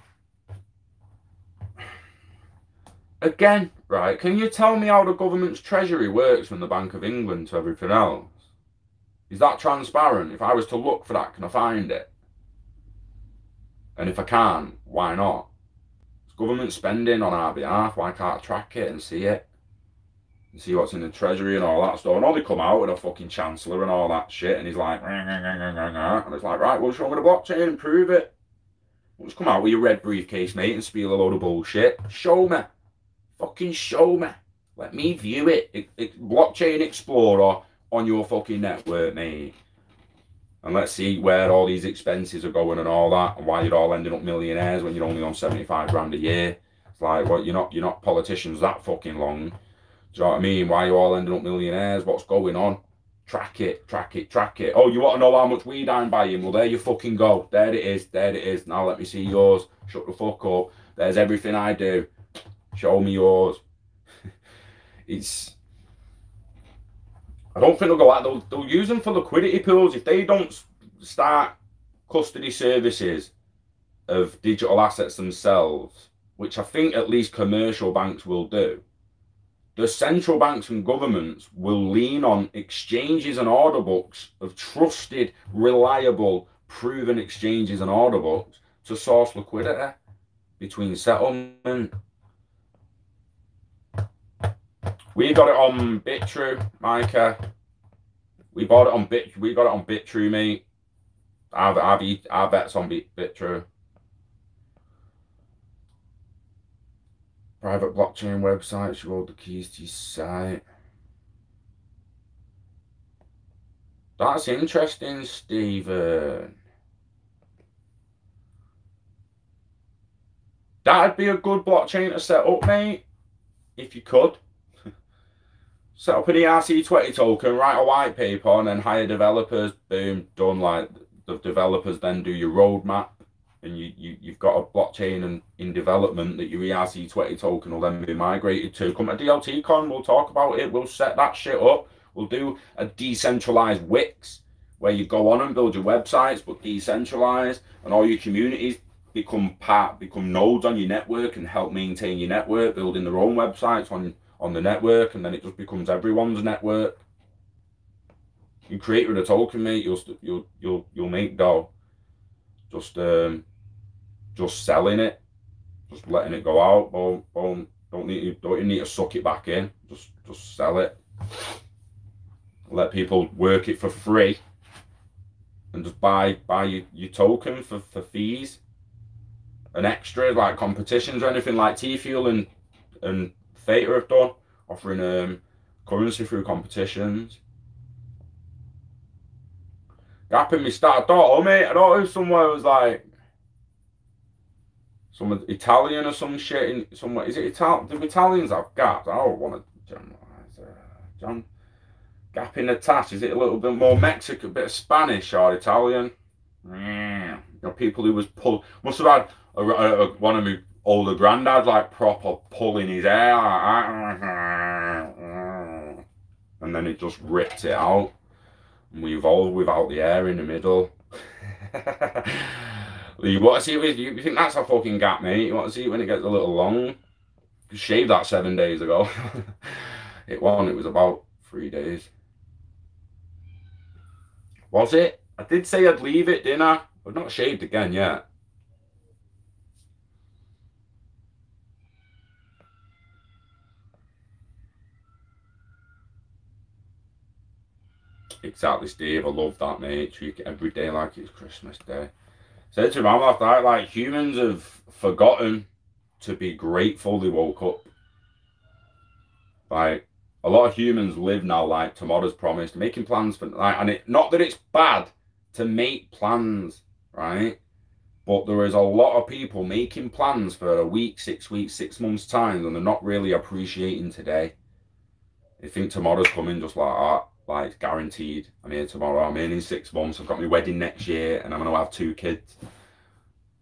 again, right, can you tell me how the government's treasury works from the Bank of England to everything else? Is that transparent? If I was to look for that, can I find it? And if I can't, why not? It's government spending on our behalf. Why can't I track it and see it? And see what's in the treasury and all that stuff. And all they come out with a fucking chancellor and all that shit. And he's like, and it's like, right, well, show me the blockchain prove it. Just come out with your red briefcase, mate, and spiel a load of bullshit. Show me. Fucking show me. Let me view it. it, it blockchain Explorer on your fucking network, mate. And let's see where all these expenses are going and all that, and why you're all ending up millionaires when you're only on 75 grand a year. It's like, well, you're not you're not politicians that fucking long. Do you know what I mean? Why are you all ending up millionaires? What's going on? Track it, track it, track it. Oh, you want to know how much weed I'm buying? Well, there you fucking go. There it is, there it is. Now let me see yours. Shut the fuck up. There's everything I do. Show me yours. it's I don't think they'll go out. They'll, they'll use them for liquidity pools. If they don't start custody services of digital assets themselves, which I think at least commercial banks will do, the central banks and governments will lean on exchanges and order books of trusted, reliable, proven exchanges and order books to source liquidity between settlement. We got it on Bitrue, Micah. We bought it on Bit. We got it on Bitrue, mate. Our our, our bets on Bit Bitrue. Private blockchain websites. You hold the keys to your site. That's interesting, Stephen. That'd be a good blockchain to set up, mate. If you could set up an ERC20 token, write a white paper, and then hire developers. Boom, done. Like the developers then do your roadmap, and you, you you've got a blockchain and in development that your ERC20 token will then be migrated to. Come to DLT Con, we'll talk about it. We'll set that shit up. We'll do a decentralized Wix where you go on and build your websites, but decentralized, and all your communities become part, become nodes on your network and help maintain your network, building their own websites on on the network, and then it just becomes everyone's network. You create with a token, mate. You'll you'll you'll you'll make dough. Just um, just selling it, just letting it go out. Boom, boom. Don't need you don't need to suck it back in. Just just sell it. Let people work it for free, and just buy buy your, your token for for fees. An extra like competitions or anything like T Fuel and and Theta have done, offering um, currency through competitions. Gapping me start. Oh mate, I it was somewhere was like some Italian or some shit in somewhere. Is it Italian? Do Italians have gaps? I don't want to generalize. Uh, John, gap in the task. Is it a little bit more Mexican, a bit of Spanish or Italian? Yeah. You know, people who was pull must have had a, a, a, one of me older granddad like proper pulling his hair and then it just ripped it out. And we evolved without the air in the middle. You want to see it you think that's a fucking gap mate? You want to see it when it gets a little long? You shaved that seven days ago. It won it was about three days. Was it? I did say i'd leave it didn't i i've not shaved again yet Exactly, Steve. I love that, mate. Treat every day like it's Christmas Day. Said to him, I'm last night, like, humans have forgotten to be grateful they woke up. Like, a lot of humans live now like tomorrow's promised, making plans for, like, and it, not that it's bad to make plans, right? But there is a lot of people making plans for a week, six weeks, six months' time, and they're not really appreciating today. They think tomorrow's coming just like that like guaranteed. I'm here tomorrow. I'm in in six months. I've got my wedding next year, and I'm gonna have two kids.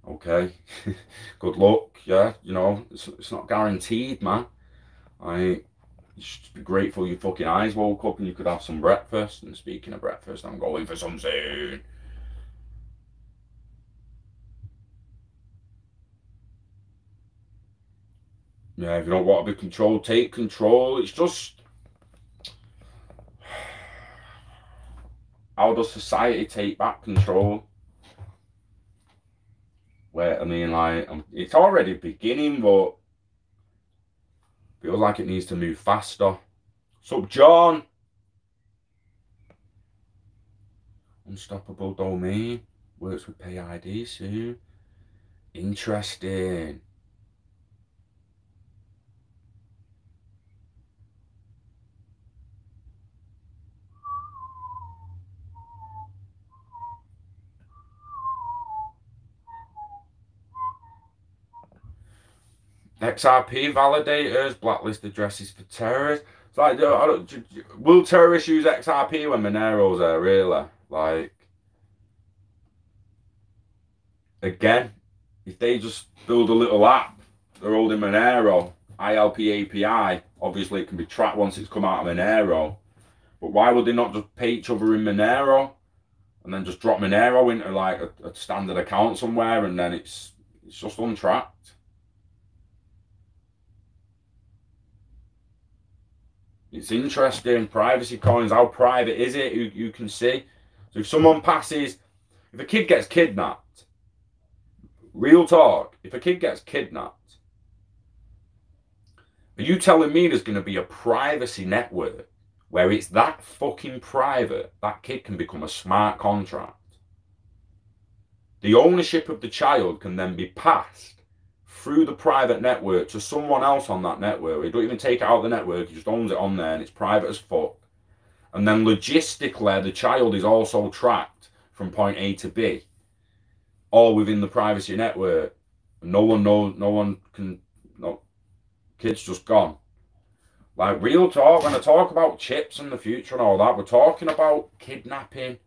Okay, good luck. Yeah, you know it's, it's not guaranteed, man. I should be grateful your fucking eyes woke up and you could have some breakfast. And speaking of breakfast, I'm going for some soon. Yeah, if you don't want to be controlled, take control. It's just How does society take back control? Where I mean, like, um, it's already beginning, but feels like it needs to move faster. So, John. Unstoppable domain works with PID soon. Interesting. XRP validators, blacklist addresses for terrorists. It's like, will terrorists use XRP when Monero's there, really? Like, again, if they just build a little app, they're holding Monero, ILP API, obviously it can be tracked once it's come out of Monero. But why would they not just pay each other in Monero and then just drop Monero into like a, a standard account somewhere and then it's it's just untracked? It's interesting. Privacy coins, how private is it? You, you can see. So if someone passes, if a kid gets kidnapped, real talk, if a kid gets kidnapped, are you telling me there's going to be a privacy network where it's that fucking private, that kid can become a smart contract? The ownership of the child can then be passed through the private network to someone else on that network. He don't even take it out of the network, he just owns it on there and it's private as fuck. And then logistically, the child is also tracked from point A to B, all within the privacy network. No one knows, no one can, no, kids just gone. Like real talk, when I talk about chips and the future and all that, we're talking about kidnapping,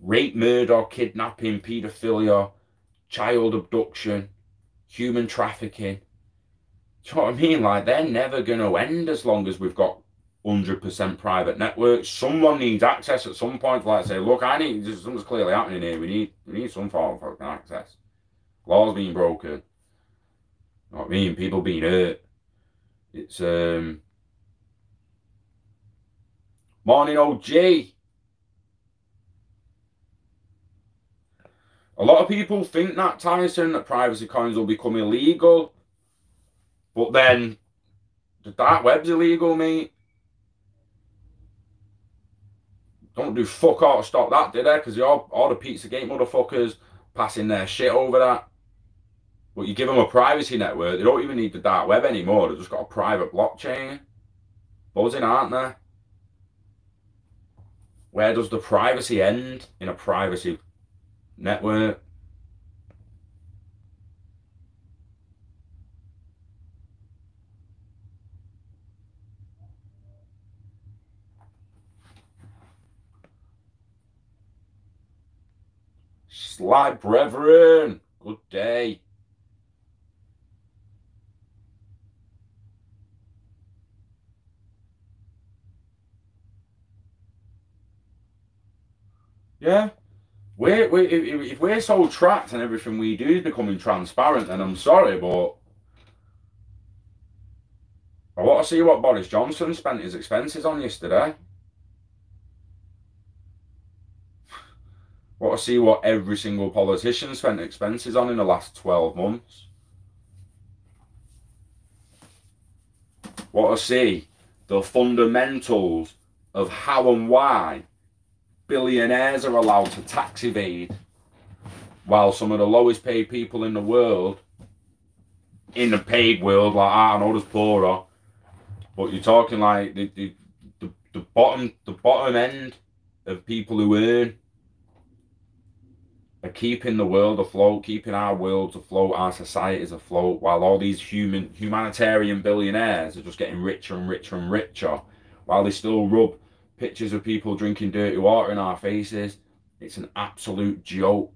rape, murder, kidnapping, paedophilia, child abduction, human trafficking. Do you know what I mean? Like, they're never going to end as long as we've got 100% private networks. Someone needs access at some point. Like, say, look, I need, something's clearly happening here. We need, we need some form of access. Laws being broken. You know what I mean? People being hurt. It's, um, morning OG. A lot of people think that, Tyson, that privacy coins will become illegal. But then the dark web's illegal, mate. Don't do fuck all to stop that, did they? Because all, all the Pizzagate motherfuckers passing their shit over that. But you give them a privacy network, they don't even need the dark web anymore. They've just got a private blockchain. Buzzing, aren't they? Where does the privacy end in a privacy network. Sly brethren, good day. Yeah, we're, we if, we're so tracked and everything we do is becoming transparent, then I'm sorry, but I want to see what Boris Johnson spent his expenses on yesterday. I want to see what every single politician spent expenses on in the last 12 months. I want to see the fundamentals of how and why billionaires are allowed to tax evade while some of the lowest paid people in the world in the paid world like ah, I know there's poorer but you're talking like the, the the, the bottom the bottom end of people who earn are keeping the world afloat, keeping our worlds afloat, our societies afloat, while all these human humanitarian billionaires are just getting richer and richer and richer, while they still rub pictures of people drinking dirty water in our faces. It's an absolute joke.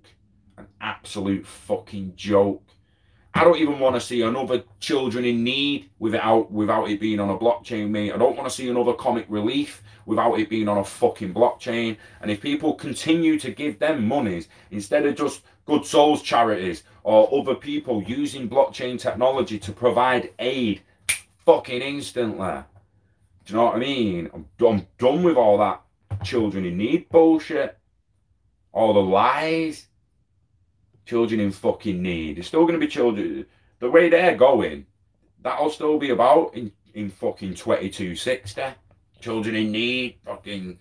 An absolute fucking joke. I don't even want to see another children in need without without it being on a blockchain, mate. I don't want to see another comic relief without it being on a fucking blockchain. And if people continue to give them monies instead of just good souls charities or other people using blockchain technology to provide aid fucking instantly, do you know what I mean? I'm, I'm done with all that children in need bullshit. All the lies. children in fucking need. There's still going to be children. The way they're going, that'll still be about in, in fucking 2260. Children in need, fucking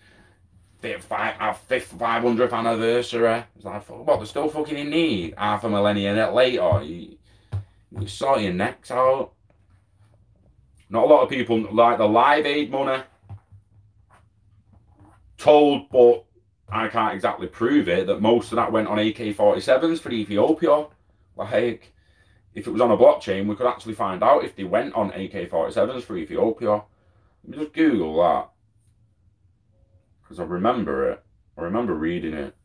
five, our fifth 500th anniversary. It's like, what, they're still fucking in need. Half a millennia later, you, you sort your necks out. Not a lot of people like the Live Aid money. Told, but I can't exactly prove it, that most of that went on AK-47s for Ethiopia. Like, if it was on a blockchain, we could actually find out if they went on AK-47s for Ethiopia. Just Google that. Because I remember it. I remember reading it.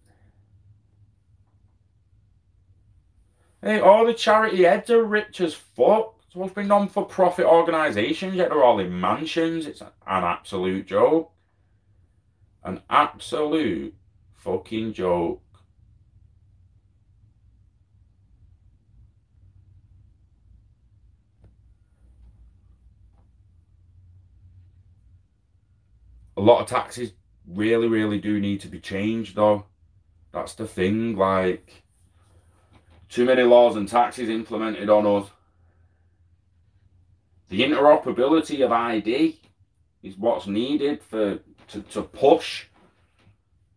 Hey, all the charity heads are rich as fuck. Supposed to be non-for-profit organisations, yet they're all in mansions. It's an absolute joke. An absolute fucking joke. A lot of taxes really, really do need to be changed, though. That's the thing. Like, too many laws and taxes implemented on us. The interoperability of ID is what's needed for to, to push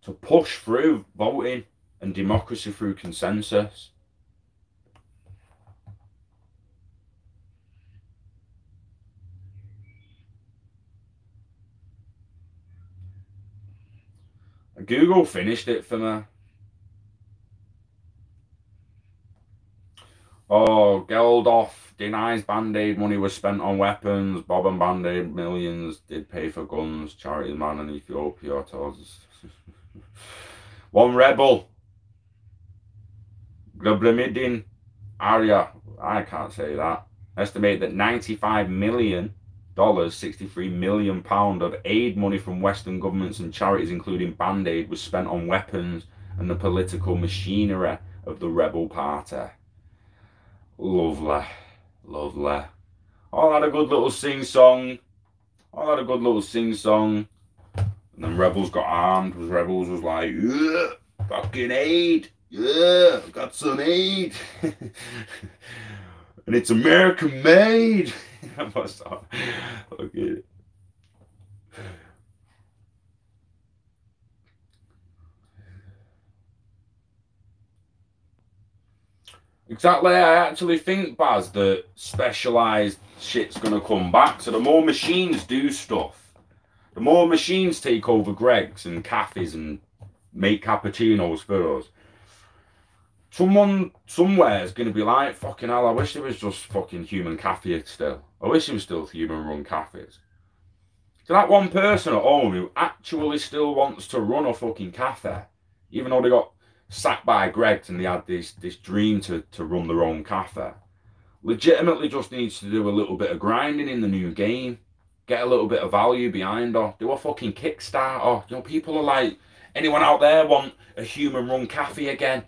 to push through voting and democracy through consensus. Google finished it for me. Oh, Geldof denies Band-Aid money was spent on weapons. Bob and Band-Aid millions did pay for guns. Charity man in Ethiopia tells. One rebel. Globlemidin Arya. I can't say that. Estimate that 95 million dollars, 63 million pound of aid money from Western governments and charities, including Band-Aid, was spent on weapons and the political machinery of the rebel party. Lovely. Lovely. All had a good little sing-song. All had a good little sing-song. And then Rebels got armed. Was Rebels was like, yeah, fucking aid. Yeah, got some aid. and it's American made. I must stop. okay. Exactly, I actually think, Baz, that specialised shit's going to come back. So the more machines do stuff, the more machines take over Greggs and cafes and make cappuccinos for us, someone somewhere is going to be like, fucking hell, I wish there was just fucking human cafes still. I wish there was still human run cafes. So that one person at home who actually still wants to run a fucking cafe, even though they got sacked by Greggs and they had this this dream to, to run their own cafe. Legitimately just needs to do a little bit of grinding in the new game. Get a little bit of value behind her. Do a fucking Kickstarter. You know, people are like, anyone out there want a human run cafe again?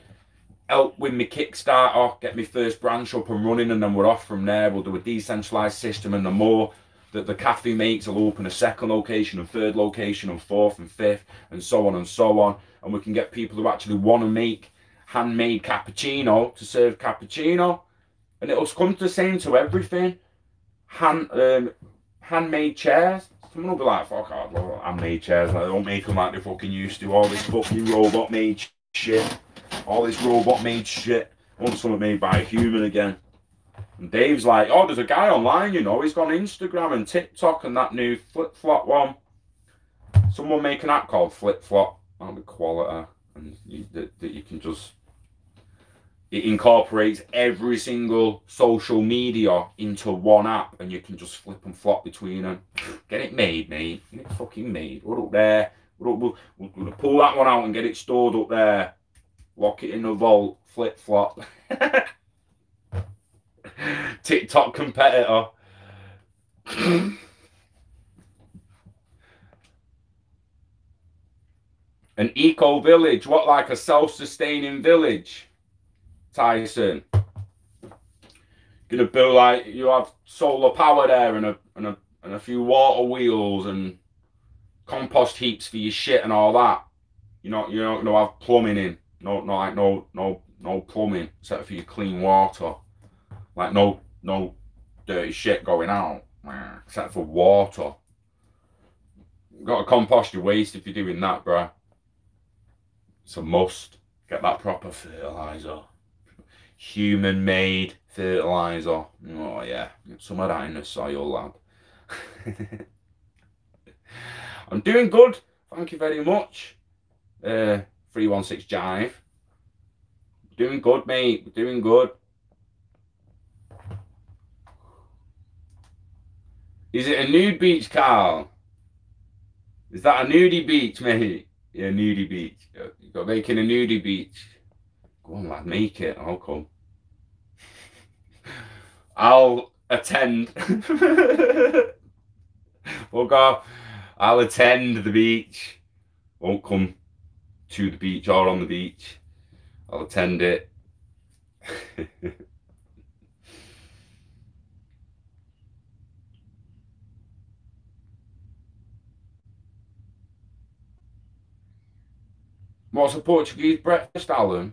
Help with me Kickstarter, get me first branch up and running, and then we're off from there. We'll do a decentralized system, and the more that the cafe makes, will open a second location, and third location, and fourth and fifth, and so on and so on and we can get people who actually want to make handmade cappuccino to serve cappuccino. And it'll come to the same to everything. Hand um, handmade chairs. Someone will be like fuck off well, handmade chairs. They don't make them like they fucking used to. All this fucking robot made shit. All this robot made shit. I want something made by a human again. And Dave's like oh there's a guy online you know. He's got Instagram and TikTok and that new flip flop one. Someone make an app called flip flop amount of quality and you, that, that you can just it incorporates every single social media into one app and you can just flip and flop between them. Get it made mate. Get it fucking made. We're up there. We're, up, we're, we're gonna pull that one out and get it stored up there. Lock it in the vault. Flip flop. Tiktok competitor An eco village, what like a self-sustaining village, Tyson. Gonna build like you have solar power there and a and a and a few water wheels and compost heaps for your shit and all that. You're not you're not gonna have plumbing in. No, no, like no, no, no plumbing except for your clean water. Like no no dirty shit going out except for water. You've got to compost your waste if you're doing that, bruh. It's a must. Get that proper fertilizer. Human made fertilizer. Oh yeah. Get some of that in the soil, lad. I'm doing good. Thank you very much. Uh 316 Jive. Doing good, mate. Doing good. Is it a nude beach, Carl? Is that a nudie beach, mate? Yeah, nudie beach. Got making a nudie beach. Go on, lad, make it. I'll come. I'll attend. we'll go. I'll attend the beach. Won't come to the beach or on the beach. I'll attend it. What's a Portuguese breakfast, Alan?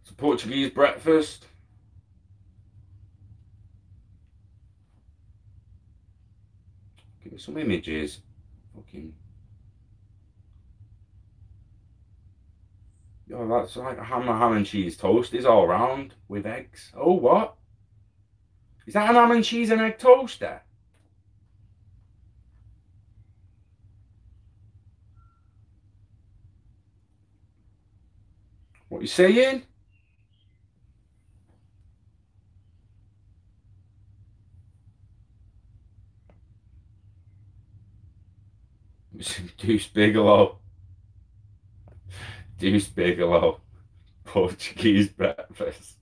It's a Portuguese breakfast. Give me some images. Fucking. Yo, that's like a ham, ham and cheese toasties all round with eggs. Oh, what? Is that an ham and cheese and egg toaster? What you saying? Deuce Bigalow. Deuce Bigalow. Portuguese breakfast.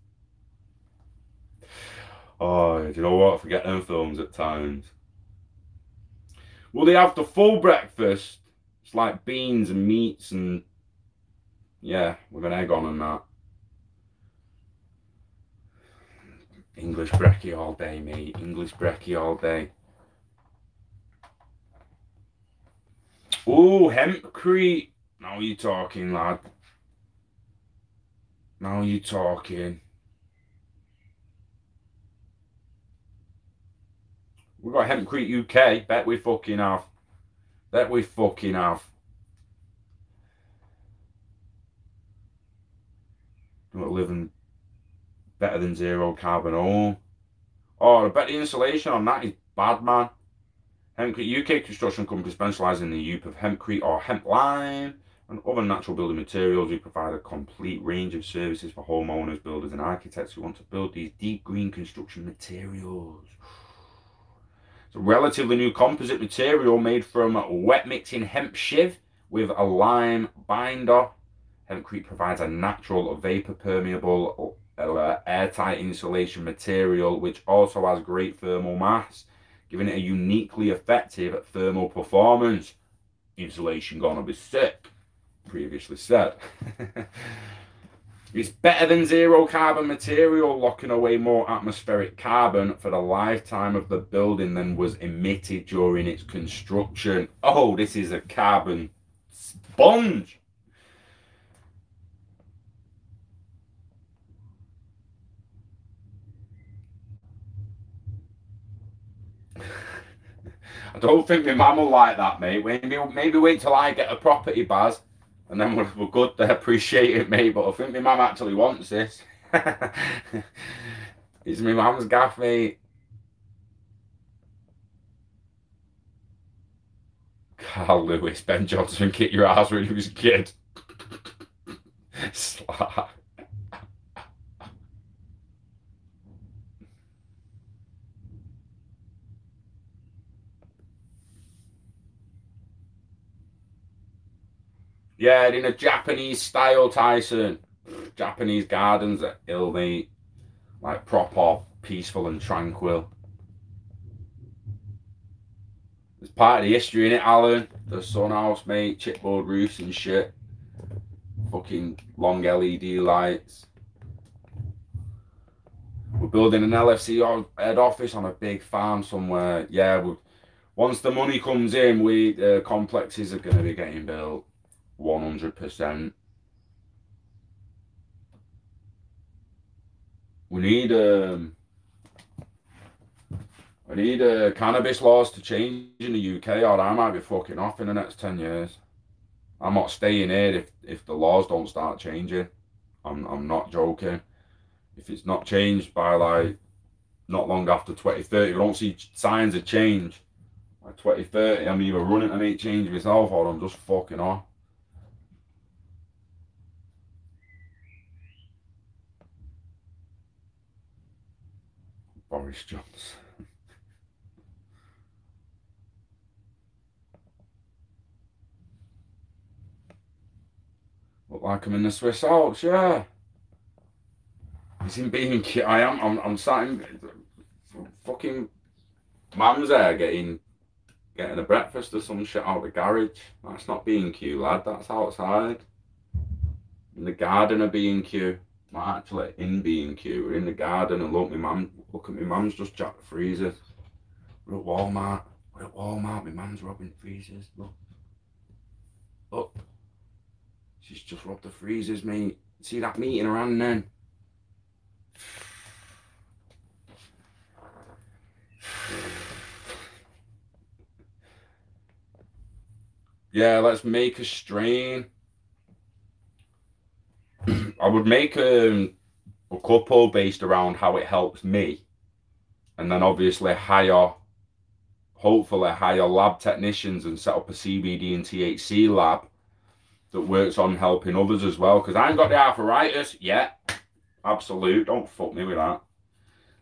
Oh, do you know what? I forget them films at times. Will they have the full breakfast? It's like beans and meats and yeah, with an egg on and that. English brekkie all day, mate. English brekkie all day. Oh, hempcrete. Now you talking, lad. Now you talking. We've got Hempcrete UK. Bet we fucking have. Bet we fucking have. Not living better than zero carbon home. Oh, I bet the insulation on that is bad, man. Hempcrete UK construction company specialising in the use of hempcrete or hemp lime and other natural building materials. We provide a complete range of services for homeowners, builders, and architects who want to build these deep green construction materials. It's a relatively new composite material made from wet mixing hemp shiv with a lime binder Hempcrete provides a natural vapor permeable uh, airtight insulation material which also has great thermal mass, giving it a uniquely effective thermal performance. Insulation gonna be sick, previously said. it's better than zero carbon material, locking away more atmospheric carbon for the lifetime of the building than was emitted during its construction. Oh, this is a carbon sponge. I don't think my mum will like that, mate. Maybe, maybe wait till I get a property, Baz, and then we're, we're good They appreciate it, mate. But I think my mum actually wants this. it's my mum's gaff, mate. Carl Lewis, Ben Johnson kicked your ass when he was a kid. Slack. Yeah, in a Japanese style, Tyson. Japanese gardens are ill, mate. Like proper peaceful and tranquil. It's part of the history in it, Alan. The sun house, mate, chipboard roofs and shit. Fucking long LED lights. We're building an LFC head office on a big farm somewhere. Yeah, once the money comes in, we uh, complexes are going to be getting built. 100%. We need um, we need uh, cannabis laws to change in the UK, or I might be fucking off in the next ten years. I'm not staying here if if the laws don't start changing. I'm I'm not joking. If it's not changed by like not long after 2030, we don't see signs of change. By 2030, I'm either running and ain't change myself, or I'm just fucking off. Boris Johnson. Look like I'm in the Swiss Alps, yeah. He's in being cute. I am. I'm. I'm sat in fucking mum's there getting getting a breakfast or some shit out of the garage. That's not being cute, lad. That's outside. In the garden of being cute. Not actually in being cute. We're in the garden and look, my mum. Look at my mum's just jacked the freezers. We're at Walmart. We're at Walmart. My mum's rubbing freezers. Look. Look. She's just rubbed the freezers, mate. See that meat in her hand then? Yeah, let's make a strain. I would make a, a couple based around how it helps me. And then obviously hire, hopefully hire lab technicians and set up a CBD and THC lab that works on helping others as well. Because I ain't got the arthritis yet. Absolute. Don't fuck me with that.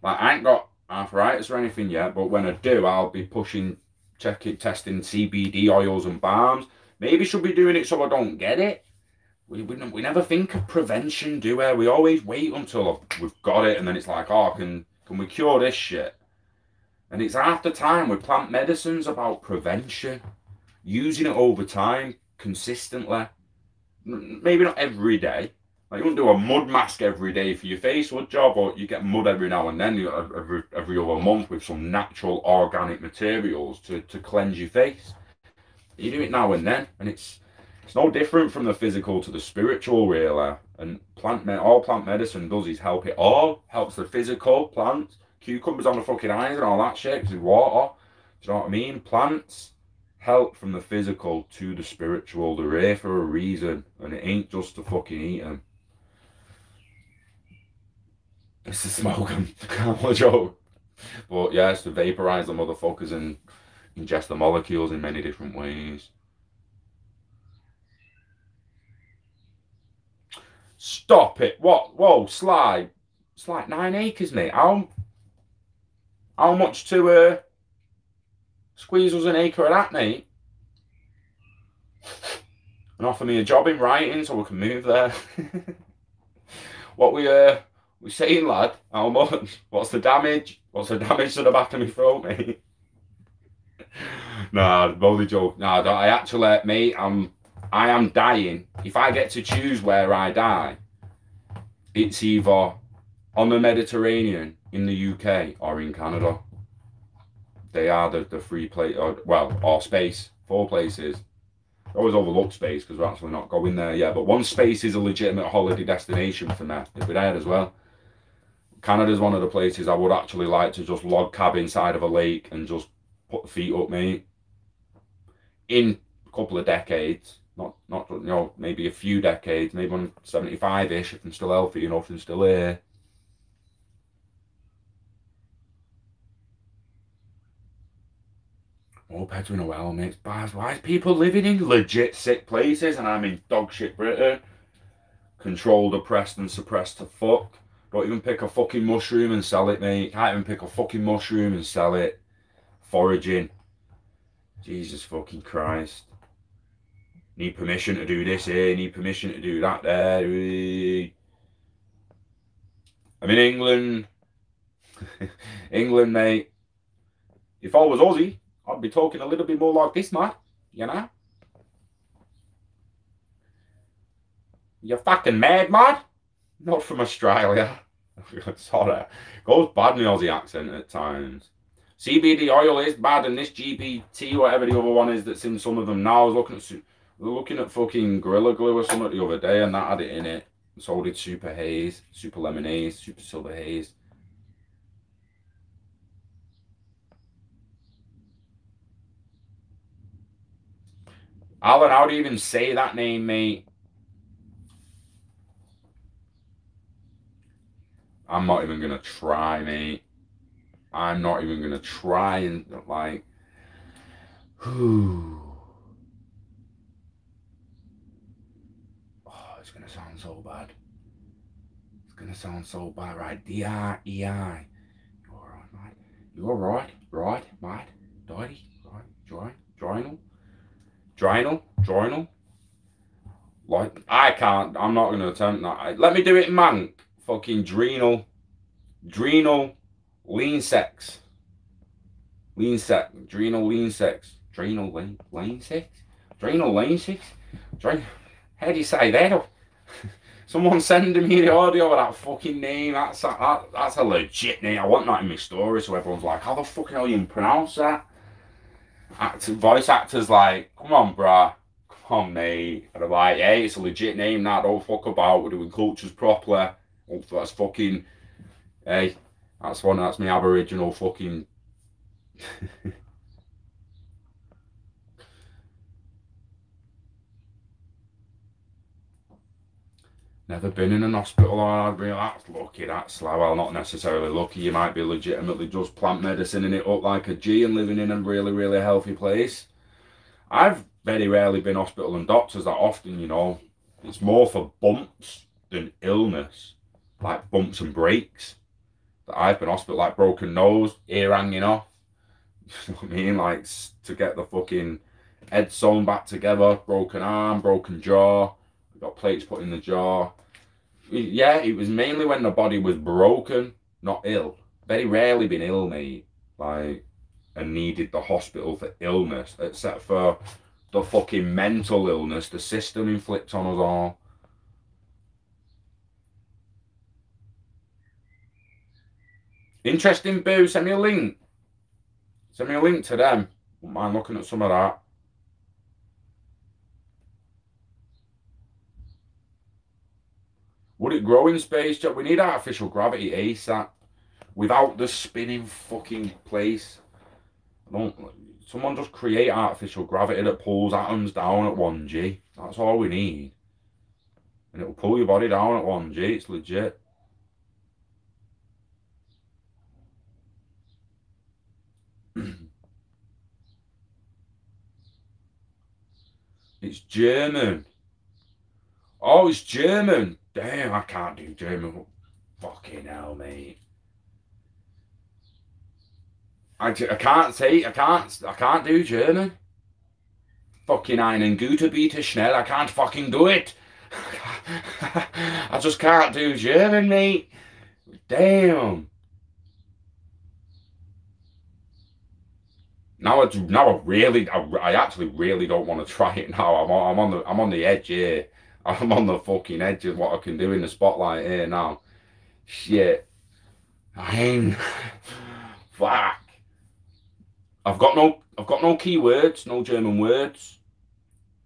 Like, I ain't got arthritis or anything yet. But when I do, I'll be pushing, checking, testing CBD oils and balms. Maybe should be doing it so I don't get it. We, we, never think of prevention, do we? We always wait until we've got it and then it's like, oh, can, can we cure this shit? And it's after time we plant medicines about prevention. Using it over time, consistently maybe not every day. Like you wouldn't do a mud mask every day for your face, would job, or you get mud every now and then, every every other month with some natural organic materials to, to cleanse your face. You do it now and then, and it's it's no different from the physical to the spiritual, really. And plant all plant medicine does is help it all. Helps the physical plants, cucumbers on the fucking eyes and all that shit because water. Do you know what I mean? Plants help from the physical to the spiritual. They're here for a reason, and it ain't just to fucking eat them. It's to smoke them. Can't joke. But yeah, it's to vaporize the motherfuckers and ingest the molecules in many different ways. Stop it. What? Whoa, slide. It's like nine acres, mate. How, how much to uh, Squeeze us an acre of that, mate. And offer me a job in writing so we can move there. what we uh we saying, lad? How much? What's the damage? What's the damage to the back of my throat, mate? nah, only joke. Nah, I actually, mate, I'm I am dying. If I get to choose where I die, it's either on the Mediterranean in the UK or in Canada. They are the, the free place, or, well, or space, four places. I always overlook space because we're actually not going there yet. But one space is a legitimate holiday destination for me. It'd be there as well. Canada's one of the places I would actually like to just log cabin side of a lake and just put the feet up, mate. In a couple of decades, not not you know maybe a few decades, maybe when I'm 75 ish, if I'm still healthy enough and still here. Oh, More better in a well, mates. Baz, why is people living in legit sick places and I'm in dog shit Britain? Controlled, oppressed and suppressed to fuck. Don't even pick a fucking mushroom and sell it, mate. Can't even pick a fucking mushroom and sell it. Foraging. Jesus fucking Christ. Need permission to do this here, need permission to do that there. Eh? I'm in England. England, mate. If I was Aussie, I'd be talking a little bit more like this, mate. You know? You're fucking mad, mate? Not from Australia. Sorry. Goes bad in the Aussie accent at times. CBD oil is bad, and this GPT, whatever the other one is that's in some of them now, I was looking at looking at fucking Gorilla Glue or something the other day, and that had it in it. So did Super Haze, Super Lemon Haze, Super Silver Haze. Alan, how do you even say that name, mate? I'm not even gonna try, mate. I'm not even gonna try and like. Whew. Oh, it's gonna sound so bad. Sound so bad, right? D I E I. You alright, mate? You alright? Right, mate? Daddy? Right? Join? Joinal? Joinal? Joinal? Like, I can't. I'm not gonna attempt that. Let me do it, man. Fucking Drenal. Drenal lean sex. Lean sex. Drenal lean sex. Drenal lean, lean sex? Drenal lean sex? Dren How do you say that? Someone sending me the audio of that fucking name. That's a, that, that's a legit name. I want that in my story so everyone's like, how the fuck hell you pronounce that? Actor, voice actors like, come on, bruh. Come on, mate. And I'm like, hey, it's a legit name now. Don't fuck about. We're doing cultures properly. Oh, that's fucking Hey, that's one. That's my Aboriginal fucking. Never been in an hospital. or I'd be that's lucky. That's well, not necessarily lucky. You might be legitimately just plant medicine in it up like a G and living in a really, really healthy place. I've very rarely been hospital and doctors that often. You know, it's more for bumps than illness, like bumps and breaks that I've been hospital, like broken nose, ear hanging off. I mean? Like to get the fucking head sewn back together, broken arm, broken jaw, got plates put in the jaw. Yeah, it was mainly when the body was broken, not ill. Very rarely been ill, mate. Like, and needed the hospital for illness, except for the fucking mental illness the system inflicts on us all. Interesting, Boo. Send me a link. Send me a link to them. Wouldn't mind looking at some of that. Would it grow in space? We need artificial gravity ASAP. Without the spinning fucking place. don't. Someone just create artificial gravity that pulls atoms down at 1G. That's all we need. And it'll pull your body down at 1G. It's legit. It's German. Oh, it's German. Damn, I can't do German. Fucking hell, mate. I, I can't say, I can't, I can't do German. Fucking einen gute Bitte schnell. I can't fucking do it. I just can't do German, mate. Damn. now I now I really I, I actually really don't want to try it now. I'm on, I'm on the I'm on the edge here. I'm on the fucking edge of what I can do in the spotlight here now. Shit. I'm fuck. I've got no I've got no keywords, no German words.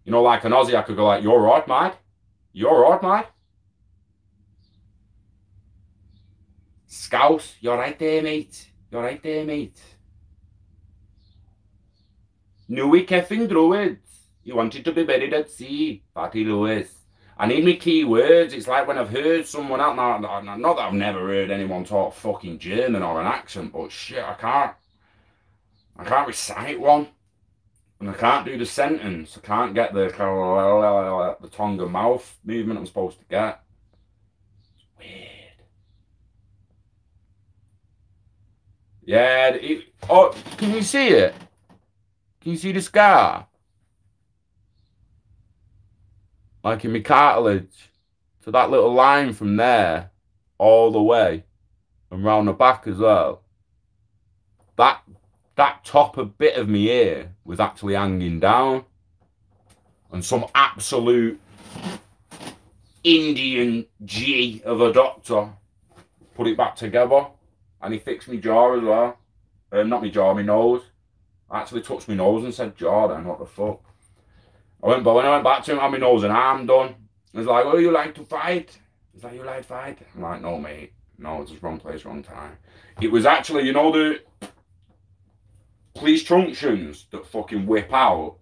You know, like an Aussie, I could go like, "You're right, mate. You're right, mate." Scouse, you're right there, mate. You're right there, mate. Newy Keffin Druid. He wanted to be buried at sea. Fatty Lewis. I need me keywords. It's like when I've heard someone out now, not that I've never heard anyone talk fucking German or an accent, but shit, I can't. I can't recite one. And I can't do the sentence. I can't get the the tongue and mouth movement I'm supposed to get. Weird. Yeah. It, oh, can you see it? Can you see the scar? Like in my cartilage. So that little line from there all the way and round the back as well. That that top bit of me ear was actually hanging down. And some absolute Indian G of a doctor put it back together. And he fixed me jaw as well. Um, not my jaw, my nose actually touched my nose and said, Jaw Jordan, what the fuck? I went, but when I went back to him, I had my nose and arm done. He was like, oh, you like to fight? Is that your light fight? I'm like, no, mate. No, it's just wrong place, wrong time. It was actually, you know, the police truncheons that fucking whip out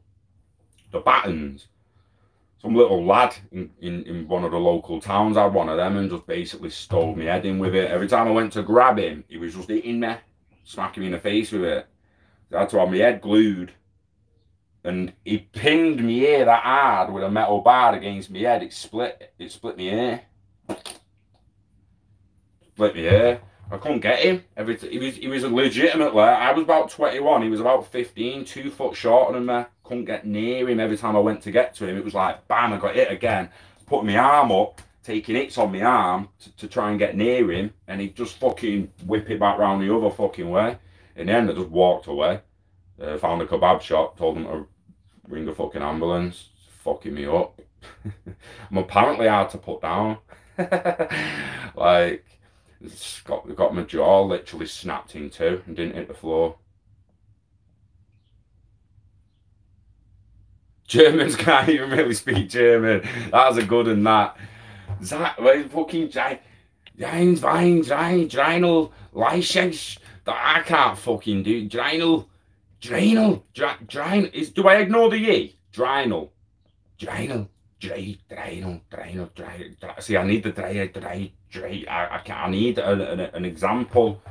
the batons. Some little lad in, in, in one of the local towns had one of them and just basically stole me head in with it. Every time I went to grab him, he was just hitting me, smacking me in the face with it. I had to have my head glued. And he pinned me ear that hard with a metal bar against my head. It split it split me ear. Split me ear. I couldn't get him. Every he was he was legitimately. I was about twenty one. He was about fifteen, two foot shorter than me. Couldn't get near him. Every time I went to get to him, it was like bam. I got hit again. Putting my arm up, taking hits on my arm to, to try and get near him, and he just fucking whip it back round the other fucking way. In the end, I just walked away. Uh, found a kebab shop. Told them to ring a fucking ambulance. Fucking me up. I'm apparently hard to put down. like got got my jaw literally snapped in two and didn't hit the floor. Germans can't even really speak German. That's a good and that. That well, fucking Rein, Dreinel, license. That I can't fucking do. Dreinel, Dreinel, Dreinel. Is do I ignore the e? Dreinel, Dreinel. Dry, Dreinel, Dreinel, dry. See, I need the dry, dry, dry. I, I, can, I need an, an example.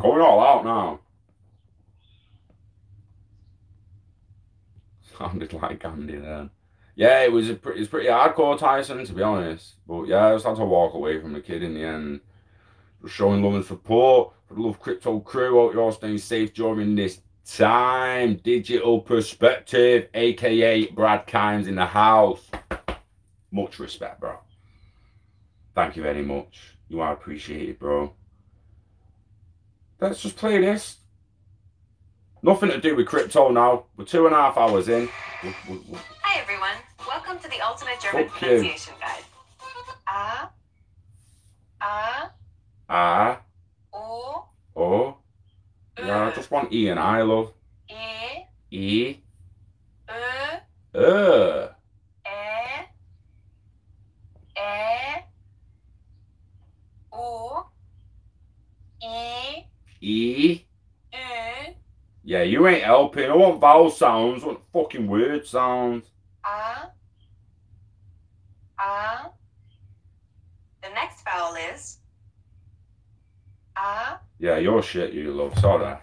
Going all out now. Sounded like Andy then. Yeah, it was a pretty, it's pretty hardcore Tyson to be honest. But yeah, I just had to walk away from the kid in the end. Just showing love and support for the Love Crypto crew. Hope you're all staying safe during this time. Digital Perspective, aka Brad Kimes in the house. Much respect, bro. Thank you very much. You are appreciated, bro. Let's just play this. Nothing to do with crypto now. We're two and a half hours in. Hi everyone. Welcome to the Ultimate German Fuck Pronunciation you. Guide. Ah. Ah. Ah. O. O. Yeah, I just want E and I, love. E. E. Ö. Ö. E. Yeah, you ain't helping. I want vowel sounds. I want fucking word sounds. Ah. Ah. The next vowel is Ah. Yeah, your shit, you love. Sorry.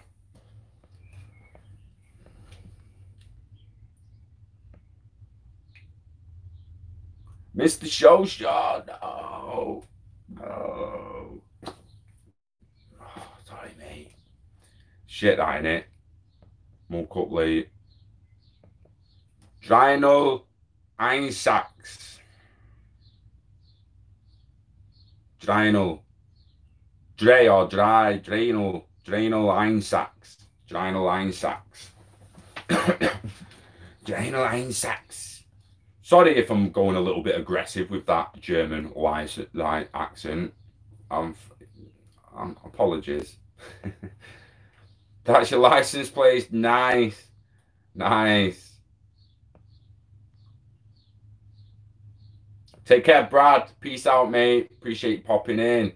Mr. Show Show, no. No. Oh, sorry, mate. Shit, I ain't it. Woke up late. Drynal Einsax. Drynal. Dre or dry. Drynal. Drynal Einsax. Drynal Einsax. Drynal Einsax. Sorry if I'm going a little bit aggressive with that German like accent. I'm apologies. That's your license plate. Nice. Nice. Take care, Brad. Peace out, mate. Appreciate popping in.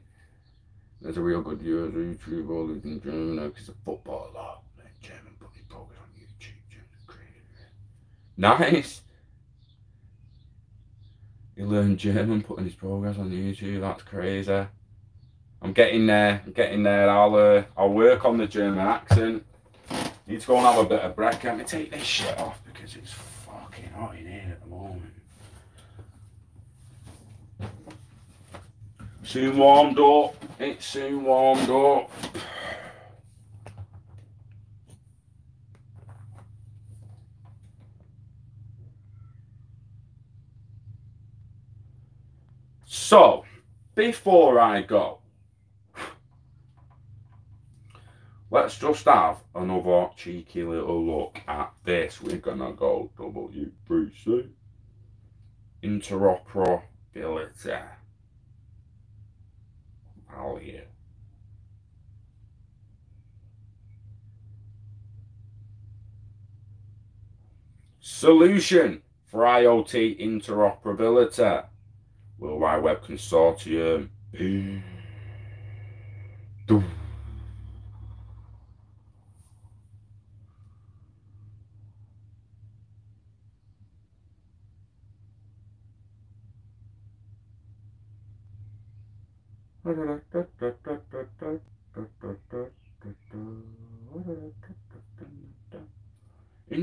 There's a real good viewer of YouTube, all in German, because of football a lot. German putting progress on YouTube. Nice. He learned German putting his progress on YouTube. That's crazy. I'm getting there. I'm getting there. I'll uh, I'll work on the German accent. Need to go and have a bit of break. Let me take this shit off because it's fucking hot in here at the moment. Soon warmed up. It's soon warmed up. So, before I go, let's just have another cheeky little look at this. We're gonna go W3C. Interoperability. Value. Solution for IoT interoperability. World Wide Web Consortium.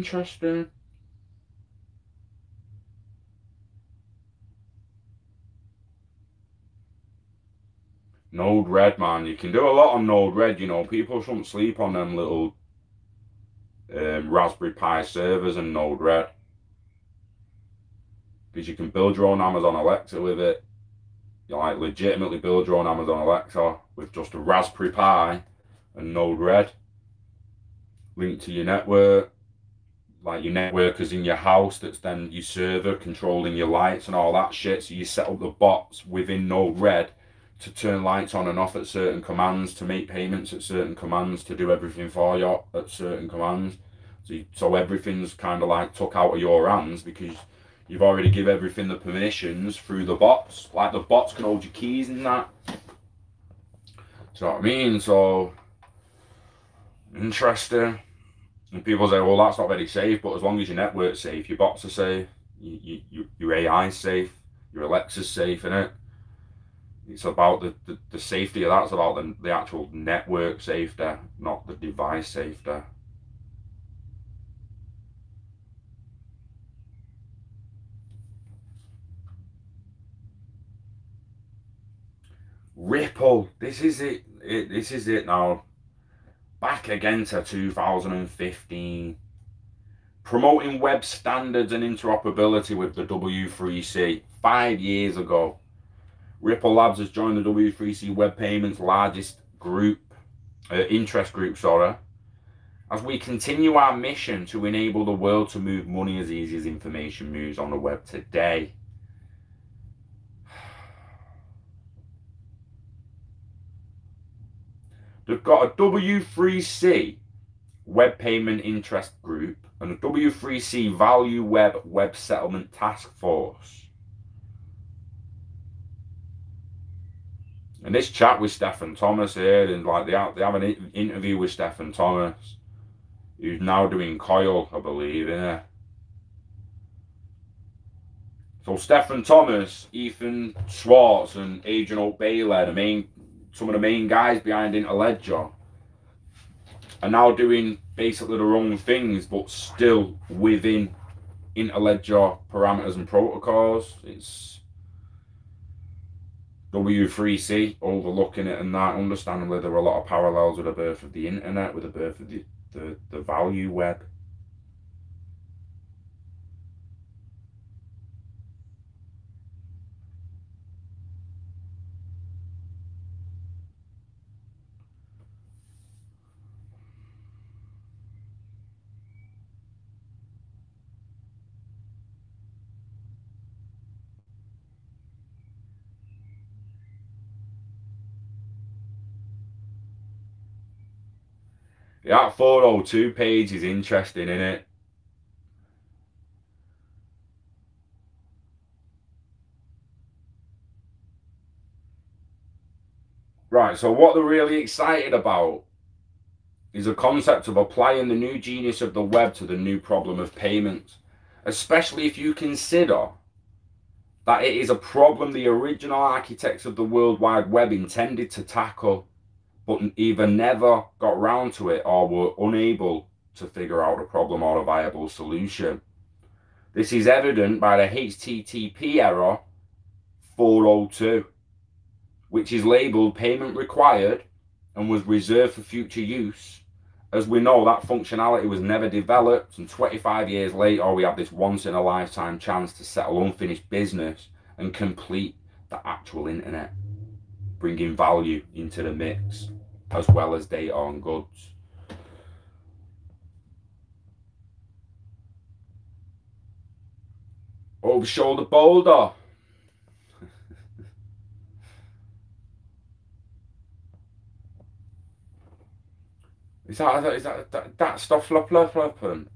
Interesting. Node Red, man. You can do a lot on Node Red, you know. People shouldn't sleep on them little um, Raspberry Pi servers and Node Red. Because you can build your own Amazon Alexa with it. You like legitimately build your own Amazon Alexa with just a Raspberry Pi and Node Red Link to your network. Like your network is in your house, that's then your server controlling your lights and all that shit. So you set up the bots within Node Red to turn lights on and off at certain commands, to make payments at certain commands, to do everything for you at certain commands. So, you, so everything's kind of like took out of your hands because you've already give everything the permissions through the bots. Like the bots can hold your keys and that. So what I mean? So interesting. And people say, well, that's not very safe. But as long as your network's safe, your bots are safe, you, you, your AI's safe, your Alexa's safe, in it it's about the, the, the, safety of that's about the, the actual network safety, not the device safety. Ripple, this is it, it. This is it now. Back again to 2015. Promoting web standards and interoperability with the W3C five years ago Ripple Labs has joined the W3C Web Payments largest group, uh, interest group, sorry, as we continue our mission to enable the world to move money as easy as information moves on the web today. They've got a W3C Web Payment Interest Group and a W3C Value Web Web Settlement Task Force. And this chat with Stefan Thomas here, and like they have, they have an interview with Stefan Thomas, who's now doing Coil, I believe, yeah. So Stefan Thomas, Evan Schwartz, and Adrian Hope Bailey, the main, some of the main guys behind Interledger, are now doing basically their own things, but still within Interledger parameters and protocols. It's W3C overlooking it and that. Understandably, there are a lot of parallels with the birth of the internet, with the birth of the, the, the value web. That 402 page is interesting, isn't it? Right, so what they're really excited about is the concept of applying the new genius of the web to the new problem of payments, especially if you consider that it is a problem the original architects of the World Wide Web intended to tackle but either never got round to it or were unable to figure out a problem or a viable solution. This is evident by the HTTP error 402, which is labeled payment required and was reserved for future use. As we know, that functionality was never developed, and 25 years later, we have this once in a lifetime chance to settle unfinished business and complete the actual internet, bringing value into the mix as well as data on goods. Over shoulder boulder. is that, is that, that, that stuff flop, flop, flopping?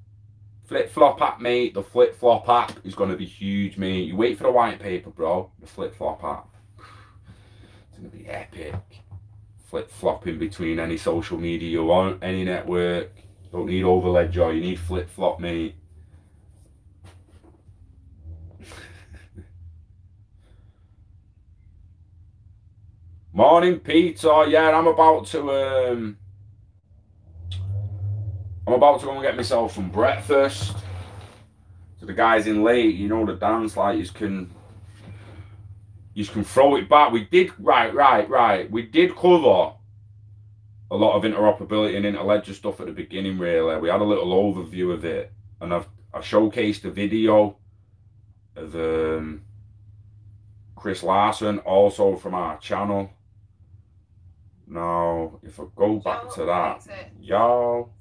Flip flop app, mate. The flip flop app is going to be huge, mate. You wait for the white paper, bro. The flip flop app. It's going to be epic. Flip flopping between any social media you want, any network. Don't need overledger, you need flip flop, mate. Morning, Peter. Yeah, I'm about to um I'm about to go and get myself some breakfast. So the guys in late, you know the dance you can you can throw it back. We did right, right, right. We did cover a lot of interoperability and interledger stuff at the beginning, really. We had a little overview of it. And I've I showcased a video of um, Chris Larsen, also from our channel. Now, if I go back to that, y'all,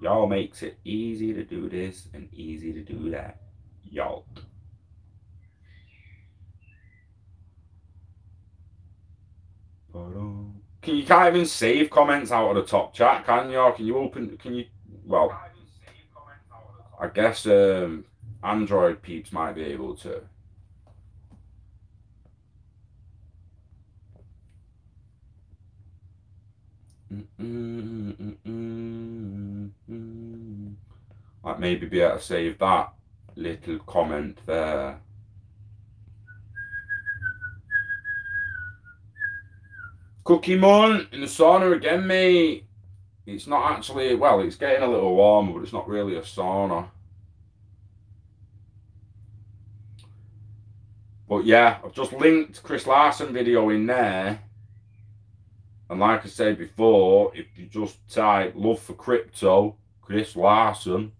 y'all makes it easy to do this and easy to do that. Y'all. Can you can't even save comments out of the top chat, can you? Can you open? Can you? Well, I guess um, Android peeps might be able to. Like maybe be able to save that little comment there. Cookie Mon in the sauna again, mate. It's not actually, well, it's getting a little warmer, but it's not really a sauna. But yeah, I've just linked Chris Larsen video in there. And like I said before, if you just type love for crypto, Chris Larsen.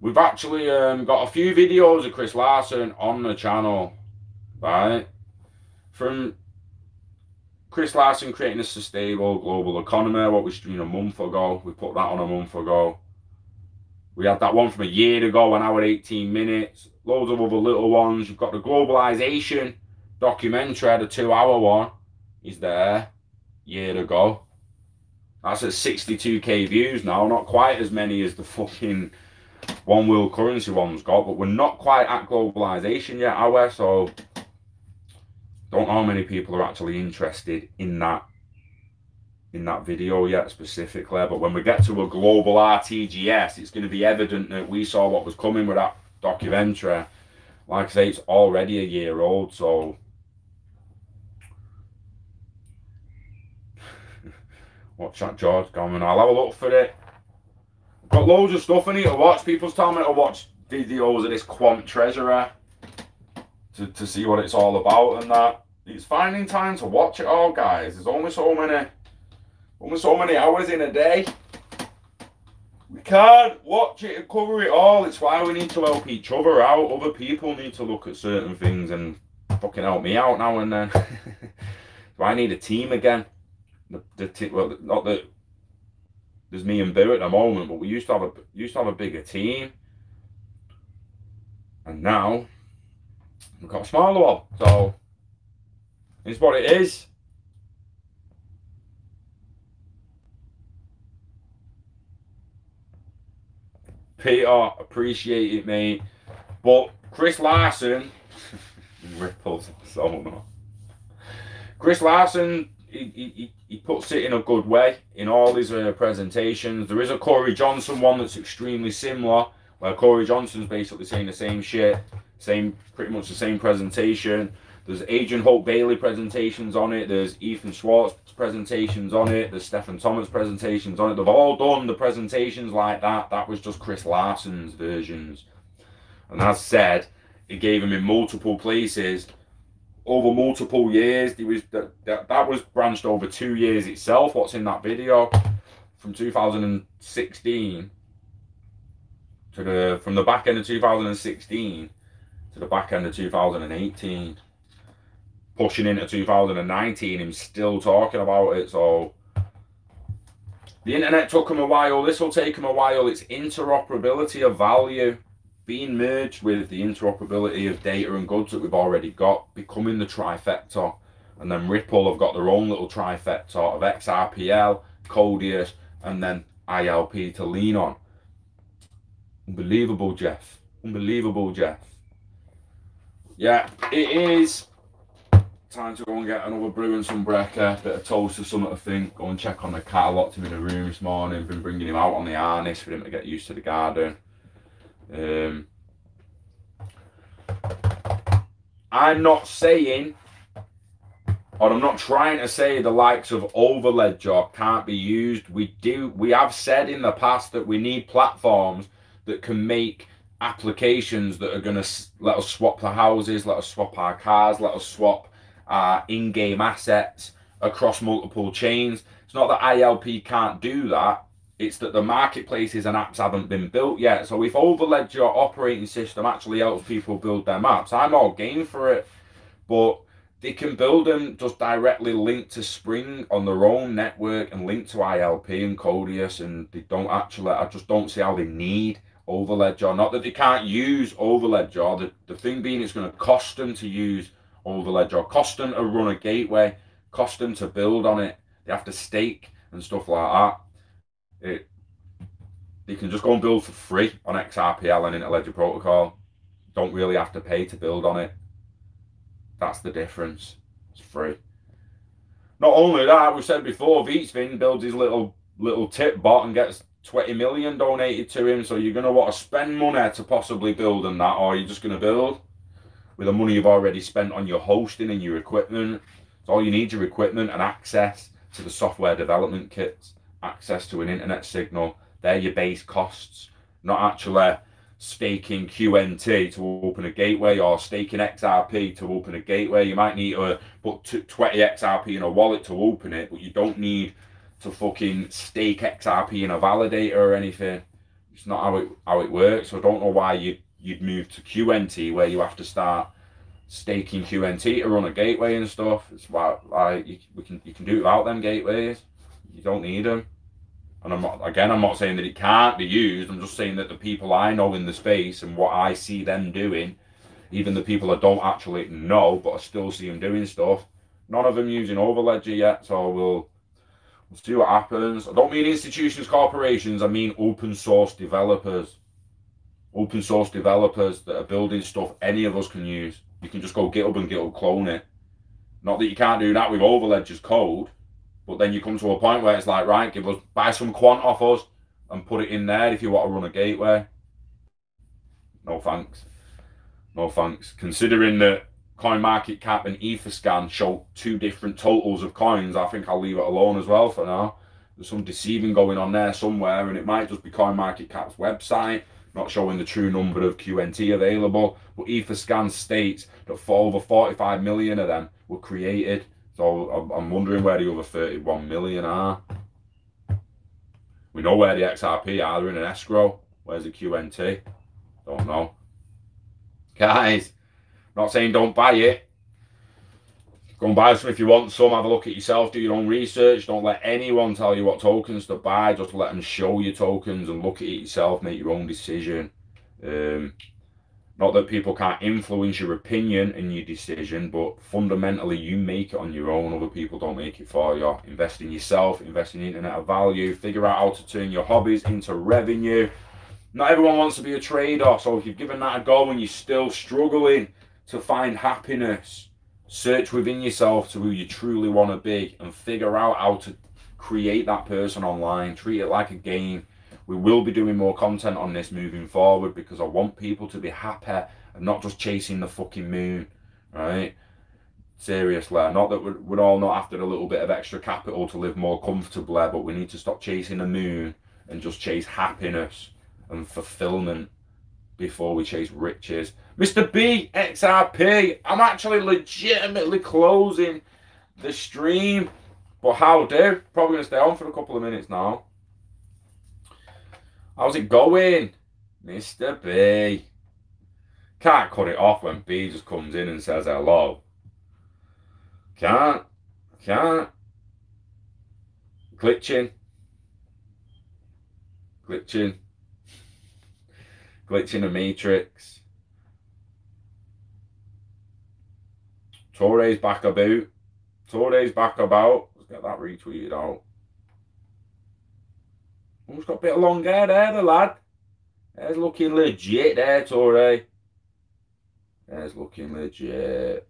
We've actually um, got a few videos of Chris Larsen on the channel, right? From Chris Larsen creating a sustainable global economy, what we streamed a month ago. We put that on a month ago. We had that one from a year ago, an hour 18 minutes. Loads of other little ones. You've got the globalization documentary, the two hour one, is there year ago. That's at 62k views now, not quite as many as the fucking one world currency one's got, but we're not quite at globalization yet, are we? So don't know how many people are actually interested in that in that video yet specifically but when we get to a global rtgs it's going to be evident that we saw what was coming with that documentary. Like i say it's already a year old so watch that george coming i'll have a look for it. Got loads of stuff in need to watch. People's telling me to watch videos of this quant treasurer to, to see what it's all about and that. It's finding time to watch it all, guys. There's only so many, only so many hours in a day. We can't watch it and cover it all. It's why we need to help each other out. Other people need to look at certain things and fucking help me out now and then. so I need a team again. The, the well, not that there's me and Boo at the moment, but we used to have a used to have a bigger team, and now We've got a smaller one, so it's what it is. Peter, appreciate it, mate. But Chris Larsen ripples so. Chris Larsen, he, he, he puts it in a good way in all his uh, presentations. There is a Cory Johnson one that's extremely similar, where Cory Johnson's basically saying the same shit same, pretty much the same presentation. There's Adrian Hope Bailey presentations on it. There's Evan Schwartz presentations on it. There's Stefan Thomas presentations on it. They've all done the presentations like that. That was just Chris Larsen's versions. And as said, it gave him in multiple places over multiple years. It was that, that that was branched over two years itself. What's in that video from 2016 to the from the back end of 2016 to the back end of 2018, pushing into 2019, him still talking about it. So The internet took him a while. This will take him a while. It's interoperability of value being merged with the interoperability of data and goods that we've already got, becoming the trifecta. And then Ripple have got their own little trifecta of XRPL, Codius, and then ILP to lean on. Unbelievable, Jeff. Unbelievable, Jeff. Yeah, it is time to go and get another brew and some brecker, bit of toast or something to think. Go and check on the cat. I locked him in the room this morning. Been bringing him out on the harness for him to get used to the garden. Um, I'm not saying, or I'm not trying to say the likes of Overledger can't be used. We do. We have said in the past that we need platforms that can make applications that are going to let us swap the houses, let us swap our cars, let us swap our in-game assets across multiple chains. It's not that ILP can't do that. It's that the marketplaces and apps haven't been built yet. So if Overledger operating system actually helps people build their maps, I'm all game for it. But they can build them just directly linked to Xpring on their own network and linked to ILP and Codius, and they don't actually. I just don't see how they need Overledger. Not that they can't use Overledger. The the thing being, it's going to cost them to use Overledger, cost them to run a gateway, cost them to build on it. They have to stake and stuff like that. It, you can just go and build for free on XRPL and Interledger Protocol. Don't really have to pay to build on it. That's the difference. It's free. Not only that, we said before, Wietse Wind builds his little little tip bot and gets 20 million donated to him. So you're going to want to spend money to possibly build on that, or you're just going to build with the money you've already spent on your hosting and your equipment. So all you need your equipment and access to the software development kits access to an internet signal. They're your base costs, not actually staking QNT to open a gateway or staking XRP to open a gateway. You might need to put 20 XRP in a wallet to open it, but you don't need to fucking stake XRP in a validator or anything. It's not how it how it works. So I don't know why you you'd move to QNT where you have to start staking QNT to run a gateway and stuff. It's why like you, we can you can do without them gateways. You don't need them. And I'm not, again, I'm not saying that it can't be used. I'm just saying that the people I know in the space and what I see them doing, even the people I don't actually know, but I still see them doing stuff, none of them using Overledger yet. So we'll, we'll see what happens. I don't mean institutions, corporations. I mean open source developers. Open source developers that are building stuff any of us can use. You can just go GitHub and GitHub clone it. Not that you can't do that with Overledger's code but then you come to a point where it's like, right, give us buy some quant off us and put it in there if you want to run a gateway. No thanks. No thanks. Considering that CoinMarketCap and Etherscan show two different totals of coins, I think I'll leave it alone as well for now. There's some deceiving going on there somewhere, and it might just be CoinMarketCap's website not showing the true number of QNT available. But Etherscan states that for over 45 million of them were created so I'm wondering where the other 31 million are. We know where the XRP are. They're in an escrow. Where's the QNT? Don't know. Guys, not saying don't buy it. Go and buy some if you want some. Have a look at yourself. Do your own research. Don't let anyone tell you what tokens to buy. Just let them show you tokens and look at it yourself. Make your own decision. Um, not that people can't influence your opinion and your decision, but fundamentally you make it on your own. Other people don't make it for you. Invest in yourself, invest in the internet of value, figure out how to turn your hobbies into revenue. Not everyone wants to be a trader, so if you've given that a go and you're still struggling to find happiness, search within yourself to who you truly want to be and figure out how to create that person online. Treat it like a game we will be doing more content on this moving forward because I want people to be happy and not just chasing the fucking moon, right? Seriously, not that we're, we're all not after a little bit of extra capital to live more comfortably, but we need to stop chasing the moon and just chase happiness and fulfillment before we chase riches. Mr. B, XRP, I'm actually legitimately closing the stream. But how do? Probably going to stay on for a couple of minutes now. How's it going? Mr. B. Can't cut it off when B just comes in and says hello. Can't. Can't. Glitching. Glitching. Glitching a matrix. Torre's back about. Torre's back about. Let's get that retweeted out. Who's got a bit of long hair there, the lad? There's looking legit there, Torre. There's looking legit.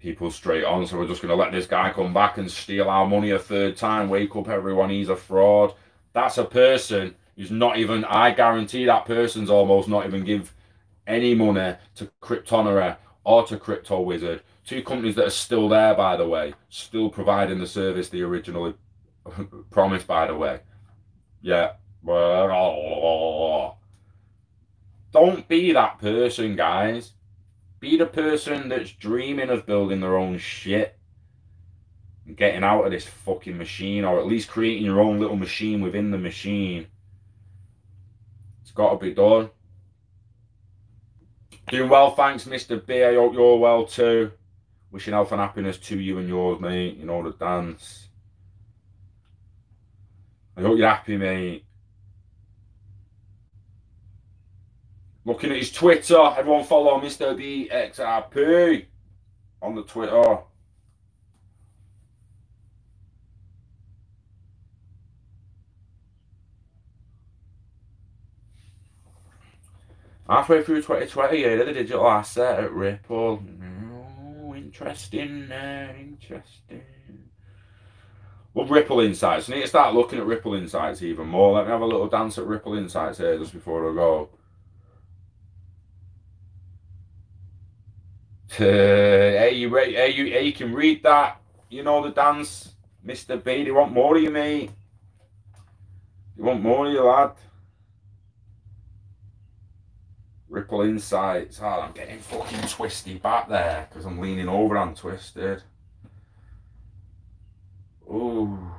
People straight on, so we're just going to let this guy come back and steal our money a third time. Wake up, everyone, he's a fraud. That's a person who's not even, I guarantee that person's almost not even give any money to Cryptonera or to Crypto Wizard. Two companies that are still there, by the way, still providing the service they originally promised, by the way. Yeah. Don't be that person, guys. Be the person that's dreaming of building their own shit. Getting out of this fucking machine, or at least creating your own little machine within the machine. It's got to be done. Doing well, thanks, Mr. B. I hope you're well too. Wishing health and happiness to you and yours, mate. You know the dance. I hope you're happy, mate. Looking at his Twitter, everyone follow Mr. BXRP on the Twitter. Halfway through 2020, yeah, the digital asset at Ripple. Oh, interesting, uh, interesting. Well, Ripple Insights. I need to start looking at Ripple Insights even more. Let me have a little dance at Ripple Insights here just before I go. Uh, hey, you, hey, you, hey, you can read that. You know the dance, Mr. B. They want more of you, mate. You want more of you, lad. Ripple Insights. Oh, I'm getting fucking twisty back there because I'm leaning over and twisted. Oh.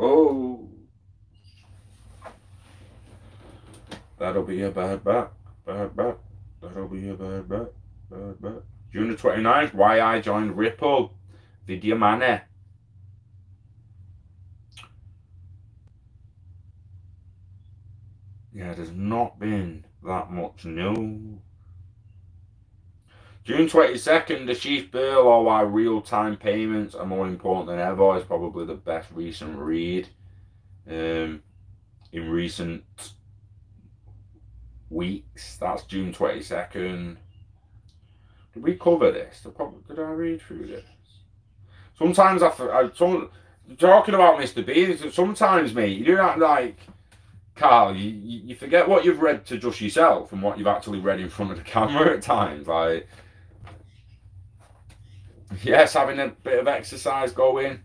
Oh. That'll be a bad bet. Bad bet. That'll be a bad bet. Bad bet. June the 29th, why I joined Ripple. Video money. Eh? Yeah, there's not been that much new. June 22nd, the Chief Bill or why real-time payments are more important than ever is probably the best recent read um, in recent weeks. That's June 22nd. Did we cover this? Did I read through this? Sometimes I, I some, talking about Mr. Bean, sometimes, mate, you do that like Carl, you, you forget what you've read to just yourself and what you've actually read in front of the camera at times. Like, yes, having a bit of exercise going.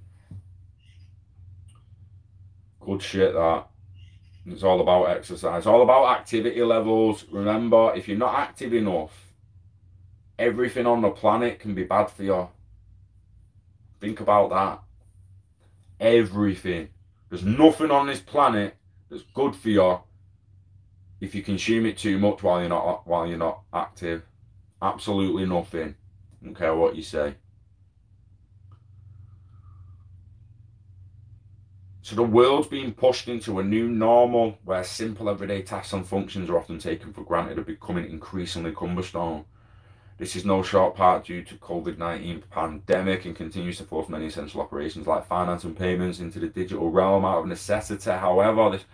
Good shit, that. It's all about exercise, all about activity levels. Remember, if you're not active enough, everything on the planet can be bad for you. Think about that. Everything. There's nothing on this planet that's good for you if you consume it too much while you're not while you're not active. Absolutely nothing. I don't care what you say. So the world's being pushed into a new normal where simple everyday tasks and functions are often taken for granted are becoming increasingly cumbersome. This is no short part due to COVID-19 pandemic and continues to force many essential operations like finance and payments into the digital realm out of necessity. However, this,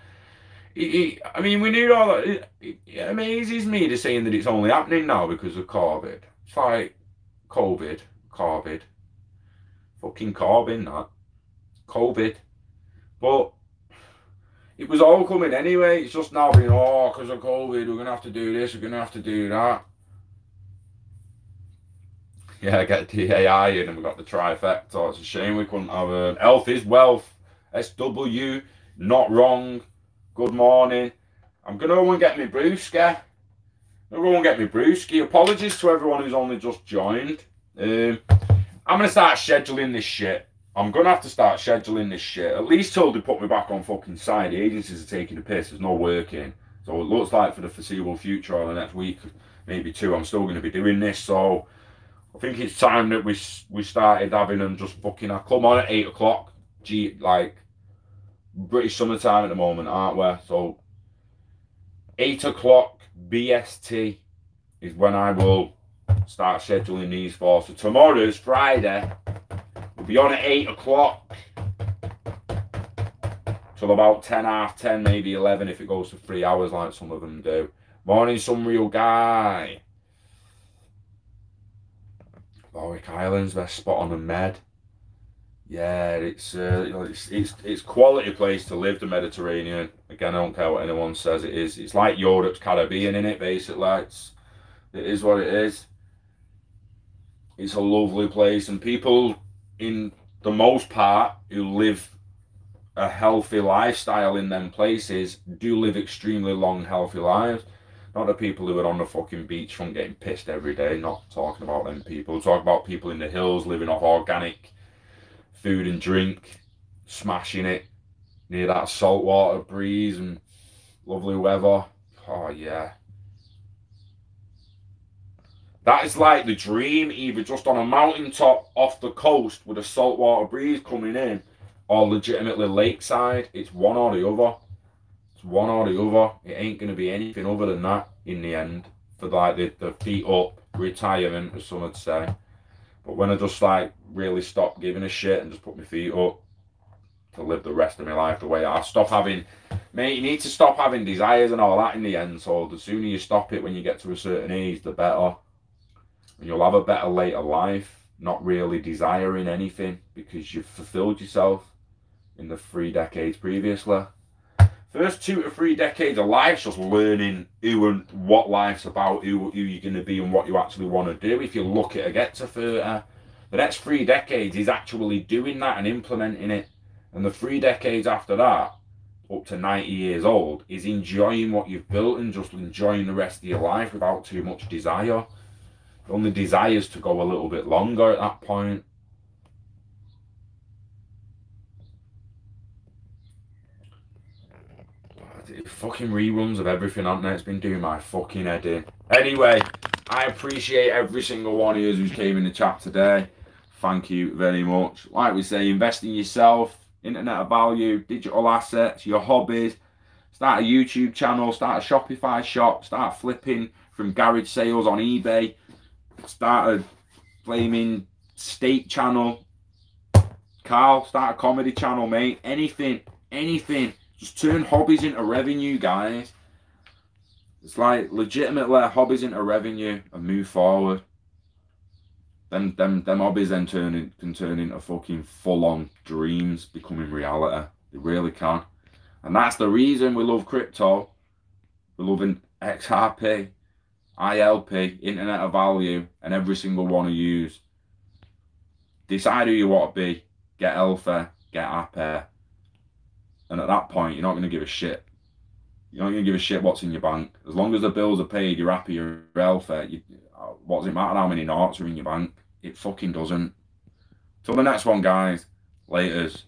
it, it, I mean, we knew all that. It, it amazes me to saying that it's only happening now because of COVID. It's like COVID, COVID, fucking Corbyn, that COVID. But it was all coming anyway. It's just now being, oh, because of COVID, we're going to have to do this, we're going to have to do that. Yeah, get AI in and we got the trifecta. It's a shame we couldn't have a health is wealth. SW, not wrong. Good morning. I'm gonna go and get me brewski. I'm gonna go and get me brewski. Apologies to everyone who's only just joined. Um, I'm gonna start scheduling this shit. I'm gonna have to start scheduling this shit. At least till they put me back on fucking side. The agencies are taking the piss. There's no working. So it looks like for the foreseeable future or the next week, maybe two, I'm still going to be doing this. So I think it's time that we we started having them just fucking. I come on at eight o'clock. G like British summertime at the moment, aren't we? So eight o'clock BST is when I will start scheduling these for. So tomorrow's Friday. We'll be on at eight o'clock till about 10, half 10, maybe 11 if it goes for three hours like some of them do. Morning, some real guy. Warwick Islands, they're spot on the Med. Yeah, it's, uh, it's it's it's quality place to live. The Mediterranean. Again, I don't care what anyone says. It is. It's like Europe's Caribbean in it. Basically, it's it is what it is. It's a lovely place, and people, in the most part, who live a healthy lifestyle in them places do live extremely long, healthy lives. Not the people who are on the fucking beach from getting pissed every day. Not talking about them people. Talk about people in the hills living off organic food and drink, smashing it near that saltwater breeze and lovely weather. Oh yeah. That is like the dream, either just on a mountaintop off the coast with a saltwater breeze coming in, or legitimately lakeside. It's one or the other. It's one or the other. It ain't gonna be anything other than that in the end. For like the, the feet up retirement, as some would say. But when I just like really stop giving a shit and just put my feet up to live the rest of my life the way I stop having mate, you need to stop having desires and all that in the end. So the sooner you stop it when you get to a certain age, the better. And you'll have a better later life, not really desiring anything because you've fulfilled yourself in the three decades previously. First two to three decades of life, just learning who and what life's about, who, who you're going to be, and what you actually want to do. If you look at it, get to 30, the next three decades is actually doing that and implementing it. And the three decades after that, up to 90 years old, is enjoying what you've built and just enjoying the rest of your life without too much desire. The only desires to go a little bit longer at that point. Fucking reruns of everything there. It's been doing my fucking head in. Anyway, I appreciate every single one of you who came in the chat today. Thank you very much. Like we say, invest in yourself, internet of value, digital assets, your hobbies. Start a YouTube channel, start a Shopify shop, start flipping from garage sales on eBay. Start a flaming state channel. Carl, start a comedy channel, mate. Anything, anything just turn hobbies into revenue, guys. It's like legitimately hobbies into revenue and move forward. Them them them hobbies then turn in, can turn into fucking full on dreams becoming reality. They really can. And that's the reason we love crypto. We're loving XRP, ILP, Internet of Value, and every single one of you. Decide who you want to be. Get healthy, get happy, and at that point, you're not going to give a shit. You're not going to give a shit what's in your bank. As long as the bills are paid, you're happy, you're welfare. You, uh, what does it matter how many knots are in your bank? It fucking doesn't. Till the next one, guys. Laters.